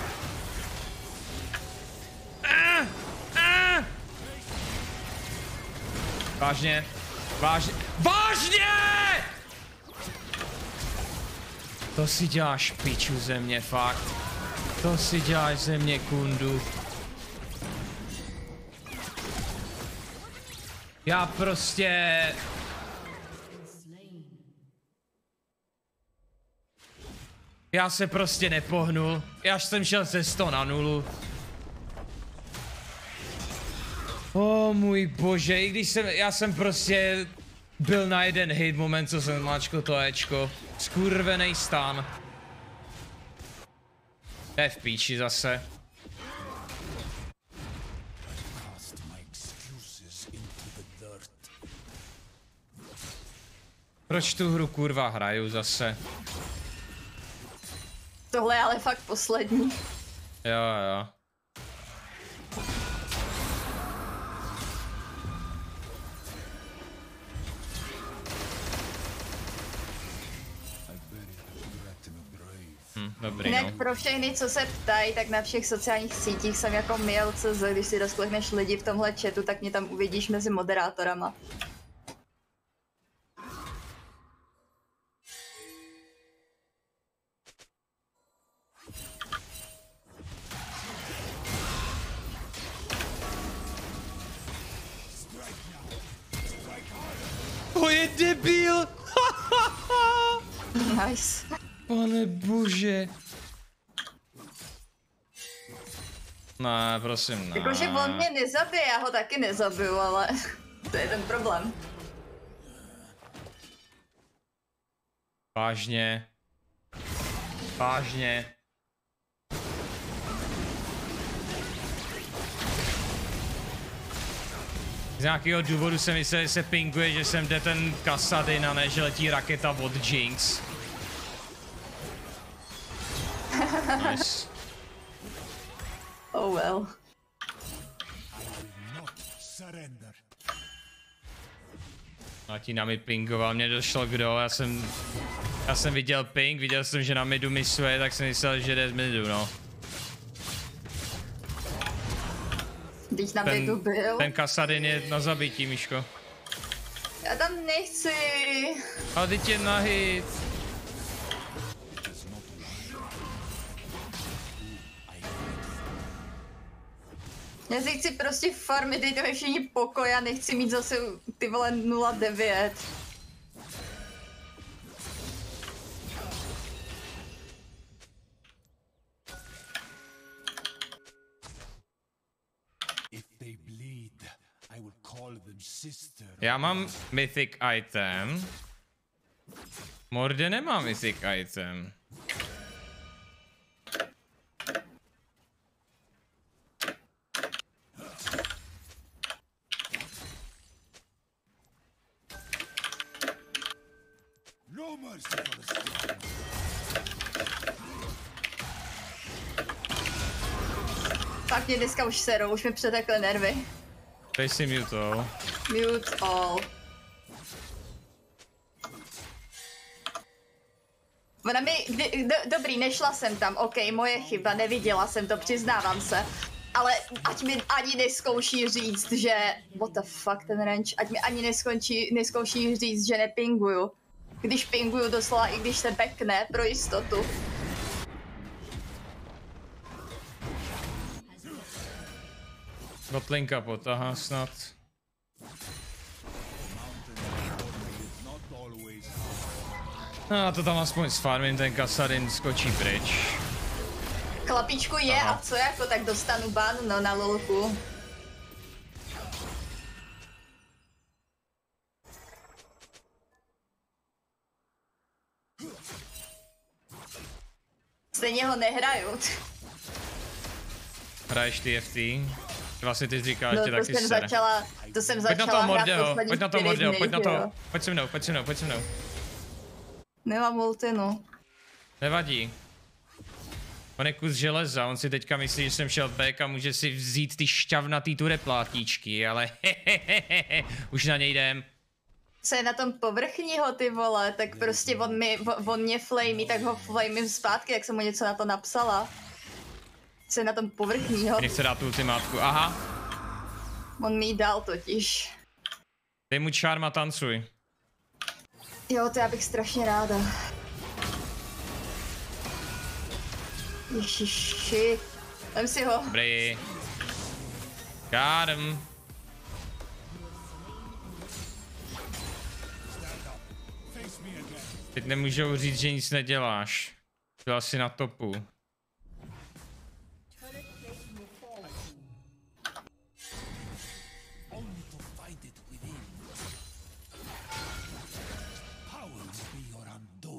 Vážně? Vážně? VÁŽNě! To si děláš piču ze mě, fakt. To si děláš ze mě, kundu. Já prostě... Já se prostě nepohnul. Já jsem šel ze 100 na nulu. O můj bože, i když jsem, já jsem prostě byl na jeden hit moment, co jsem máčko to Ečko. Skurvený stan. To je v píči zase. Proč tu hru kurva hraju zase? Tohle je ale fakt poslední. Jo, jo. Dobrý Jinak no. pro všechny, co se ptají, tak na všech sociálních sítích jsem jako Miel.cz, když si rozklikneš lidi v tomhle chatu, tak mě tam uvidíš mezi moderátorama. Bože. Ne, prosím, ne. Jakože on mě nezabije, já ho taky nezabiju, ale to je ten problém. Vážně. Vážně. Z nějakého důvodu jsem myslel, že se pinguje, že jsem jde ten Kasadin a ne, že letí raketa od Jinx. Nice. Oh well. Not surrender. Martina mi pingoval, mě došlo kdo, já jsem... Já jsem viděl ping, viděl jsem, že na midu misuje, tak jsem myslel, že jde z midu, no. Teď na mě tu byl. ten Kasadin je na zabití, Miško. Já tam nechci. Ale teď je na hit. Já si chci prostě farmit, dejte mi všichni pokoj, já nechci mít zase ty vole 0,9. If they bleed, I will call them sister. Já mám mythic item. Morde nemá mythic item. No mercy for the strong. Fakt mě dneska už serou, už mi přetekly nervy. Dej si mutou. Mute all. Ona mi, kdy, do, dobrý, nešla jsem tam, ok, moje chyba, neviděla jsem to, přiznávám se. Ale ať mi ani neskouší říct, že, what the fuck ten range, ať mi ani neskončí, neskouší říct, že nepinguju. Když pinguju doslova, i když se backne, pro jistotu. Botlinka potahá snad. Not always. No, to tam aspoň s farmím ten Kasadin skočí pryč. Chlapíčku je Aha. a co jako, tak dostanu ban, no na lolku. Stejně ho nehraju. Hraješ TFT? Vlastně ty říkáš, No že to taky jsem sere. začala, to jsem Pojď na začala to hrát Mordeho, pojď na to Mordeho, pojď na to. Pojď se mnou, pojď se mnou, pojď se mnou. Nemám ulti, no. Nevadí. On je kus železa, on si teďka myslí, že jsem šel back a může si vzít ty šťavnatý tureplátíčky, ale už na něj jdem. Co je na tom povrchního, ty vole, tak prostě on, mi, on mě flamey, tak ho flamey zpátky, jak jsem mu něco na to napsala. Co je na tom povrchního, Nechce dát tu ultimátku, aha. on mi ji dal totiž. Dej mu čárma, tancuj. Jo, to já bych strašně ráda. Ježiši. Vem si ho. Dobrý. Got him. Teď nemůžou říct, že nic neděláš. Byl asi na topu.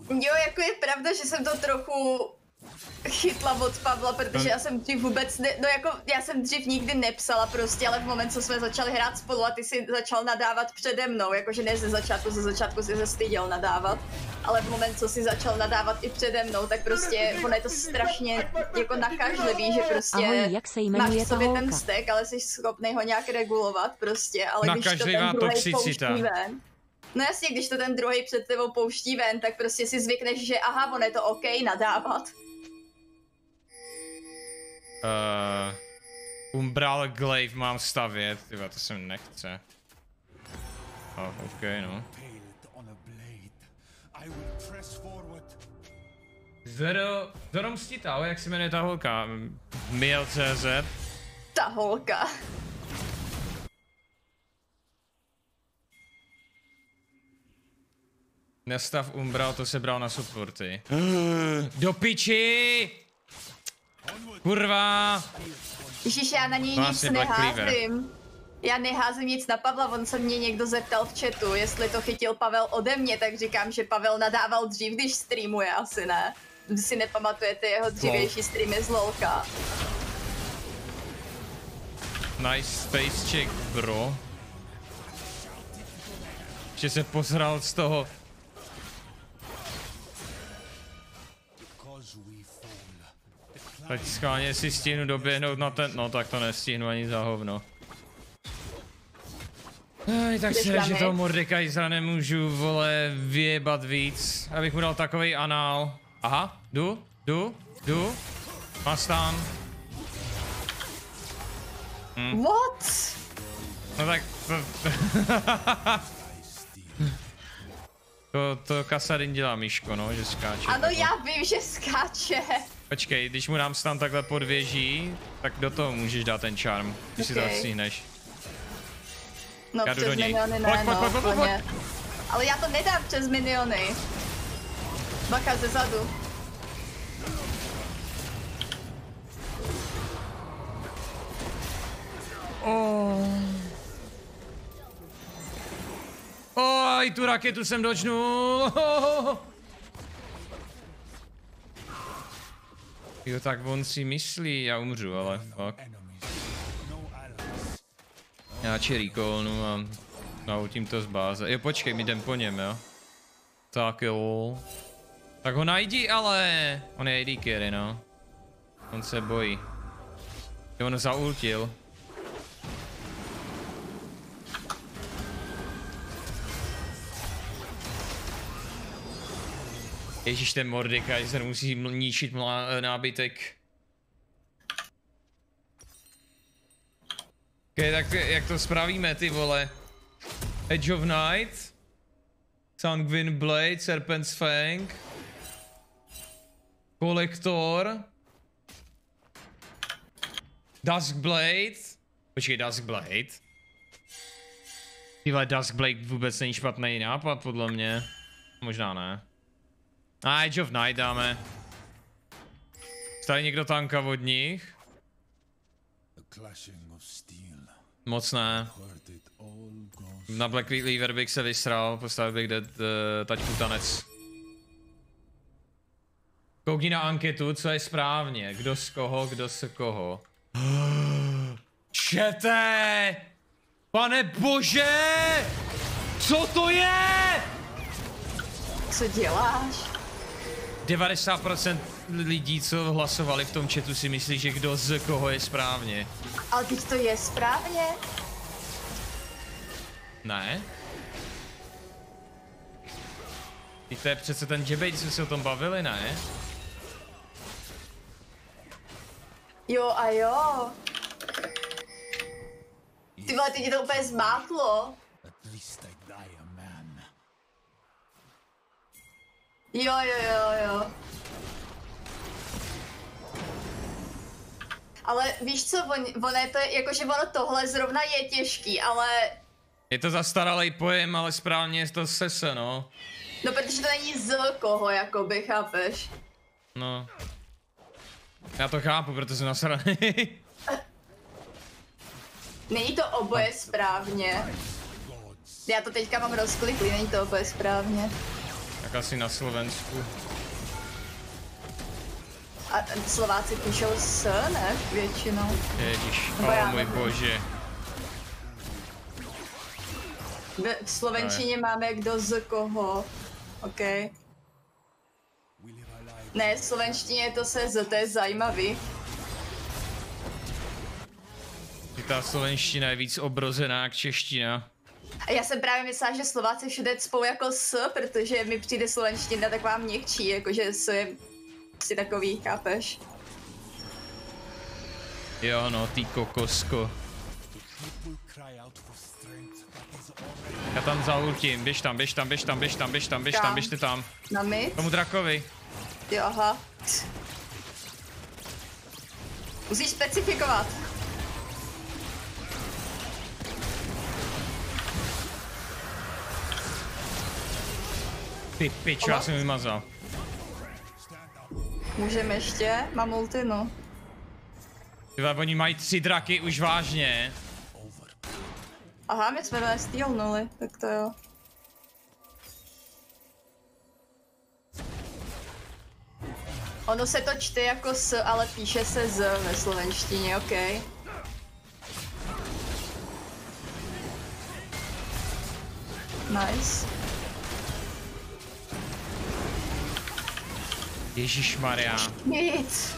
Jo, jako je pravda, že jsem to trochu chytla od Pavla, protože já jsem dřív vůbec, ne, no jako já jsem dřív nikdy nepsala prostě, ale v moment, co jsme začali hrát spolu a ty si začal nadávat přede mnou, jakože ne ze začátku, ze začátku si se styděl nadávat, ale v moment, co si začal nadávat i přede mnou, tak prostě ono je to strašně jako nakažlivý, že prostě Ahoj, jak se máš jmenuje v sobě ten vztek, ale jsi schopný ho nějak regulovat prostě, ale když to Nakažlivá ten druhý toxicita. pouští ven, No jasně, když to ten druhý před tebou pouští ven, tak prostě si zvykneš, že aha, on je to OK nadávat. Uh, Umbral Glaive mám stavět, tyva, to jsem nechce. Oh, ok, no. Impaled on a blade. I will press forward. Zero, Zero mstita, jak se jmenuje ta holka? Miel.cz Ta holka. Nestav Umbral, to se bral na supporty. Do piči! Kurva! Ježíš, já na ní Vlastně nic neházím. Já neházím nic na Pavla, on se mě někdo zeptal v chatu, jestli to chytil Pavel ode mě, tak říkám, že Pavel nadával dřív, když streamuje, asi ne. Vy si nepamatujete jeho dřívější streamy z LOLka. Nice space check, bro. Že se posral z toho. Teď schválně si stihnu doběhnout na ten, no tak to nestihnu ani za hovno. Aj, tak se, že toho Mordekajzra nemůžu, vole, vyjebat víc, abych mu dal takovej anál. Aha, jdu, jdu, jdu. Mastán. Hm. What? No tak to... to, to Kasarin dělá Míško, no, že skáče. Ano, já vím, že skáče. Počkej, když mu dám stan takhle pod věží, tak do toho můžeš dát ten charm, když si to stihneš. No, Já přes do něj. miniony Pojď, ne, pojď, no, pojď, pojď, pojď. plně. Ale já to nedám přes miniony. Bacha ze zadu. Oh. Oj, tu raketu jsem dočnul. Jo, tak on si myslí, já umřu, ale fuck. Já čerýkolnu a nautím to z báze. Jo, počkej, my jdem po něm, jo. Tak jo. Tak ho najdi, ale. On je AD carry, no. On se bojí. Jo, on zaultil. Ježíš, ten Mordekaiser musí ml- ničit mlá- nábytek. Okay, tak jak to spravíme, ty vole? Edge of Night, Sanguine Blade, Serpent's Fang, Kolektor, Dusk Blade, počkej, Dusk Blade. Tyhle Dusk Blade vůbec není špatný nápad, podle mě. Možná ne. A Edge of Night dáme. Tady někdo tanka od nich? Moc ne. Na Black Lever bych se vysral, postavil bych dead, uh, taťku tanec. Koukni na anketu, co je správně, kdo z koho, kdo z koho. Čete! Pane bože! Co to je? Co děláš? 90% lidí, co hlasovali v tom chatu, si myslí, že kdo z koho je správně. Ale teď to je správně? Ne? Teď to je přece ten debate, jsme se o tom bavili, ne? Jo a jo. Ty vole, teď je to úplně zmátlo. Jo, jo, jo, jo. Ale víš co, on, on je to, jakože ono tohle zrovna je těžký, ale Je to zastaralý pojem, ale správně je to sese, no. no protože to není z koho, jakoby, chápeš? No. Já to chápu, protože jsem nasraný. Není to oboje správně. Já to teďka mám rozkliklý, není to oboje správně. Tak asi na Slovensku. A Slováci píšou s, ne? Většinou. Ježíš, já o můj nevím. bože. V slovenštině máme kdo z koho. OK. Ne, v slovenštině je to se z, to je zajímavý. Ta slovenština je víc obrozená jak čeština. Já jsem právě myslela, že Slováci všude cpou jako s, protože mi přijde slovenština taková měkčí, jakože s je si takový, chápeš? Jo no, ty kokosko. Já tam zaultím, běž tam, běž tam, běž tam, běž tam, běž tam, běž tam, běžte tam. Na my? Tomu drakovi. Jo, aha. Musíš specifikovat. Ty pičo, já jsem vymazal. Můžeme ještě? Mám ulti, no. Ty vole, oni mají tři draky už vážně. Aha, my jsme nestýlnuli, tak to jo. Ono se to čte jako s, ale píše se z ve slovenštině, OK. Nice. Ježíš Maria. Nic.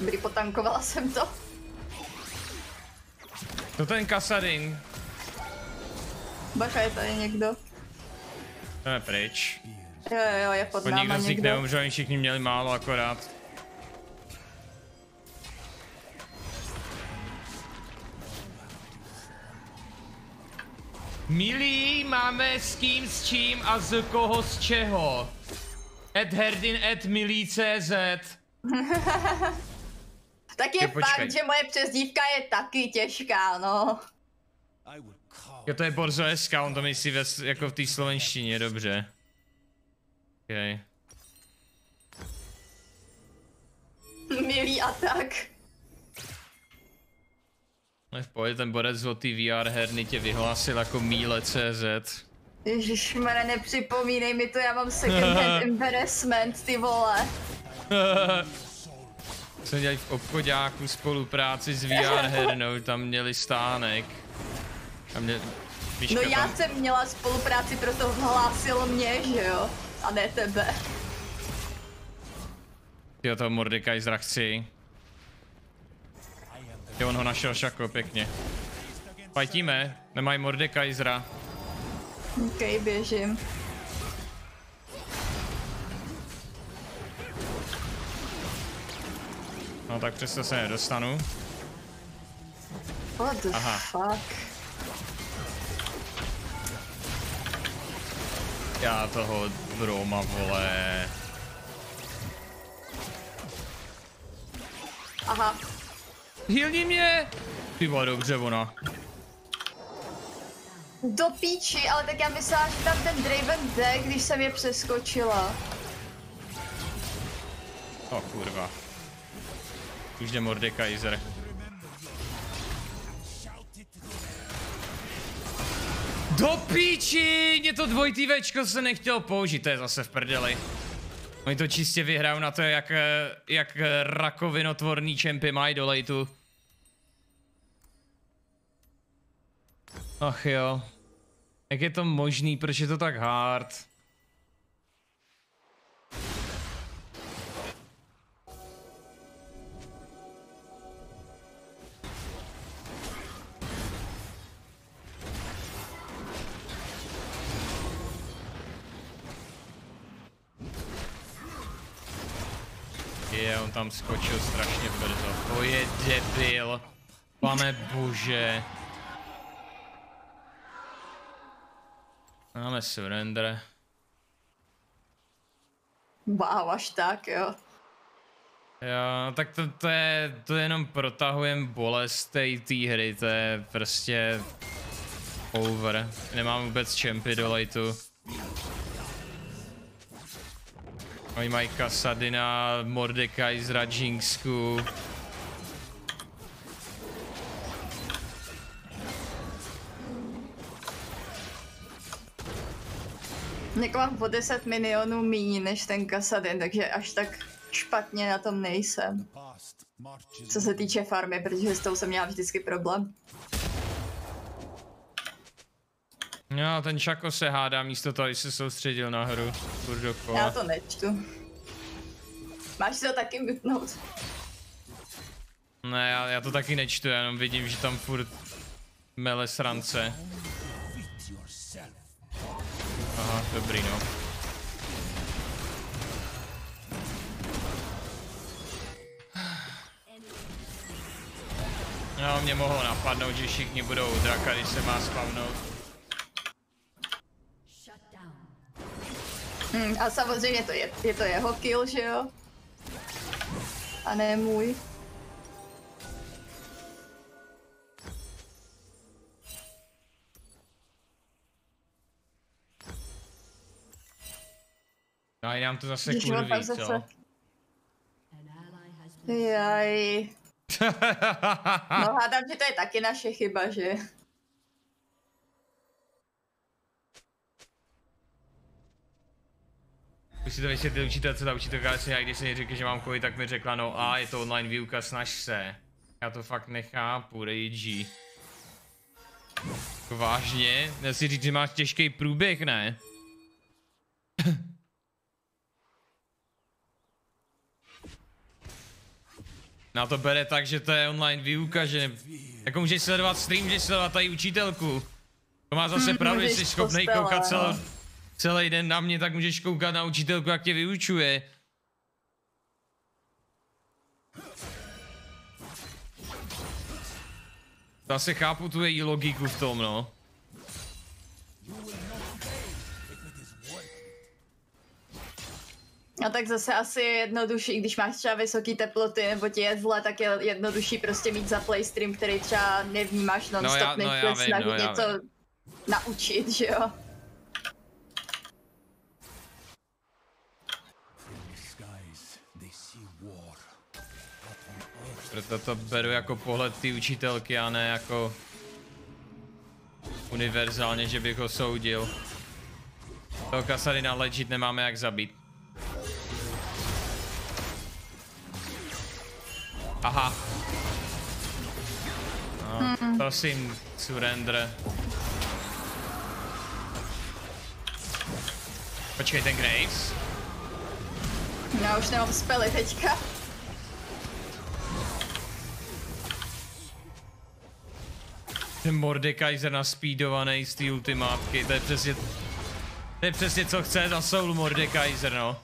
Dobrý, potankovala jsem to. To ten Kasadin. Bacha, je tady někdo. To je pryč. Jo, jo, je pod To nikdo náma z nich někdo. neumřel, oni všichni měli málo akorát. Milí, máme s kým, s čím a z koho z čeho. Ed Herdin, Ed Milí CZ. Tak je počkej. fakt, že moje přezdívka je taky těžká, no. Jo, to je Borzo SK, on to myslí ve, jako v té slovenštině, dobře. Okay. Milý a tak. Je v pohodě, ten borec zlotý VR herny tě vyhlásil jako míle CZ. Ježišmane, nepřipomínej mi to, já mám second hand embarrassment, ty vole. Jsme dělali v obchodáku spolupráci s VR hernou, tam měli stánek. A mě, Víška, No já tam, jsem měla spolupráci, proto hlásil mě, že jo? A ne tebe. jo, toho Mordekaisera chci. Jo, on ho našel šako, pěkně. Fajtíme, nemají Mordekaisera. OK, běžím. No tak přesto se nedostanu. What the Aha. fuck? Já toho Broma, vole. Aha. Hilni mě! Ty vole, dobře, ona. Do píči, ale tak já myslela, že tam ten Draven jde, když jsem je přeskočila. O kurva. Už jde Mordekaiser. Do píči! Mě to dvojitý Včko se nechtěl použít, to je zase v prdeli. Oni to čistě vyhrajou na to, jak, eh, jak eh, rakovinotvorný čempy mají do lejtu. Ach jo. Jak je to možný, proč je to tak hard? Je, on tam skočil strašně brzo. To je debil. Pane bože. Máme surrender. Wow, až tak, jo. Jo, tak to, to je, to jenom protahujem bolest té té hry, to je prostě over. Nemám vůbec čempy do lejtu. Oni mají Kasadina, Mordekaisera, Jinxku. Jako mám o 10 milionů míní než ten Kasadin, takže až tak špatně na tom nejsem. Co se týče farmy, protože s tou jsem měla vždycky problém. No, ten Šako se hádá místo toho, aby se soustředil na hru. Furt Já to nečtu. Máš to taky mutnout. Ne, já, já to taky nečtu, já jenom vidím, že tam furt mele srance. Aha, dobrý no. No, mě mohlo napadnout, že všichni budou draka, když se má spavnout. Shut down. Hm, a samozřejmě to je, je to jeho kill, že jo? A ne můj. No a nám to zase kurví, co? zase... Been Jaj. No hádám, že to je taky naše chyba, že? Si to vysvětlil učitel, co ta učitelka si, a když se mi řekl, že mám covid, tak mi řekla, no a je to online výuka, snaž se. Já to fakt nechápu, Reiji. Jako vážně? Já si říct, že máš těžký průběh, ne? Na to bere tak, že to je online výuka, že jako můžeš sledovat stream, můžeš sledovat tady učitelku. To má zase pravdu, že jsi schopný koukat no. celou, celý den na mě, tak můžeš koukat na učitelku, jak tě vyučuje. Zase chápu tu její logiku v tom, no. A tak zase asi je jednodušší, když máš třeba vysoké teploty nebo ti je zle, tak je jednodušší prostě mít za playstream, který třeba nevnímáš non-stop, já- než no já vím, no já něco naučit, že jo? Proto to beru jako pohled ty učitelky a ne jako univerzálně, že bych ho soudil. Toho Kasadina legit nemáme jak zabít. Aha. No, prosím, surrender. Počkej, ten Graves? Já už nemám spely teďka. Ten Mordekaiser naspídovaný z té ultimátky, to je přesně... To je přesně co chce za Soul Mordekaiser, no.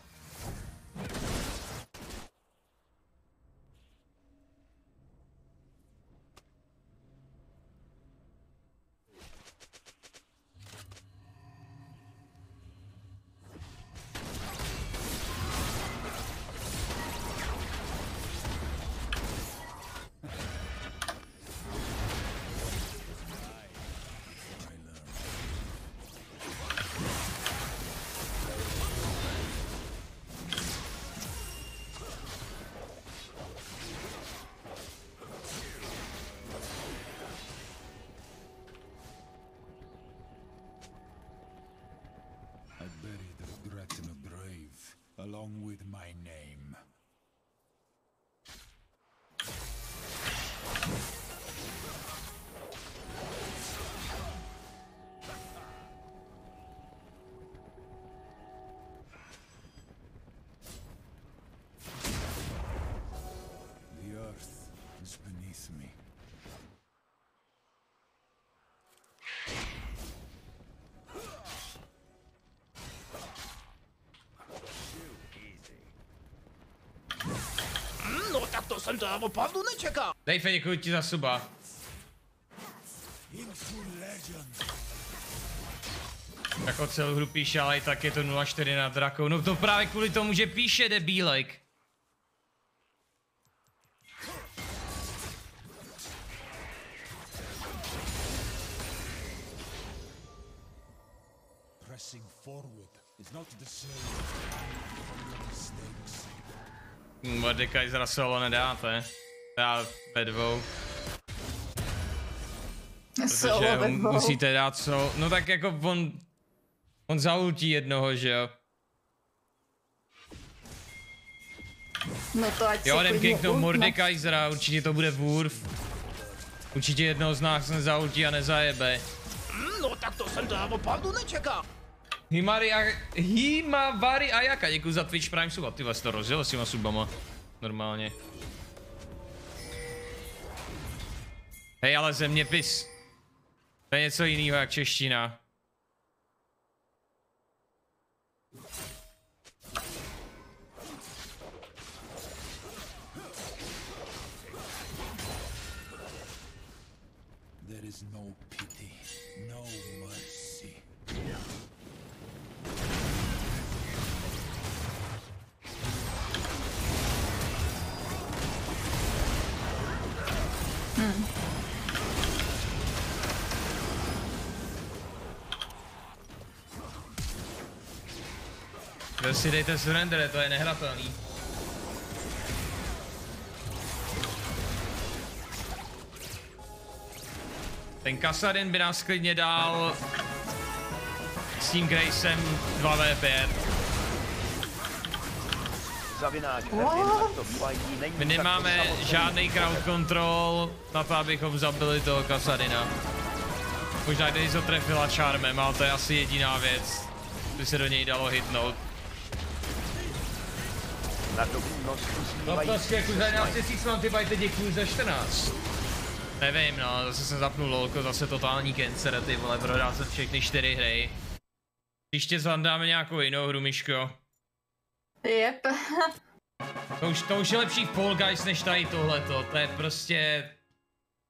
Jsem teda opravdu nečekal. Dejfe, děkuji ti za suba. Jako celou hru píše, ale i tak je to 0,4 na drakou. No to právě kvůli tomu, že píše debílek. Mordekaisera solo nedáte. Já ve dvou. Solo Protože ve dvou. musíte dát solo. No tak jako on... On zaultí jednoho, že jo? No to ať Jo, jdem kicknout. Mordekaisera, určitě to bude Wurf. Určitě jednoho z nás nezaultí a nezajebe. No tak to jsem teda opravdu nečekal. Himari a... Himavari Ayaka, děkuji za Twitch Prime suba. Ty vás to rozjelo s těma subama. Normálně. Hej, ale zeměpis. To je něco jiného jak čeština. To si dejte surrender, to je nehratelný. Ten Kasadin by nás klidně dal s tím Gracem 2v5. Zavináč My nemáme žádný crowd control na to, abychom zabili toho Kasadina. Možná když to trefila charmem, ale to je asi jediná věc, by se do něj dalo hitnout. Na dobrou noc No uspívají prostě jako za se 11 smajt. tisíc mám ty bajty, děkuju za 14. Nevím no, zase jsem zapnul lolko, zase totální cancer, ty vole, prodal jsem všechny čtyři hry. Příště zandáme nějakou jinou hru, Miško. Jep. To už, to už je lepší v Fall Guys než tady tohleto, to je prostě...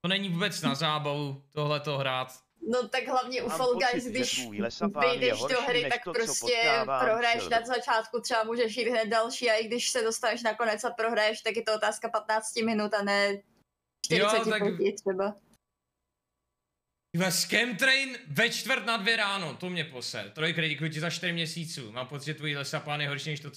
To není vůbec na zábavu tohleto hrát. No tak hlavně u Fall Guys, když vyjdeš do hry, tak to, prostě prohraješ na začátku, třeba můžeš jít hned další a i když se dostaneš nakonec a prohraješ, tak je to otázka 15 minut a ne 40 tak- tak... třeba. Tyhle, Scamtrain ve čtvrt na dvě ráno, to mě poser. Trojkrát děkuji ti za čtyři měsíců. Mám pocit, že tvůj lesapán je horší než to, co